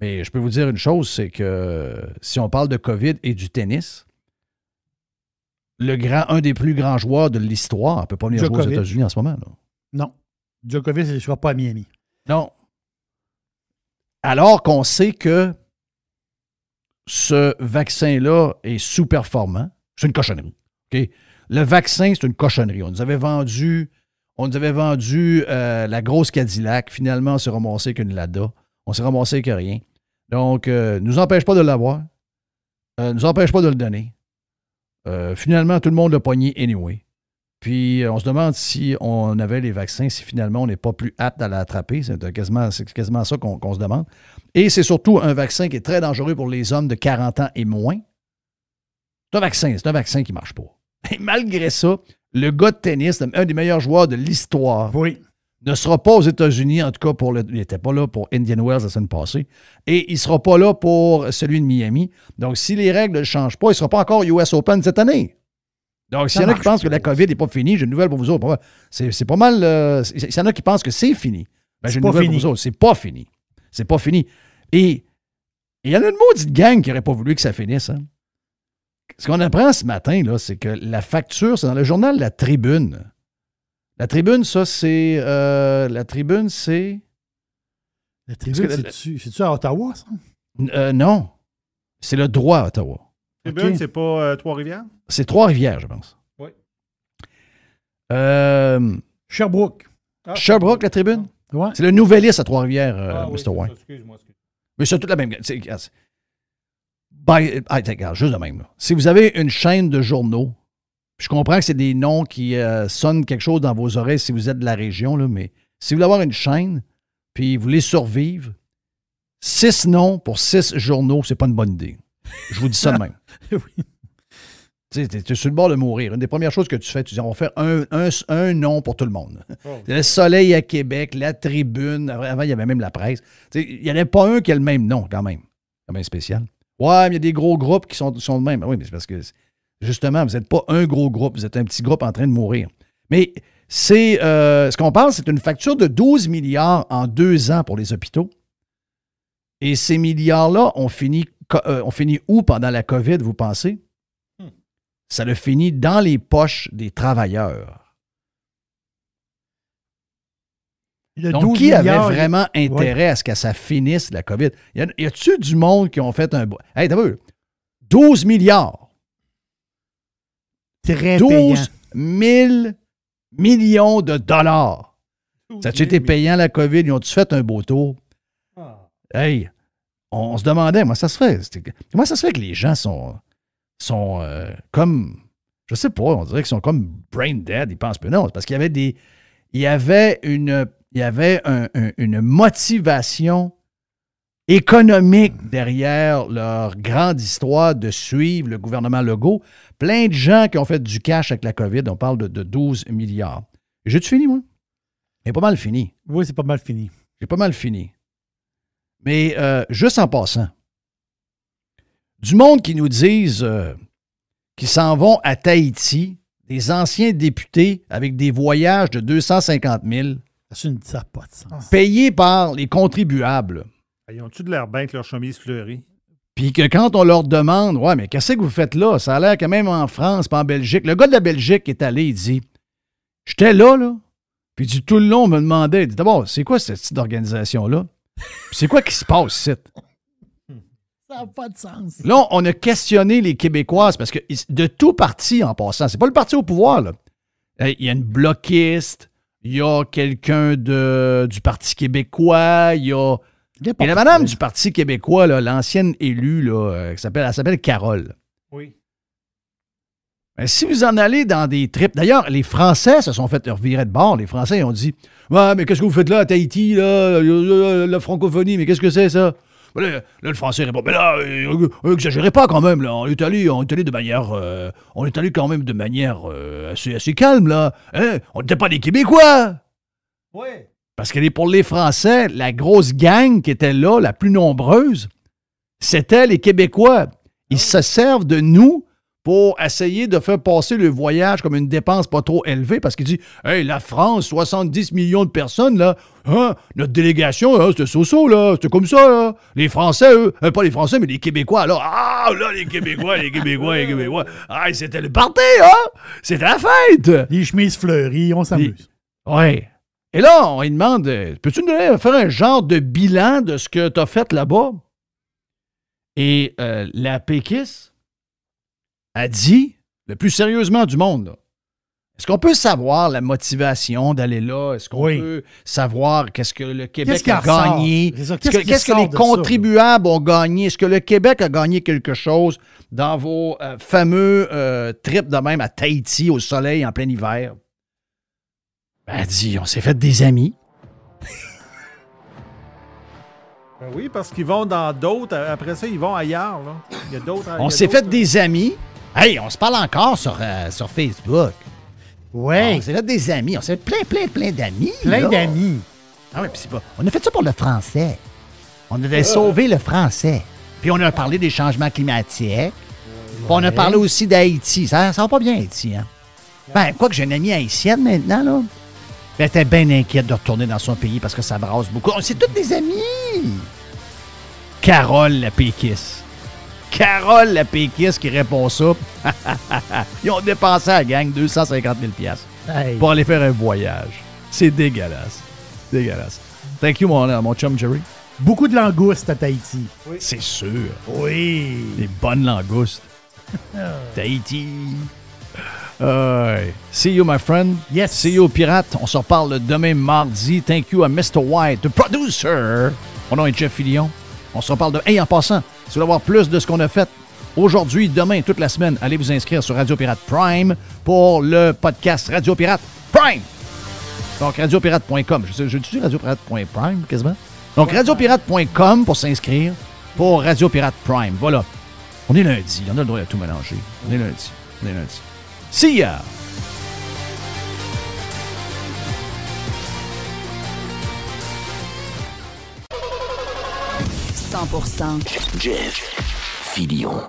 Mais je peux vous dire une chose, c'est que si on parle de COVID et du tennis, le grand, un des plus grands joueurs de l'histoire ne peut pas venir jouer aux Djokovic. États-Unis en ce moment. là. Non. Djokovic, il ne sera pas à Miami. Non. Alors qu'on sait que ce vaccin-là est sous-performant, c'est une cochonnerie. Le vaccin, c'est une cochonnerie. On nous avait vendu, on nous avait vendu euh, la grosse Cadillac. Finalement, on s'est ramassé qu'une Lada. On s'est ramassé avec rien. Donc, euh, nous empêche pas de l'avoir. Euh, nous empêche pas de le donner. Euh, finalement, tout le monde l'a pogné anyway. Puis, euh, on se demande si on avait les vaccins, si finalement on n'est pas plus apte à l'attraper. C'est quasiment, c'est quasiment ça qu'on se demande. Et c'est surtout un vaccin qui est très dangereux pour les hommes de 40 ans et moins. C'est un vaccin, c'est un vaccin qui ne marche pas. Et malgré ça, le gars de tennis, un des meilleurs joueurs de l'histoire, Oui. ne sera pas aux États-Unis, en tout cas pour le. Il n'était pas là pour Indian Wells la semaine passée. Et il ne sera pas là pour celui de Miami. Donc, si les règles ne changent pas, il ne sera pas encore US Open cette année. Donc, s'il y en a qui pensent que la COVID n'est pas finie, j'ai une nouvelle pour vous autres. C'est pas mal. euh, S'il y en a qui pensent que c'est fini, ben, j'ai une nouvelle fini. pour vous autres. C'est pas fini. C'est pas fini. Et il y en a une maudite gang qui n'aurait pas voulu que ça finisse. hein. Ce qu'on apprend ce matin, là, c'est que la facture, c'est dans le journal La Tribune. La Tribune, ça, c'est. euh, la Tribune, c'est. La tribune, c'est-tu à Ottawa, ça? euh, non. C'est le droit à Ottawa. Tribune, c'est pas euh, Trois-Rivières? C'est Trois-Rivières, je pense. Oui. Euh, Sherbrooke. Ah, Sherbrooke, la Tribune? Ouais. C'est le Nouvelliste à Trois-Rivières, euh, Ah Mr. White. Excuse-moi, excuse. Mais c'est toute la même. By- ah, regarde, juste de même. là. Si vous avez une chaîne de journaux, je comprends que c'est des noms qui euh, sonnent quelque chose dans vos oreilles si vous êtes de la région, là, mais si vous voulez avoir une chaîne, puis vous voulez survivre, six noms pour six journaux, c'est pas une bonne idée. Je vous dis ça de même. oui. Tu t'es sur le bord de mourir. Une des premières choses que tu fais, tu dis on va faire un, un- un nom pour tout le monde. Oh, le Soleil à Québec, la Tribune. Avant, il y avait même la presse. Il n'y en a pas un qui a le même nom, quand même. Quand même spécial. Ouais, mais il y a des gros groupes qui sont, sont le même. Oui, mais c'est parce que, justement, vous n'êtes pas un gros groupe, vous êtes un petit groupe en train de mourir. Mais c'est euh, ce qu'on parle, c'est une facture de 12 milliards en deux ans pour les hôpitaux. Et ces milliards-là ont fini, euh, ont fini où pendant la COVID, vous pensez? Ça le finit dans les poches des travailleurs. Le Donc, 12 qui avait vraiment intérêt à ce que ça finisse, la COVID? Y, a- y a-tu du monde qui ont fait un... Hey, t'as vu? 12 milliards. Très 12 payant. 000 millions de dollars. Ça a-tu été 12 000. payant, la COVID? Ils ont-tu fait un beau tour? Ah. Hey, on, se demandait, comment ça se fait? Comment ça se fait que les gens sont, sont euh, comme... Je sais pas, on dirait qu'ils sont comme brain dead. Ils pensent que non. Parce qu'il y avait des... Il y avait une, il y avait un- un- une motivation économique derrière leur grande histoire de suivre le gouvernement Legault. Plein de gens qui ont fait du cash avec la COVID. On parle de, de 12 milliards. J'ai-tu fini, moi? J'ai pas mal fini. Oui, c'est pas mal fini. J'ai pas mal fini. Mais euh, juste en passant, du monde qui nous disent euh, qu'ils s'en vont à Tahiti, des anciens députés avec des voyages de 250 000, Ça ne ça a pas de sens. payés par les contribuables. Ils ont-tu de l'air bien avec leur chemise fleurie? Puis que quand on leur demande, ouais, mais qu'est-ce que vous faites là? Ça a l'air que même en France, pas en Belgique. Le gars de la Belgique est allé, il dit, j'étais là, là. Puis tout le long, on me demandait, il dit, d'abord, c'est quoi cette petite organisation-là? C'est quoi qui se passe ici? Ça n'a pas de sens. Là, on a questionné les Québécoises parce que de tout parti en passant, c'est pas le parti au pouvoir, là. Il y a une bloquiste, il y a quelqu'un de- du Parti québécois, il y a. Et la madame du Parti québécois, l'ancienne élue, là, euh, qui s'appelle, elle s'appelle Carole. Oui. Ben, si vous en allez dans des trips. D'ailleurs, les Français se sont fait revirer de bord. Les Français ont dit Ouais, mais qu'est-ce que vous faites là à Tahiti, là, euh, la francophonie, mais qu'est-ce que c'est ça? Ben Là, le Français répond Mais là, euh, euh, exagérez pas quand même, là. On est allé, on est allé de manière. euh, on est allé quand même de manière euh, assez, assez calme, là. Hein? On n'était pas des Québécois! Oui. Parce que pour les Français, la grosse gang qui était là, la plus nombreuse, c'était les Québécois. Ils se servent de nous pour essayer de faire passer le voyage comme une dépense pas trop élevée parce qu'ils disent Hey, la France, 70 millions de personnes, là, hein, notre délégation, hein, c'était so-so, là, c'était comme ça, là. Les Français, eux, euh, pas les Français, mais les Québécois, là, ah, là, les Québécois, les Québécois, les Québécois, ah, c'était le party, hein, c'était la fête. Les chemises fleuries, on s'amuse. Oui. Et là, on lui demande Peux-tu nous faire un genre de bilan de ce que tu as fait là-bas? Et euh, la péquiste a dit, le plus sérieusement du monde, est-ce qu'on peut savoir la motivation d'aller là? Est-ce qu'on Oui. peut savoir qu'est-ce que le Québec a gagné? Qu'est-ce que, les ça, contribuables ont gagné? Est-ce que le Québec a gagné quelque chose dans vos euh, fameux euh, trips de même à Tahiti au soleil en plein hiver? Ben, dit, on s'est fait des amis. Ben oui, parce qu'ils vont dans d'autres. Après ça, ils vont ailleurs. Là. Il y a d'autres. il y On s'est fait des amis. Hey, on se parle encore sur, euh, sur Facebook. Ouais, On s'est fait des amis. On s'est fait plein, plein, plein d'amis. plein là. d'amis. Ah oui, puis c'est pas. On a fait ça pour le français. On a sauvé le français. Puis on a parlé des changements climatiques. Puis on a parlé aussi d'Haïti. Ça, ça va pas bien, Haïti, hein? Ben, quoi que j'ai une amie haïtienne maintenant, là. Elle était bien inquiète de retourner dans son pays parce que ça brasse beaucoup. C'est toutes des amis. Carole la péquisse. Carole la péquisse qui répond ça. Ils ont dépensé à la gang 250 000 piastres Hey. pour aller faire un voyage. C'est dégueulasse. Dégueulasse. Thank you, mon, mon chum Jerry. Beaucoup de langoustes à Tahiti. C'est sûr. Oui. Des bonnes langoustes. Tahiti. See you, my friend. Yes. See you, pirate. On se reparle demain mardi. Thank you à Mr. White, the producer. Mon nom est Jeff Fillion. On se reparle de. Hey, en passant, si vous voulez avoir plus de ce qu'on a fait aujourd'hui, demain, toute la semaine, allez vous inscrire sur Radio Pirate Prime pour le podcast Radio Pirate Prime. Donc, radiopirate.com. Je, je dis radiopirate.prime quasiment. Donc, radiopirate.com pour s'inscrire pour Radio Pirate Prime. Voilà. On est lundi. On a le droit de tout mélanger. On est lundi. On est lundi. See ya! Cent pour cent. Jeff Fillion.